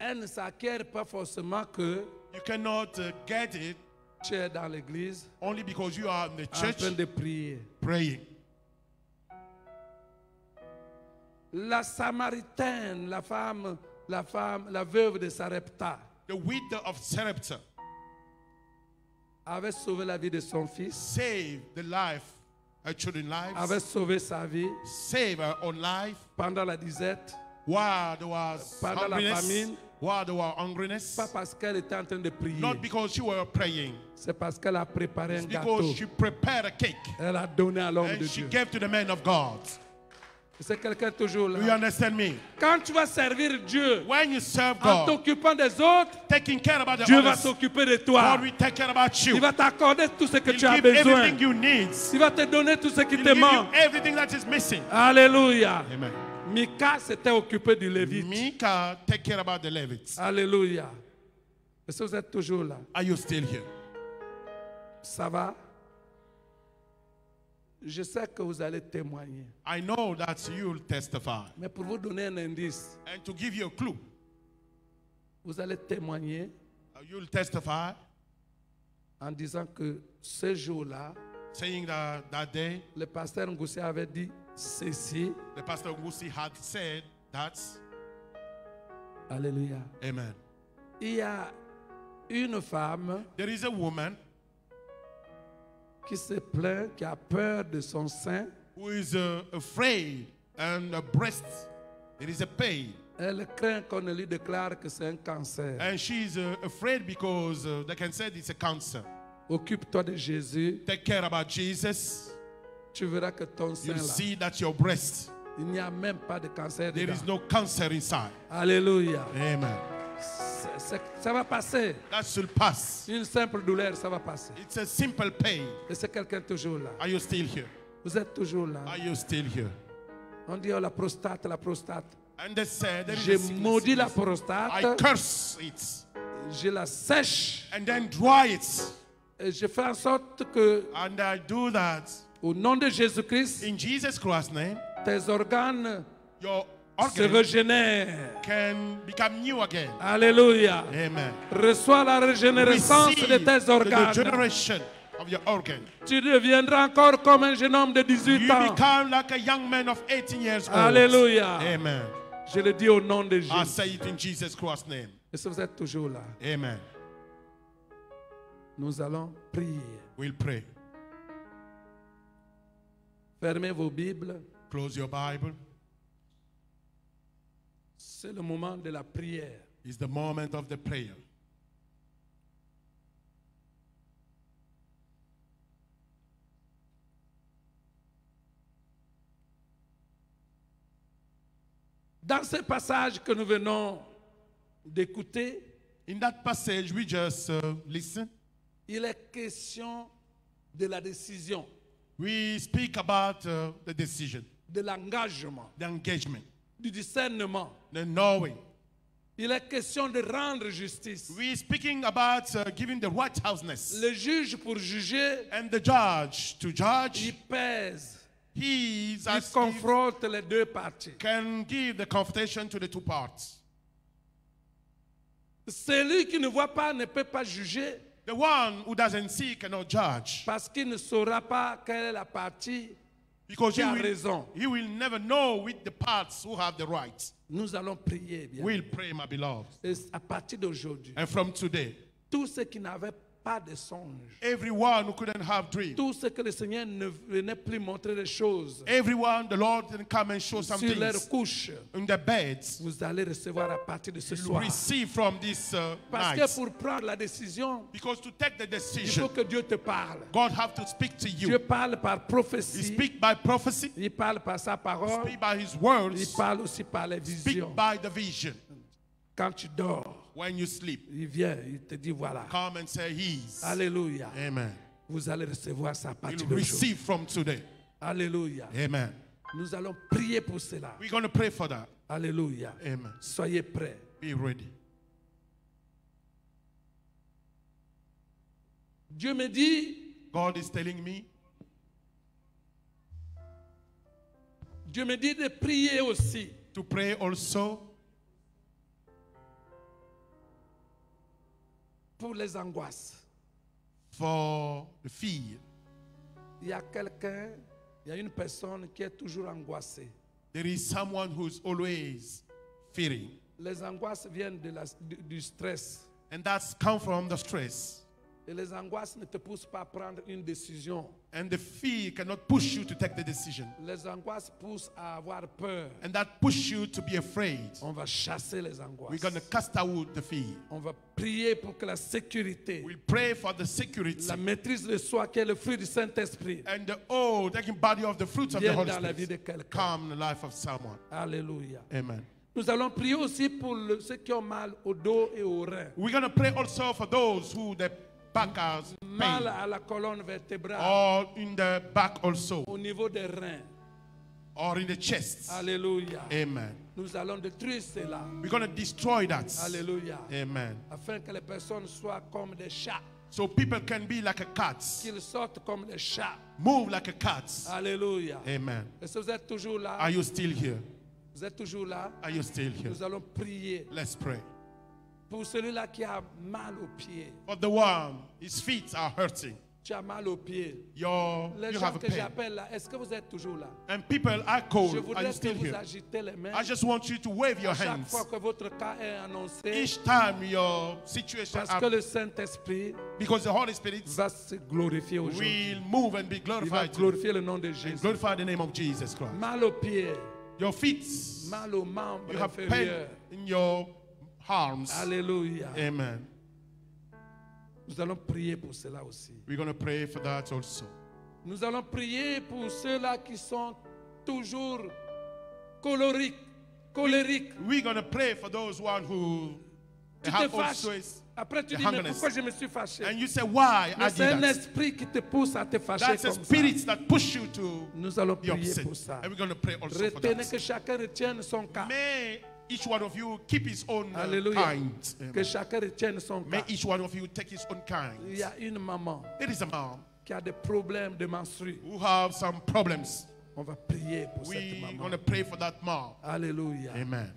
elle ne s'acquiert pas forcément que you cannot uh, get it tu es dans l'église only because you are in the en church train de prier. praying. La Samaritaine, la femme, la femme, la veuve de Sarepta, The widow of Sarepta avait sauvé la vie de son fils, saved the life, her children's avait lives, sauvé sa vie saved her own life pendant la disette, while there was Pendant la famine. while there was hungriness. pas parce qu'elle était en train de prier, Not because you were praying, c'est parce qu'elle a préparé un it's gâteau. because she prepared a cake Elle a donné à l'homme de she Dieu. gave to the man of God. C'est quelqu'un toujours Do you là. understand me? Quand tu vas servir Dieu When you serve en God, t'occupant des autres, taking care about the Dieu va s'occuper de toi. God will take care about you. Il va t'accorder tout ce que He'll tu as besoin. everything you need. Il va te donner tout ce qui He'll te give you manque. everything that is missing. Alléluia. Amen. Mika s'était occupé du Lévite. Mika, take care about the Levites. Alléluia. Est-ce que vous êtes toujours là? Are you still here? Ça va? Je sais que vous allez témoigner. I know that you'll testify. Mais pour vous donner un indice, And to give you a clue, vous allez témoigner uh, you'll testify en disant que ce jour-là, saying that that day, le pasteur Ngoussi avait dit ceci. the pastor Ngusi had said that. Alléluia. Amen. Il y a une femme There is a woman qui se plaint, qui a peur de son sein. who is uh, afraid and her breast, there is a pain. Elle craint qu'on ne lui déclare que c'est un cancer. And she's uh, afraid because uh, they can say it's a cancer. Occupe-toi de Jésus. Take care about Jesus. Tu verras que ton sein You'll see that your breast, il n'y a même pas de cancer there dedans. is no cancer inside. Alléluia. Amen. Ça va passer. That should pass. Une simple douleur, ça va passer. It's a simple pain. Et c'est quelqu'un toujours là. Are you still here? Vous êtes toujours là. Are you still here? On dit oh, la prostate, la prostate. And they said, Je maudis la this. I prostate, curse it je la sèche and then dry it. et je fais en sorte que, And I do that au nom de Jésus-Christ, in Jesus Christ's name. tes organes Your se organ régénèrent. can become new again. Alléluia. Amen. Reçois la régénérescence de tes the organes. generation of your organ. Tu deviendras encore comme un jeune homme de 18 You ans. become like a young man of 18 years old. Alléluia. Amen. Je le dis au nom de I Jésus. say it in Jesus Christ's name. Est-ce que vous êtes toujours là? Amen. Nous allons prier. We'll pray. Fermez vos Bibles. Close your Bible. C'est le moment de la prière. It's the moment of the prayer. Dans ce passage que nous venons d'écouter, In that passage we just uh, listen, il est question de la décision, we speak about uh, the decision, de l'engagement, the engagement, du discernement. the knowing. Il est question de rendre justice. We're speaking about uh, giving the righteousness Le juge pour juger, and the judge to il judge. pèse, He is il confronte les deux parties. can give the confrontation to the two parts. Celui qui ne voit pas ne peut pas juger The one who doesn't see cannot judge parce qu'il ne saura pas quelle est la partie because he will, raison. he will never know which the parts who have the right. Nous allons prier bien. We'll pray, my beloved. Et à partir d'aujourd'hui, And from today, tous ceux qui n'avaient pas de songe, everyone who couldn't have dream, tous ceux que le Seigneur ne venait plus montrer les choses everyone the Lord didn't come and show some sur leurs things couches, in their beds, vous allez recevoir à partir de ce soir. receive from this uh, Parce night. que pour prendre la décision, Because to take the il faut decision, que Dieu te parle. God have to speak to Dieu you. parle par He prophétie, speak by prophecy, il parle par sa parole, speak by His il words, parle aussi par les speak visions. by the vision. Quand tu dors, When you sleep, il vient, il te dit voilà. come and say He's. Alléluia. Amen. Vous allez recevoir partie You'll de receive from today. Alléluia. Amen. Nous allons prier pour cela. We're going to pray for that. Alléluia. Amen. Soyez prêts. Be ready. Dieu me dit, God is telling me, Dieu me dit de prier aussi to pray also pour les angoisses. for the fear. Il y a quelqu'un, il y a une personne qui est toujours angoissée. There is someone who's always fearing, Les angoisses viennent de la- du, du stress. and that's come from the stress. Et les angoisses ne te poussent pas à prendre une décision. And the fear cannot push you to take the decision. Les angoisses poussent à avoir peur. And that push you to be afraid. On va chasser les angoisses. We're going to cast out the fear. On va prier pour que la sécurité, We'll pray for the security la maîtrise de soi, qui est le fruit du Saint-Esprit, and the oh, taking body of the fruits of the Holy dans la vie Spirit de quelqu'un. in the life of someone. Alléluia. Amen. Nous allons prier aussi pour le- ceux qui ont mal au dos et aux reins. We're going to pray also for those who the back has Mal pain à la colonne vertébrale, or in the back also au niveau des reins. or in the chest. Alléluia. Amen. Nous allons détruire cela. We're going to destroy that. Alléluia. Amen. Afin que les personnes soient comme des chats, So people can be like a cat, qu'ils sortent comme des chats. move like a cat. Alléluia. Amen. Est-ce que vous êtes toujours là? Are you still here? Vous êtes toujours là? Are you still here? Nous allons prier Let's pray. Pour celui-là qui a mal aux pieds. For the one, his feet are hurting. Tu as mal aux pieds. Your, Les you gens have que j'appelle là, est-ce que vous êtes toujours là? And people are Je cold. Are voudrais you que vous agitez les mains. I just want you to wave your Chaque hands. fois que votre cas est annoncé, Each time your situation, parce que le Saint-Esprit because the Holy Spirit va se glorifier aujourd'hui. will move and be Il va glorified glorifier le nom de and Jésus. glorify the name of Jesus Christ. Mal aux pieds, Your feet, mal aux membres you have pain in your arms. Alléluia. Amen. Nous allons prier pour cela aussi. We're going to pray for that also. Nous allons prier pour ceux-là qui sont toujours colériques. colériques. We're going to pray for those one who Tu te have fâches. Après, tu dis, mais pourquoi je me suis fâché? And you say, why I c'est un esprit qui te pousse à te fâcher That's a ça. spirit that push you to Nous allons prier pour ça. And we're going to pray also for Retenez that. que chacun retienne son cas. May each one of you keep his own uh, Alléluia. kind. Amen. Que chacun retienne son May cas. each one of you take his own Il kind. y a une maman There is a mom qui a des problèmes de menstrues. who have some problems. On va prier pour cette We're maman. going to pray for that mom. Alléluia. Amen.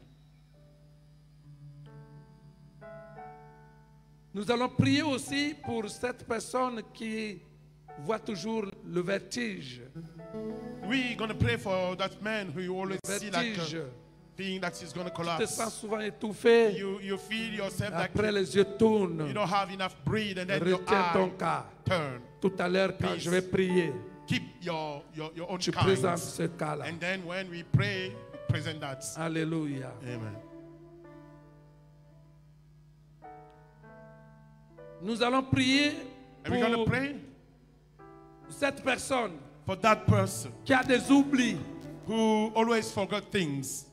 Nous allons prier aussi pour cette personne qui voit toujours le vertige. We're going to pray for that man who you always see like Vertige. Thing that is going to Tu te collapse. sens souvent étouffé. You, you feel yourself like Après, les yeux tournent. you don't have enough breath and then your Retiens ton cas. turn. Tout à l'heure, quand Peace. je vais prier, Keep your, your, your own tu présentes ce cas-là. And then when we pray, we present that. Alléluia. Amen. Nous allons prier And we're going to pour pray? cette personne for that person qui a des oublis. who always forgot things.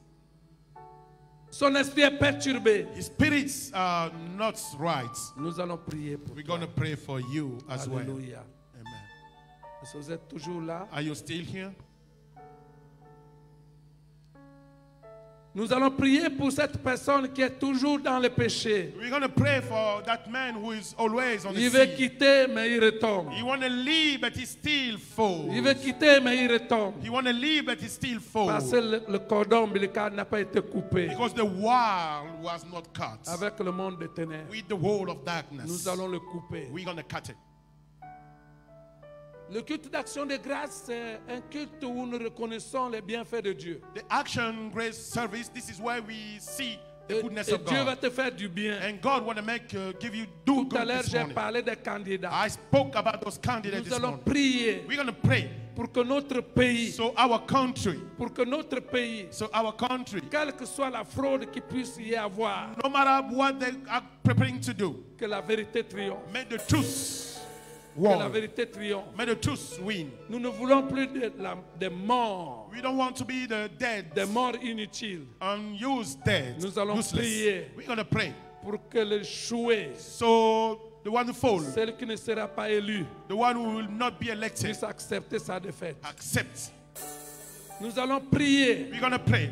Son esprit est perturbé. His spirits are not right. Nous allons prier pour We're toi. going to pray for you as well. Alléluia. Amen. Est-ce que vous êtes toujours là? Are you still here? Nous allons prier pour cette personne qui est toujours dans le péché. We're going to pray for that man who is always on the Il veut sea. quitter, mais il retombe. He want to leave, but he still falls. Il veut quitter, mais il retombe. He want to leave, but he still Parce que le, le cordon ombilical n'a pas été coupé Because the wall was not cut. avec le monde des ténèbres. With the wall of darkness, Nous allons le couper. we're going to cut it. Le culte d'action de grâce, c'est un culte où nous reconnaissons les bienfaits de Dieu. The action grace service, this is where we see the Et, goodness et of Dieu va God. te faire du bien. And God want to make uh, give you do Tout à l'heure, j'ai parlé des candidats. I spoke about those candidates Nous allons prier We're going to pray pour que notre pays, so our country, pour que notre pays, so our country, quelle que soit la fraude qu'il puisse y avoir, no matter what they are preparing to do, que la vérité triomphe. may the truth Que la vérité triomphe. May the truth win. Nous ne voulons plus de, morts, We don't want to be the dead, des morts inutiles. unused dead, Nous allons useless. prier. We're going to pray pour que le So the one who fall, celui qui ne sera pas élu, the one who will not be elected, puisse accepter sa défaite. accept. Nous allons prier We're pray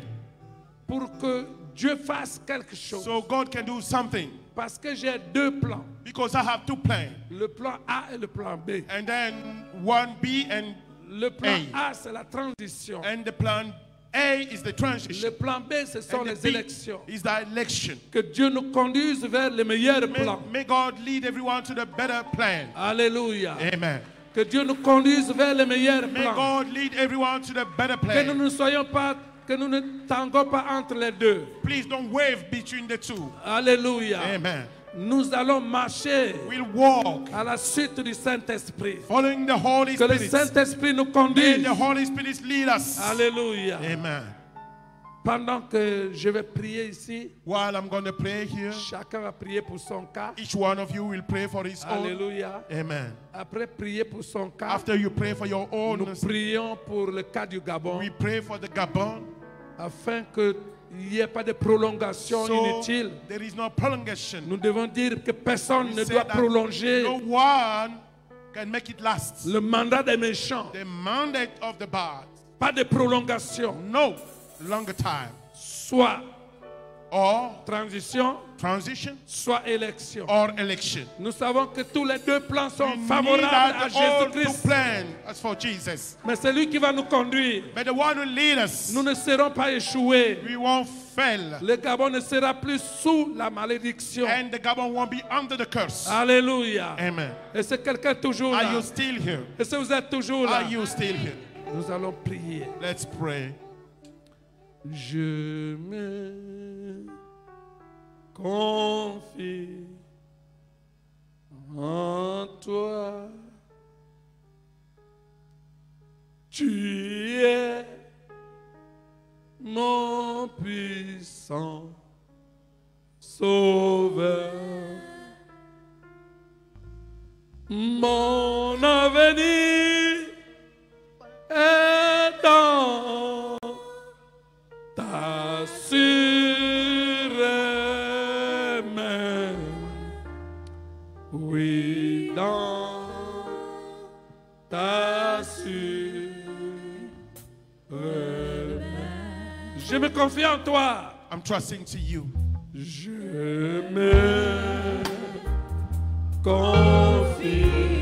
pour que Dieu fasse quelque chose. so God can do something. Parce que j'ai deux plans. Because I have two plans. Le plan A et le plan B. And then one B and Le plan Hey. A, c'est la transition. and the plan A is the transition. Le plan B, ce sont And les élections. is the election. Que Dieu nous conduise vers le meilleur May, plan. may God lead everyone to the better plan. Alléluia. Amen. Que Dieu nous conduise vers le meilleur May plan. God lead everyone to the better Que nous plan. ne soyons pas, que nous ne tanguons pas entre les deux. Please don't wave between the two. Alléluia. Amen. Nous allons marcher We'll walk à la suite du Saint-Esprit. following the Holy Que le Spirit. Saint-Esprit nous conduise. the Holy Spirit lead us. Alléluia. Amen. Pendant que je vais prier ici, While I'm going to pray here, chacun va prier pour son cas. each one of you will pray for his own. Alléluia. Amen. Après prier pour son cas, After you pray for your own, nous prions pour le cas du Gabon we pray for the Gabon. Afin qu'il n'y ait pas de prolongation So inutile. there is no prolongation. Nous devons dire que personne We ne doit prolonger No one can make it last. le mandat des méchants. The mandate of the bad. Pas de prolongation. No longer time. Soit Or transition, transition soit élection. or election. Nous savons que tous les deux plans sont We favorables à Jésus-Christ. for Jesus. Mais c'est lui qui va nous conduire. But the one who lead us, Nous ne serons pas échoués. we won't fail. Le Gabon ne sera plus sous la malédiction. And the Gabon won't be under the curse. Alléluia. Amen. Et c'est quelqu'un toujours Are là. you still here? Et si vous êtes toujours là, Are you still here? nous allons prier. Let's pray. Je me confie en toi. Tu es mon puissant sauveur. Mon avenir est dans Oui, dans ta. Je me confie en toi. I'm trusting to you. Je me confie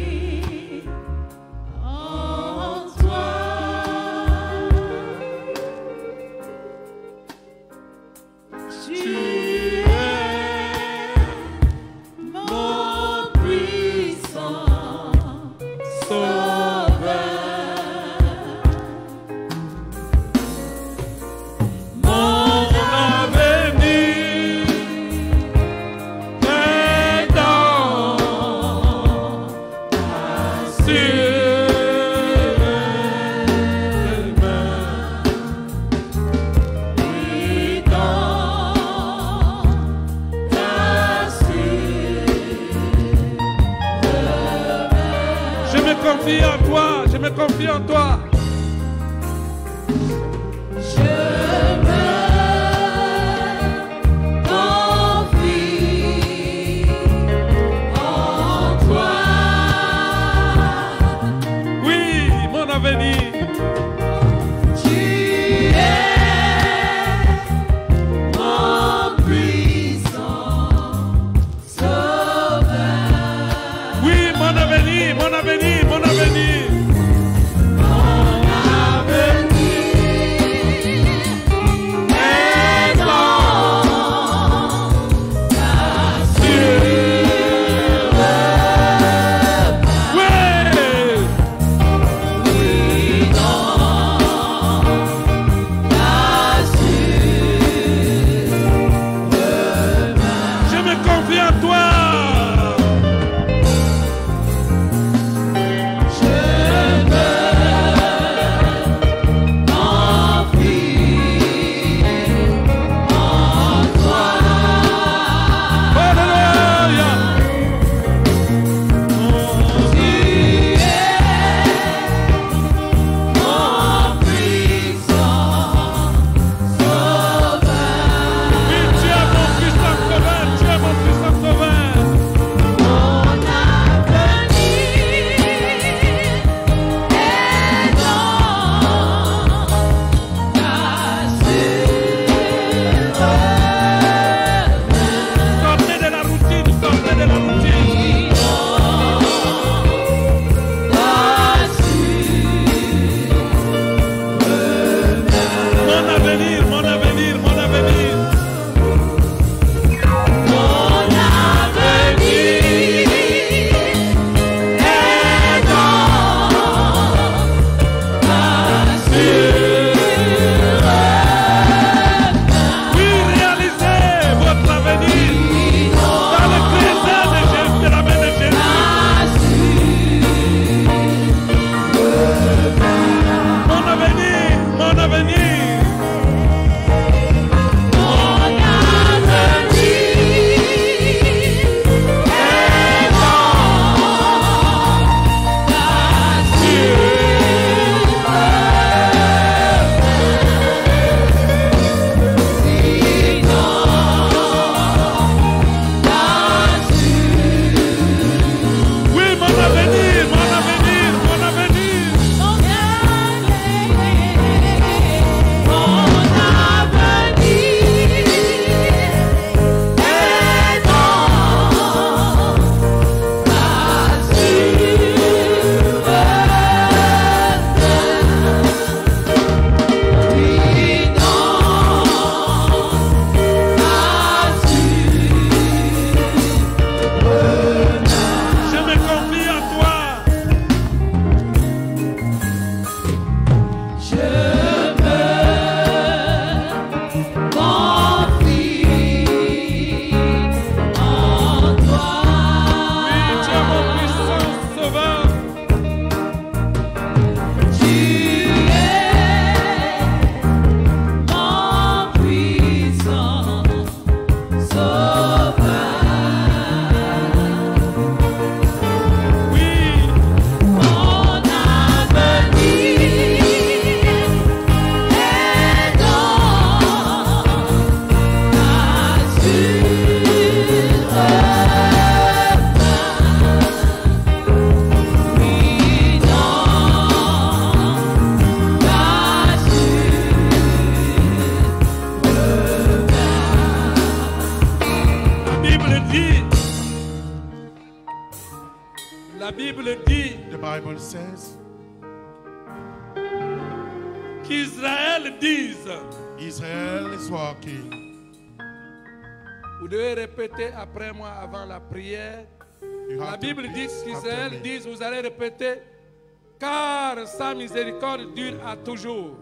toujours.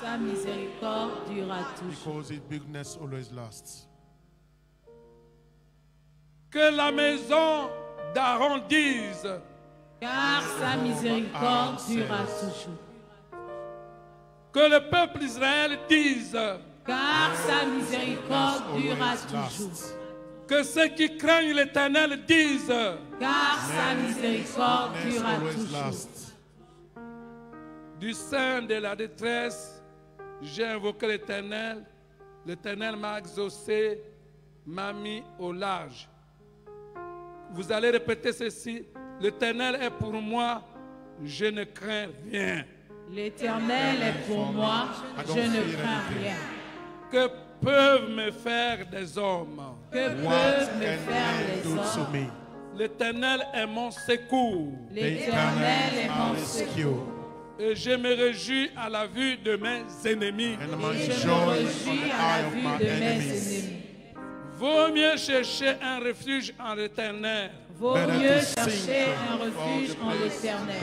Sa miséricorde durera toujours. Because his bigness always lasts. Que la maison d'Aaron dise, Car sa miséricorde durera toujours. que le peuple d'Israël dise, Car sa miséricorde durera toujours. que ceux qui craignent l'Éternel disent, Car sa miséricorde durera toujours. Du sein de la détresse, j'ai invoqué l'Éternel, l'Éternel m'a exaucé, m'a mis au large. Vous allez répéter ceci, l'Éternel est pour moi, je ne crains rien. L'éternel est pour moi, je ne crains rien. Que peuvent me faire des hommes? Que What peuvent me can faire les hommes? me? L'Éternel est mon secours L'éternel est mon my secours. Et je me réjouis à la vue de mes ennemis. And Et my je me réjouis the à la of vue my de mes enemies. ennemis. Vaut mieux chercher un refuge en l'Éternel Vaut mieux chercher un refuge the en l'éternel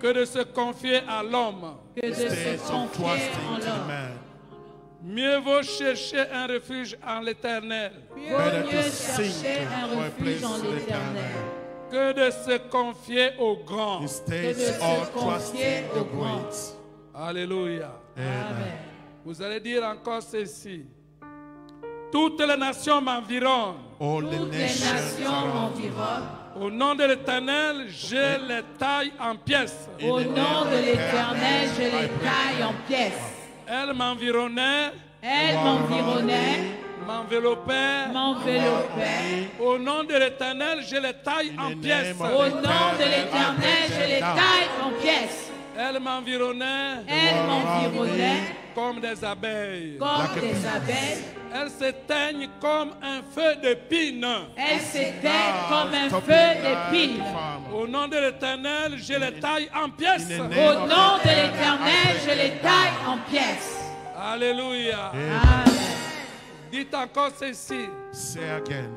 que de se confier à l'homme. que de se confier en l'homme. Mieux vaut chercher un refuge en l'Éternel Vaut Better mieux to sing chercher un refuge en l'Éternel. Que de se confier au grand. Instead Que de se of confier trusting au the grand. great. Alléluia. Amen. Vous allez dire encore ceci. Toutes les nations m'environnent. Toutes les nations m'environnent. Au nom de l'Éternel, je les taille en pièces. Au nom de l'éternel, je les taille en pièces. Elles m'environnaient, Elles m'environnaient, m'enveloppaient. m'enveloppaient. Au nom de l'Éternel, je les taille en pièces. Au nom de l'éternel, je les taille en pièces. Elles m'environnaient Elles m'environnaient comme des abeilles. comme des abeilles. Elles s'éteignent comme un feu d'épine. Elles s'éteignent comme un feu d'épine. Au nom de l'Éternel, je les taille en pièces. Au nom de l'éternel, je les taille en pièces. Alléluia. Amen. Dites encore ceci. Say again.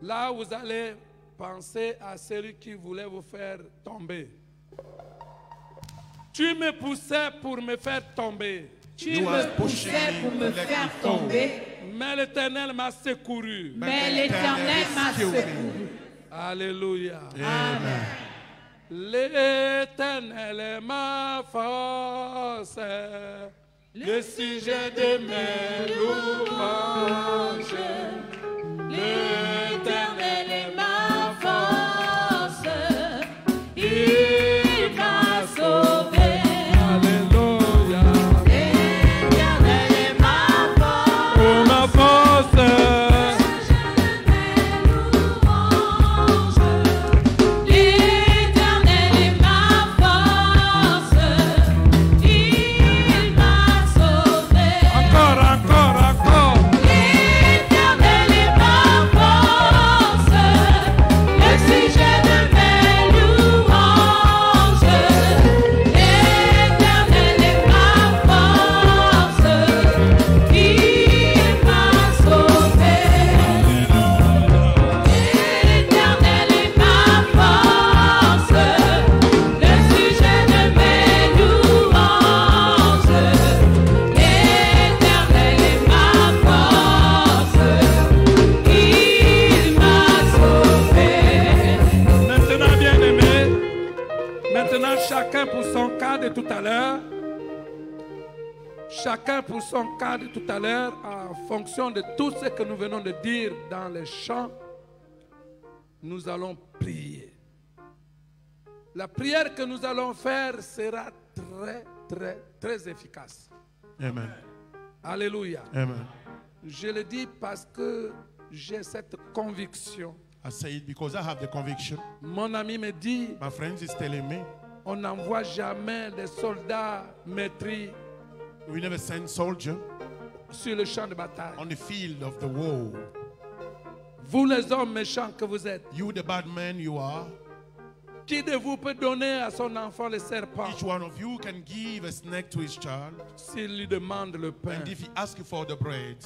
Là, vous allez penser à celui qui voulait vous faire tomber. Tu me poussais pour me faire tomber, Tu You me poussais pour me faire tomber, mais l'Éternel m'a secouru. mais l'éternel m'a secouru. Alléluia. Amen. L'Éternel est ma force, le sujet de mes louanges. L'éternel est ma Chacun pour son cas de tout à l'heure, en fonction de tout ce que nous venons de dire dans les chants, nous allons prier. La prière que nous allons faire sera très, très, très efficace. Amen. Alléluia. Amen. Je le dis parce que j'ai cette conviction. I say it because I have the conviction. Mon ami me dit, My friends is telling me on n'envoie jamais des soldats maîtris we never send soldier sur le champ de bataille. on the field of the war. Vous les hommes méchants que vous êtes, You, the bad man you are, Qui de vous peut donner à son enfant le serpent Each one of you can give a snake to his child. s'il lui demande le pain? And if he asks for the bread,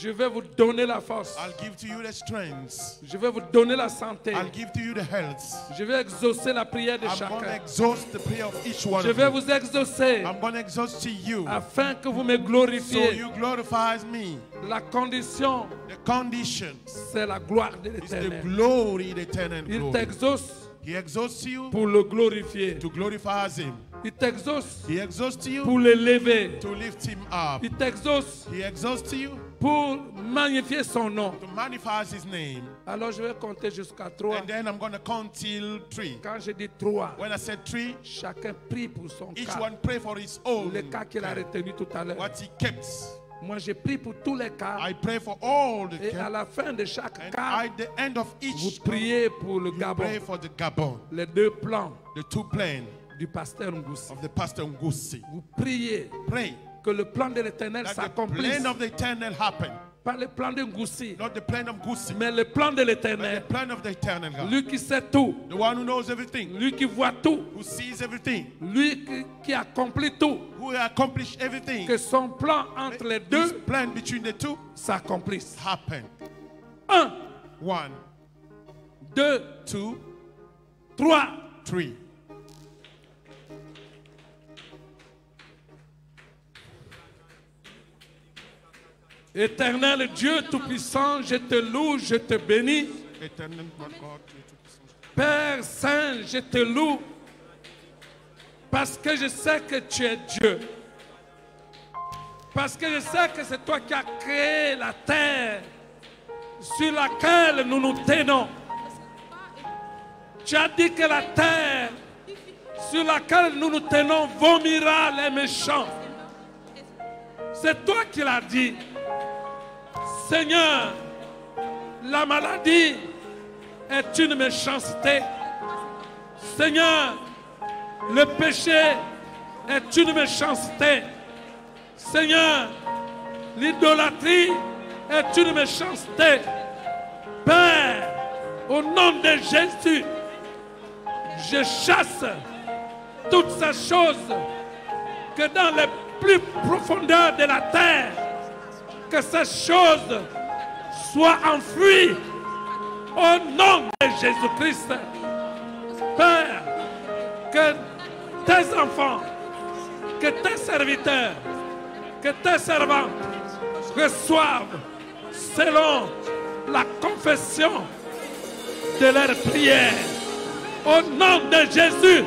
Je vais vous donner la force. I'll give to you the strength. Je vais vous donner la santé. I'll give to you the health. Je vais exaucer la prière de I'm chacun. exhaust the prayer of each one Je vais vous exaucer I'm going to exhaust to you afin que vous me so glorifiez. you glorifies me. La condition, The condition c'est la gloire de l'éternel. Il t'exauce He exhausts you pour le glorifier. to glorify him. Il t'exauce He exhausts you pour l'élever. to lift him up. Il t'exauce He exalts you pour magnifier son nom. to magnify his name. Alors je vais compter jusqu'à trois. And then I'm going to count till three. Quand je dis trois, When I said three, chacun prie pour son each cas. one pray for his own. Le cas qu'il a retenu tout à l'heure. What he kept. Moi, je prie pour tous les cas. I pray for all the Et à la fin de chaque And cas, at the end of vous priez pour le Gabon. pray for the Gabon, Les deux plans the two plans du pasteur Ngoussi. of the pastor Ngusi. Vous priez Pray que le plan de l'éternel s'accomplisse. plan of the eternal happen, Pas le plan de Ngoussi, not the plan of mais le plan de l'éternel. Lui qui sait tout, The one who knows everything, lui qui voit tout, who sees everything, lui qui, qui accomplit tout. who accomplished everything. Que son plan entre les deux s'accomplisse. Un, One, deux, two, trois. three. Éternel Dieu Tout-Puissant, je te loue, je te bénis. Père Saint, je te loue parce que je sais que tu es Dieu. Parce que je sais que c'est toi qui as créé la terre sur laquelle nous nous tenons. Tu as dit que la terre sur laquelle nous nous tenons vomira les méchants. C'est toi qui l'as dit. Seigneur, la maladie est une méchanceté. Seigneur, le péché est une méchanceté. Seigneur, l'idolâtrie est une méchanceté. Père, au nom de Jésus, je chasse toutes ces choses que dans les plus profondeurs de la terre, que ces choses soient enfouies au nom de Jésus-Christ. Père, que tes enfants, que tes serviteurs, que tes servantes reçoivent selon la confession de leur prière. Au nom de Jésus,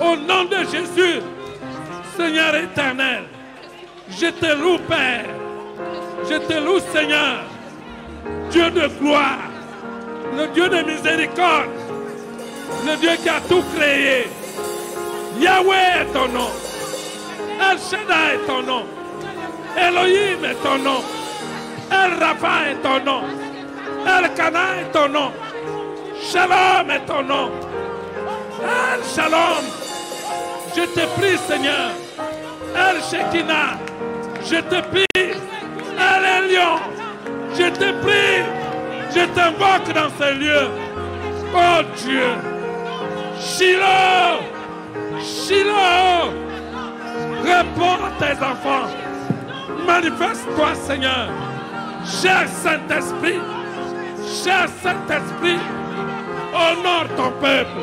au nom de Jésus, Seigneur éternel, je te loue, Père. Je te loue, Seigneur, Dieu de gloire, le Dieu de miséricorde, le Dieu qui a tout créé. Yahweh est ton nom. El Shaddai est ton nom. Elohim est ton nom. El Rapha est ton nom. El Kana est ton nom. Shalom est ton nom. El Shalom. Je te prie, Seigneur. El Shekinah. Je te prie. Je te prie. Je t'invoque dans ces lieux. Oh Dieu. Shiloh. Shiloh. Réponds à tes enfants. Manifeste-toi, Seigneur. Cher Saint-Esprit. Cher Saint-Esprit. Honore ton peuple.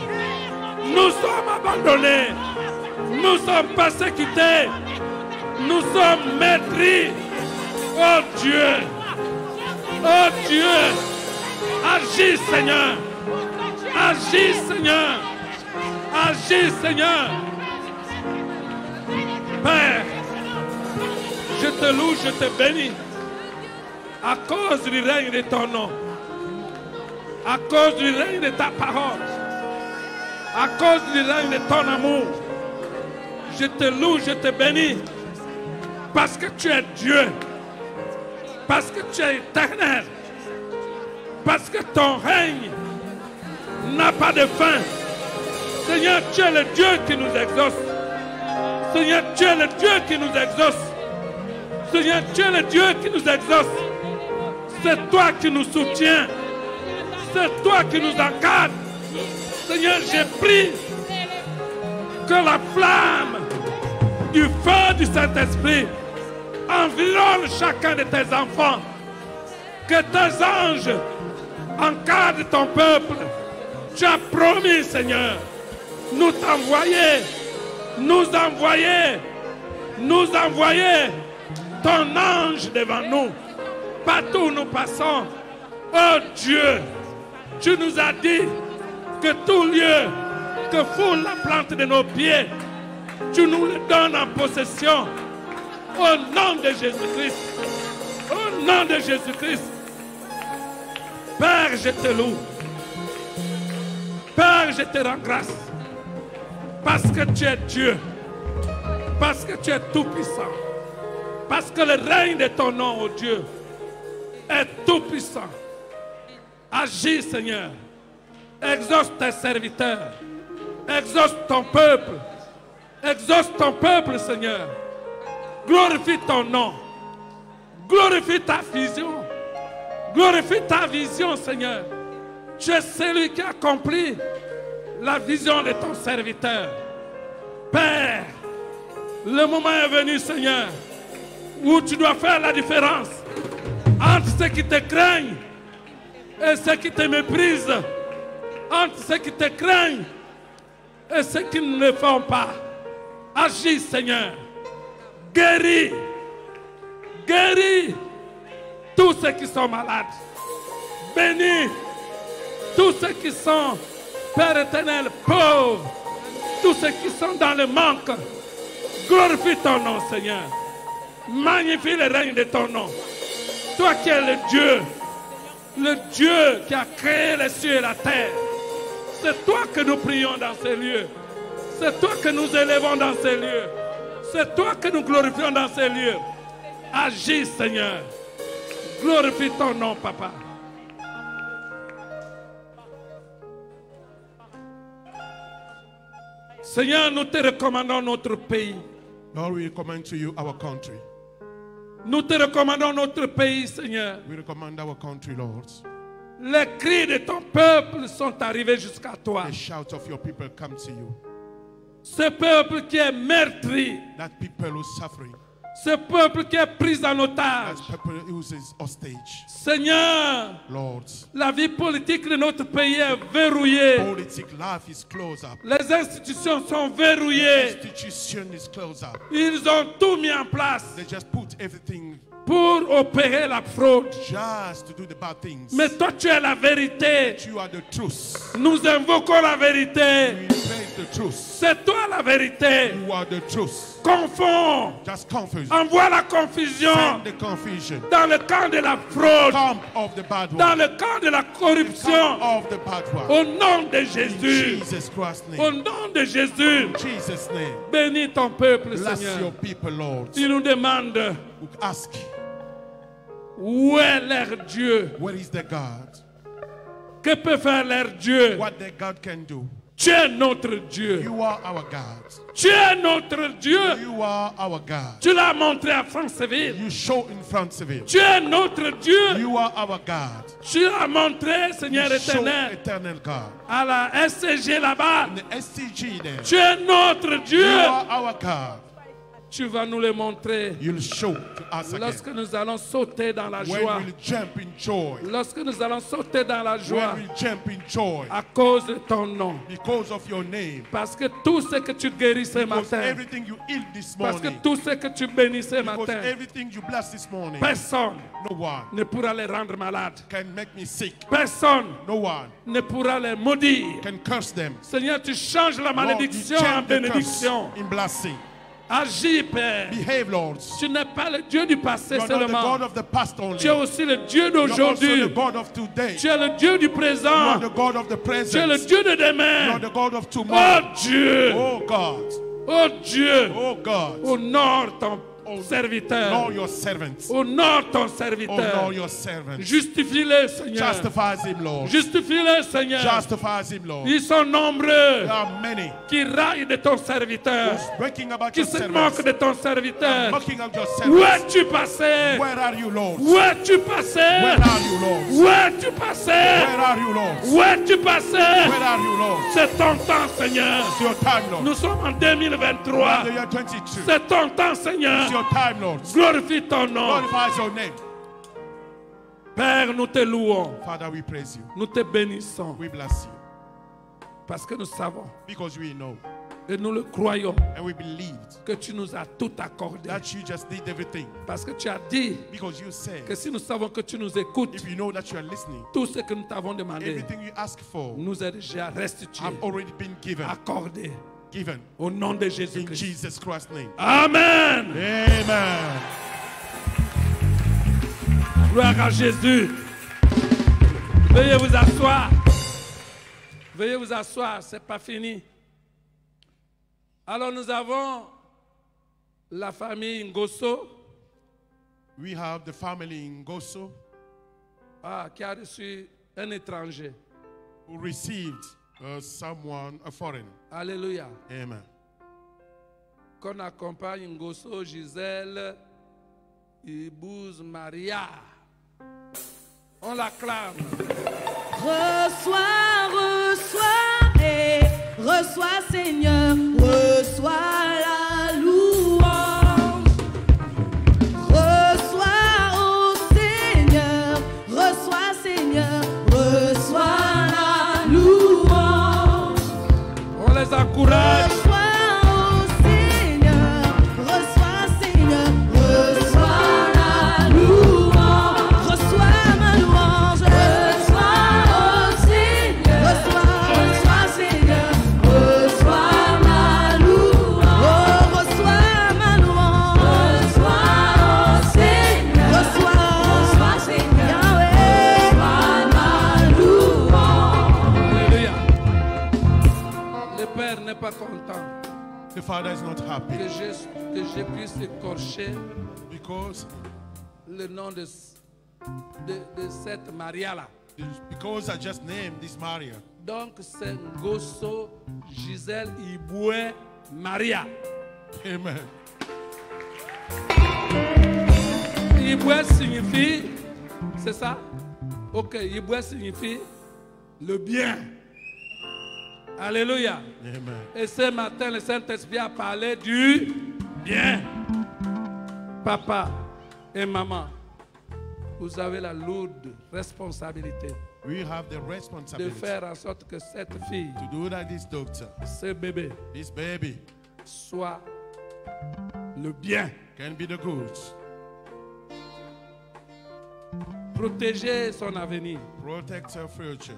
Nous sommes abandonnés. Nous sommes persécutés. Nous sommes maîtris. Oh Dieu. Oh Dieu. Agis, Seigneur. Agis, Seigneur. Agis, Seigneur. Père, je te loue, je te bénis. À cause du règne de ton nom. À cause du règne de ta parole. À cause du règne de ton amour. Je te loue, je te bénis. Parce que tu es Dieu. Parce que tu es éternel. Parce que ton règne n'a pas de fin. Seigneur, tu es le Dieu qui nous exauce. Seigneur, tu es le Dieu qui nous exauce. Seigneur, tu es le Dieu qui nous exauce. C'est toi qui nous soutiens. C'est toi qui nous encadres. Seigneur, j'ai pris que la flamme du feu du Saint-Esprit environne chacun de tes enfants. Que tes anges encadrent ton peuple. Tu as promis, Seigneur, nous t'envoyer, nous envoyer, nous envoyer ton ange devant nous. Partout où nous passons. Oh Dieu, tu nous as dit que tout lieu que foule la plante de nos pieds, tu nous le donnes en possession. Au nom de Jésus-Christ. Au nom de Jésus-Christ. Père, je te loue. Père, je te rends grâce. Parce que tu es Dieu. Parce que tu es tout-puissant. Parce que le règne de ton nom, oh Dieu, est tout-puissant. Agis, Seigneur. Exauce tes serviteurs. Exauce ton peuple. Exauce ton peuple, Seigneur. Glorifie ton nom. Glorifie ta vision. Glorifie ta vision, Seigneur. Tu es celui qui accomplit la vision de ton serviteur. Père, le moment est venu, Seigneur, où tu dois faire la différence entre ceux qui te craignent et ceux qui te méprisent, entre ceux qui te craignent et ceux qui ne le font pas. Agis, Seigneur. Guéris. Guéris tous ceux qui sont malades. Bénis tous ceux qui sont, Père éternel, pauvres. Tous ceux qui sont dans le manque. Glorifie ton nom, Seigneur. Magnifie le règne de ton nom. Toi qui es le Dieu, le Dieu qui a créé les cieux et la terre. C'est toi que nous prions dans ces lieux. C'est toi que nous élevons dans ces lieux. C'est toi que nous glorifions dans ces lieux. Agis, Seigneur. Glorifie ton nom, Papa. Seigneur, nous te recommandons notre pays. Lord, we recommend to you our country. Nous te recommandons notre pays, Seigneur. We recommend our country, Lord. Les cris de ton peuple sont arrivés jusqu'à toi. The shouts of your people come to you. Ce peuple qui est meurtri, That people who are suffering, ce peuple qui est pris en otage. that people who is hostage. Seigneur, Lord, la vie politique de notre pays est verrouillée. politic life is closed up. Les institutions sont verrouillées. Institution is closed up. Ils ont tout mis en place They just put everything pour opérer la fraude. just to do the bad things. Mais toi, tu es la vérité. you are the truth. Nous invoquons la vérité. C'est toi la vérité. You are the truth. Confond. Just confuse. Envoie la confusion Send the confusion. dans le camp de la fraude, Camp of the bad dans le camp de la corruption. Camp of the bad one. Au nom de Jésus. Jesus Au nom de Jésus. Jesus' name. Bénis ton peuple, Bless Seigneur. your people, Lord. Tu nous ask, où est leur Dieu? Where is the God? Que peut faire leur Dieu? What the God can do? Tu es notre Dieu. You are our God. Tu es notre Dieu. You are our God. Tu l'as montré à Franceville. You show in it. Tu es notre Dieu. You are our God. Tu l'as montré, Seigneur You show éternel, eternal God. à la SCG là-bas. Tu es notre You Dieu. are our God. Tu vas nous le montrer You'll show to us again. lorsque nous allons sauter dans la When joie. we'll jump in joy. Lorsque nous allons sauter dans la joie When we'll jump in joy. à cause de ton nom. Because of your name. Parce que tout ce que tu guéris ce Because matin, everything you heal this parce que morning. tout ce que tu bénis ce Because matin, everything you bless this morning. personne No one ne pourra les rendre malades. can make me sick. Personne No one ne pourra les maudire. can curse them. Seigneur, tu changes la Lord, malédiction en the curse bénédiction. in blessing. Agis, Père. Behave, Lord. Tu n'es pas le Dieu du passé seulement. Tu es aussi le Dieu d'aujourd'hui. Tu es le Dieu du présent. Tu es le. Dieu de demain. Oh. Dieu. Oh God. Oh Dieu. Oh God. Honore ton serviteur. Your. Honore ton serviteur. your servants. Justifie-le, Seigneur. Justifies him, Lord. Justifie-le, Seigneur. Justifies him, Lord. Ils sont nombreux There are many qui raillent de ton serviteur, who's breaking about qui your se servants. moquent de ton serviteur. Mocking of your Où es-tu passé? Where are you, Lord? Où es-tu passé? Where are you, Lord? Où es-tu passé? Where are you, Lord? Où es-tu passé? Where are you, Lord? C'est ton temps, Seigneur. It's your time, Lord. Nous sommes en 2023. The year 22. C'est ton temps, Seigneur. Your time, Lord. Glorifie ton nom. Glorifies your name. Père, nous te louons. Father, we praise you. Nous te bénissons. We bless you. Parce que nous savons Because we know et nous le croyons and we believed que tu nous as tout accordé. that you just did everything. Parce que tu as dit Because you said, que si nous savons que tu nous écoutes, if you know that you are listening, tout ce que nous t'avons demandé everything you ask for nous est déjà restitué, have already been given. accordé. Given. Au nom de In Jésus-Christ. Jesus Christ's name. Amen. Amen. Gloire à Jésus. Veuillez vous asseoir. Veuillez vous asseoir, c'est pas fini. Alors nous avons la famille Ngosso We have the family in Goso ah, qui a reçu un étranger. who received uh, someone, a foreigner. Alléluia. Amen. Qu'on accompagne Ngosso, Gisèle, Ibouze, Maria. On l'acclame. Reçois, reçois, et reçois Seigneur, reçois la On les The father is not que happy que écorcher because le nom de, de, de cette Maria-là. because I just named this Maria. Donc c'est Ngosso, Gisèle, Iboué, Maria. Amen. Iboué signifie, c'est ça? Ok, Iboué signifie le bien. Alléluia. Amen. Et ce matin, le Saint-Esprit a parlé du bien. Papa et maman, vous avez la lourde responsabilité We have the de responsibility faire en sorte que cette fille, to do that this doctor, ce bébé, this baby, soit le bien. can be the goods. Protéger son avenir. Protect her future.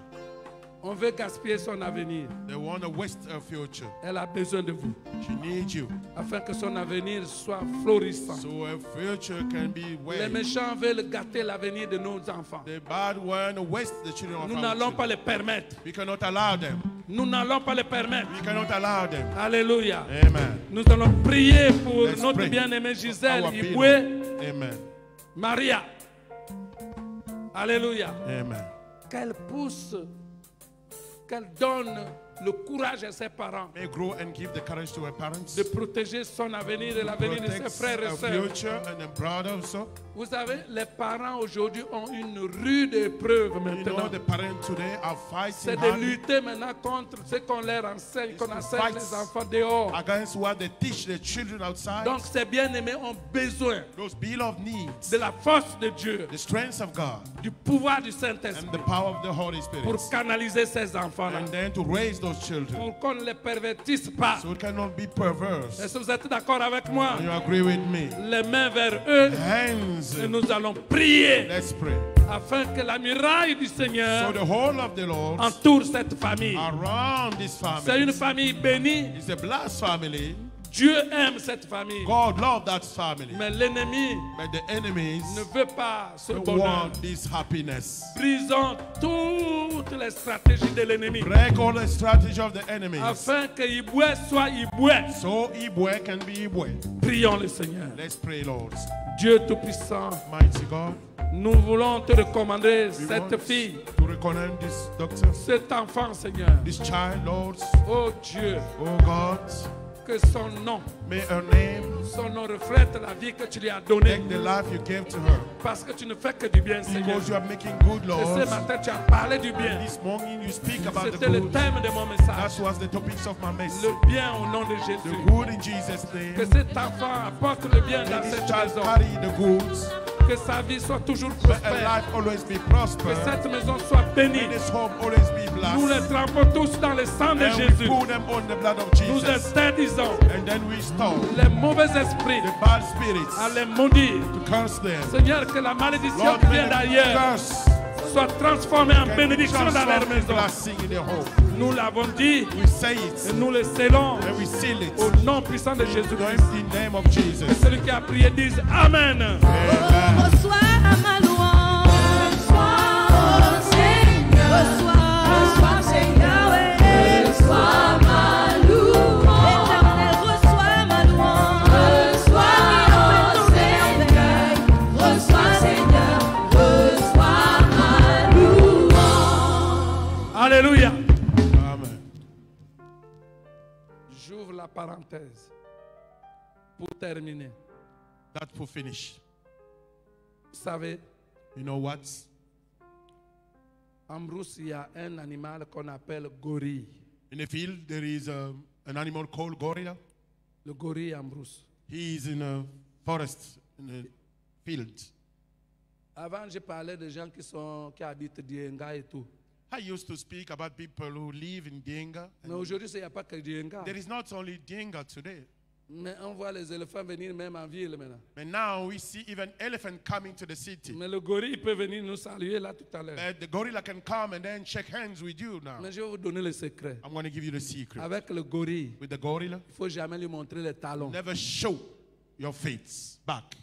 On veut gaspiller son avenir. They want to waste her future. Elle a besoin de vous She needs you. afin que son avenir soit florissant. So her future can be Les méchants veulent gâter l'avenir de nos enfants. The bad one waste the children of Nous n'allons pas children. le permettre. We cannot allow them. Nous n'allons pas le permettre. We cannot allow them. Alléluia. Amen. Nous allons prier pour Let's notre bien-aimée Gisèle Iboué. Amen. Maria. Alléluia. Amen. Qu'elle pousse, qu'elle donne le courage à ses parents May grow and give the courage to her parents. de protéger son avenir et l'avenir de ses frères et her sœurs. future and her brother also. Vous savez, les parents aujourd'hui ont une rude épreuve You maintenant. know the parents today are C'est fighting de hard lutter maintenant contre ce qu'on leur enseigne, qu'on to enseigne fight les enfants dehors. against what they teach the children outside. Donc ces bien-aimés ont besoin Those beloved needs de la force de Dieu, the strength of God du pouvoir du and the Saint-Esprit power of the Holy Spirit. pour canaliser ces enfants-là, And then to raise those children pour qu'on ne les pervertisse pas. so it cannot be perverse. Est-ce que vous êtes d'accord avec moi? You agree with me? Les mains vers eux Hands. et nous allons prier Let's pray. afin que la muraille du So Seigneur the whole of the Lord entoure cette famille. around this C'est family une famille bénie. is a blessed family. Dieu aime cette famille. God love that family. Mais l'ennemi ne veut pas ce bonheur. this happiness. Brisons toutes les stratégies de l'ennemi. Break all the strategy of the enemies. Afin que Iboué soit Iboué. So Ibwe can be Ibwe. Prions le Seigneur. Let's pray, Lord. Dieu Tout-Puissant, Mighty God, nous voulons te recommander we cette fille, to recommend this doctor, cet enfant, Seigneur. this child, Lord. Oh Dieu, Oh God, que son nom, may her name son nom reflète la vie que tu lui as donnée. take the life you gave to her. Parce que tu ne fais que du bien, Seigneur. Because you are making good, Et ce matin, tu as parlé du bien. This morning you speak about the C'était le good. thème de mon message. That was the topics of my message. Le bien au nom de The Jésus. good in Jesus' Que name. cet enfant apporte le bien dans this cette child maison. carry the goods. Que sa vie soit toujours prospère. Que cette maison soit bénie. Nous les trempons tous dans le sang de Jésus. Nous interdisons les mauvais esprits à les maudire. Seigneur, que la malédiction the d'ailleurs soit transformée en bénédiction dans leur maison. Nous l'avons dit We say et it nous le scellons and we seal it au nom puissant de in Jésus-Christ. the name of Jesus. Que celui qui a prié dise Amen. Amen. Parenthèse pour terminer. That for finish. Vous savez, You know what? en Brousse, il y a un animal qu'on appelle gorille. In the field, there is um, an animal called gorilla. Le gorille en Brousse. He is in a forest, in a field. Avant, je parlais de gens qui, sont, qui habitent Dienga et tout. I used to speak about people who live in Dienga. Mais aujourd'hui, il n'y a pas que Dienga. There is not only Dienga today, Mais on voit les éléphants venir même en ville maintenant. but now we see even elephant coming to the city. Mais le gorille il peut venir nous saluer là tout à l'heure. Uh, the gorilla can come and then shake hands with you now. Mais je vais vous donner le secret. I'm going to give you the secret. Avec le gorille, With the gorilla, il faut jamais lui montrer les talons. never show your feet back.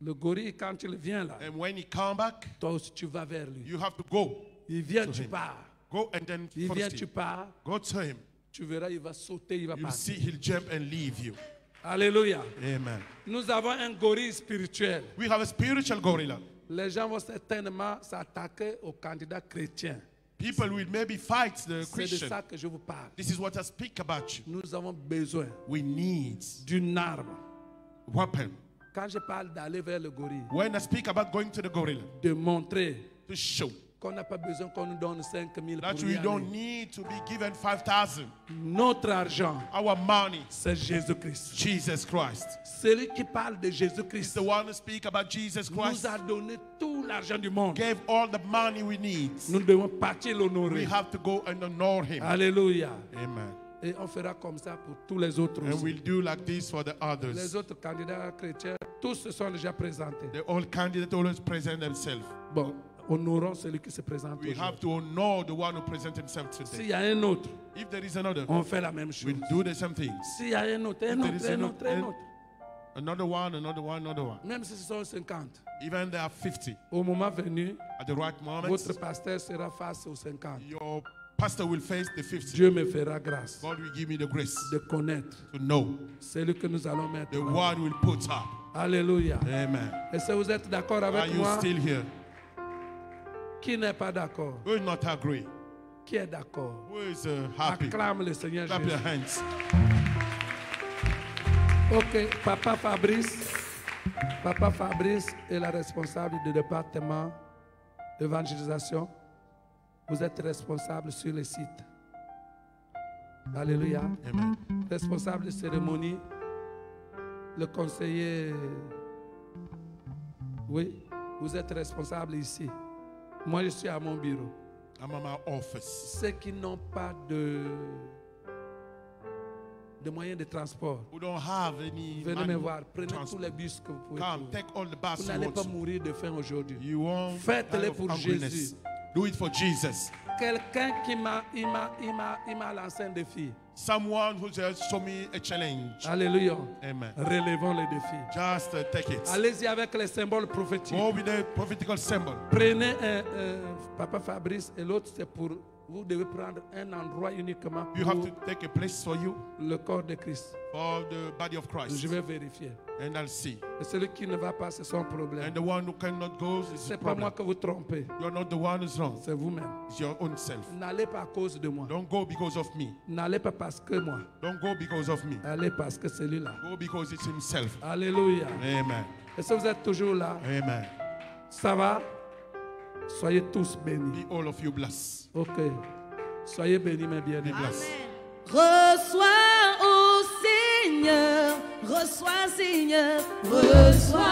Le gorille, quand il vient là, And when he come back, toi aussi tu vas vers lui. you have to go. Il vient, tu pars. Go and then Il vient, tu pars. Go to him. Tu verras, il va sauter, il va You see, partir. he'll jump and leave you. Alléluia. Amen. Nous avons un gorille spirituel. We have a spiritual gorilla. Les gens vont certainement s'attaquer aux candidats chrétiens. People will maybe fight the C'est de Christian. ça que je vous parle. This is what I speak about you. Nous avons besoin We need d'une arme. weapon. Quand je parle d'aller vers le gorille, When I speak about going to the gorilla, de montrer to show qu'on n'a pas besoin qu'on nous donne 5 000 that pour we don't need to be given 5,000. Notre argent, Our money, c'est Jésus-Christ. Jesus Christ. Celui qui parle de Jésus-Christ the one who speak about Jesus Christ. nous a donné tout l'argent du monde. Gave all the money we need. Nous devons partir We l'honorer. have to go and honor him. Alléluia. Amen. Et on fera comme ça pour tous les autres And aussi. we'll do like this for the Les others. autres candidats chrétiens, tous se sont déjà présentés. The all candidates always present themselves. Bon, honorons celui qui se présente We have to honor the one who presents himself today. S'il y a un autre, If there is another, on fait la même chose. we'll do the same things. S'il y a un autre, un There autre, is un autre, un autre. Another one, another one, another one. Même si ce sont 50. Even there are 50. Au moment venu, At the right moment, votre pasteur sera face aux 50. your pastor will face the 50. Dieu me fera grâce God will give me the grace de connaître to know celui que nous allons mettre. the one will put up. Alléluia. Amen. Est-ce que vous êtes d'accord Are avec you moi? still here? Qui n'est pas d'accord? Who not agree? Qui est d'accord? Who is uh, happy? Acclame le Seigneur Clap your Jésus. hands. Ok, Papa Fabrice. Papa Fabrice est la responsable du département d'évangélisation. Vous êtes responsable sur le site. Alléluia. Amen. Responsable de cérémonie. Le conseiller. Oui, vous êtes responsable ici. Moi, je suis à mon bureau. I'm at my office. Ceux qui n'ont pas de, de moyens de transport, Who don't have any venez me voir. Prenez transport. tous les bus que vous pouvez Come, take all the Vous n'allez pas mourir de faim aujourd'hui. Faites-le pour. Jésus. Do it for Jesus. Quelqu'un qui m'a lancé un défi. Someone who just show me a challenge. Alléluia. Amen. Relevons les défis. Just uh, take it. Allez-y avec les symboles prophétiques. Go with the prophetical symbol. Prenez un, un- Papa Fabrice et l'autre, c'est pour. Vous devez prendre un endroit uniquement You pour have to take a place for you le corps de Christ. for the body of Christ. Je vais vérifier. And I'll see. Et celui qui ne va pas, c'est son problème. And the one who cannot go is the C'est pas moi que vous trompez, You're not the one who's wrong. c'est vous-même. It's your own self. N'allez pas à cause de moi. Don't go because of me. N'allez pas parce que moi. Don't go because of me. Allez parce que c'est lui-là. Go because it's himself. Alléluia. Amen. Et si vous êtes toujours là, Amen. ça va? Soyez tous bénis. Be all of you blessed. Ok. Soyez bénis, mes bien-aimés. Reçois, ô Seigneur, reçois, Seigneur, reçois.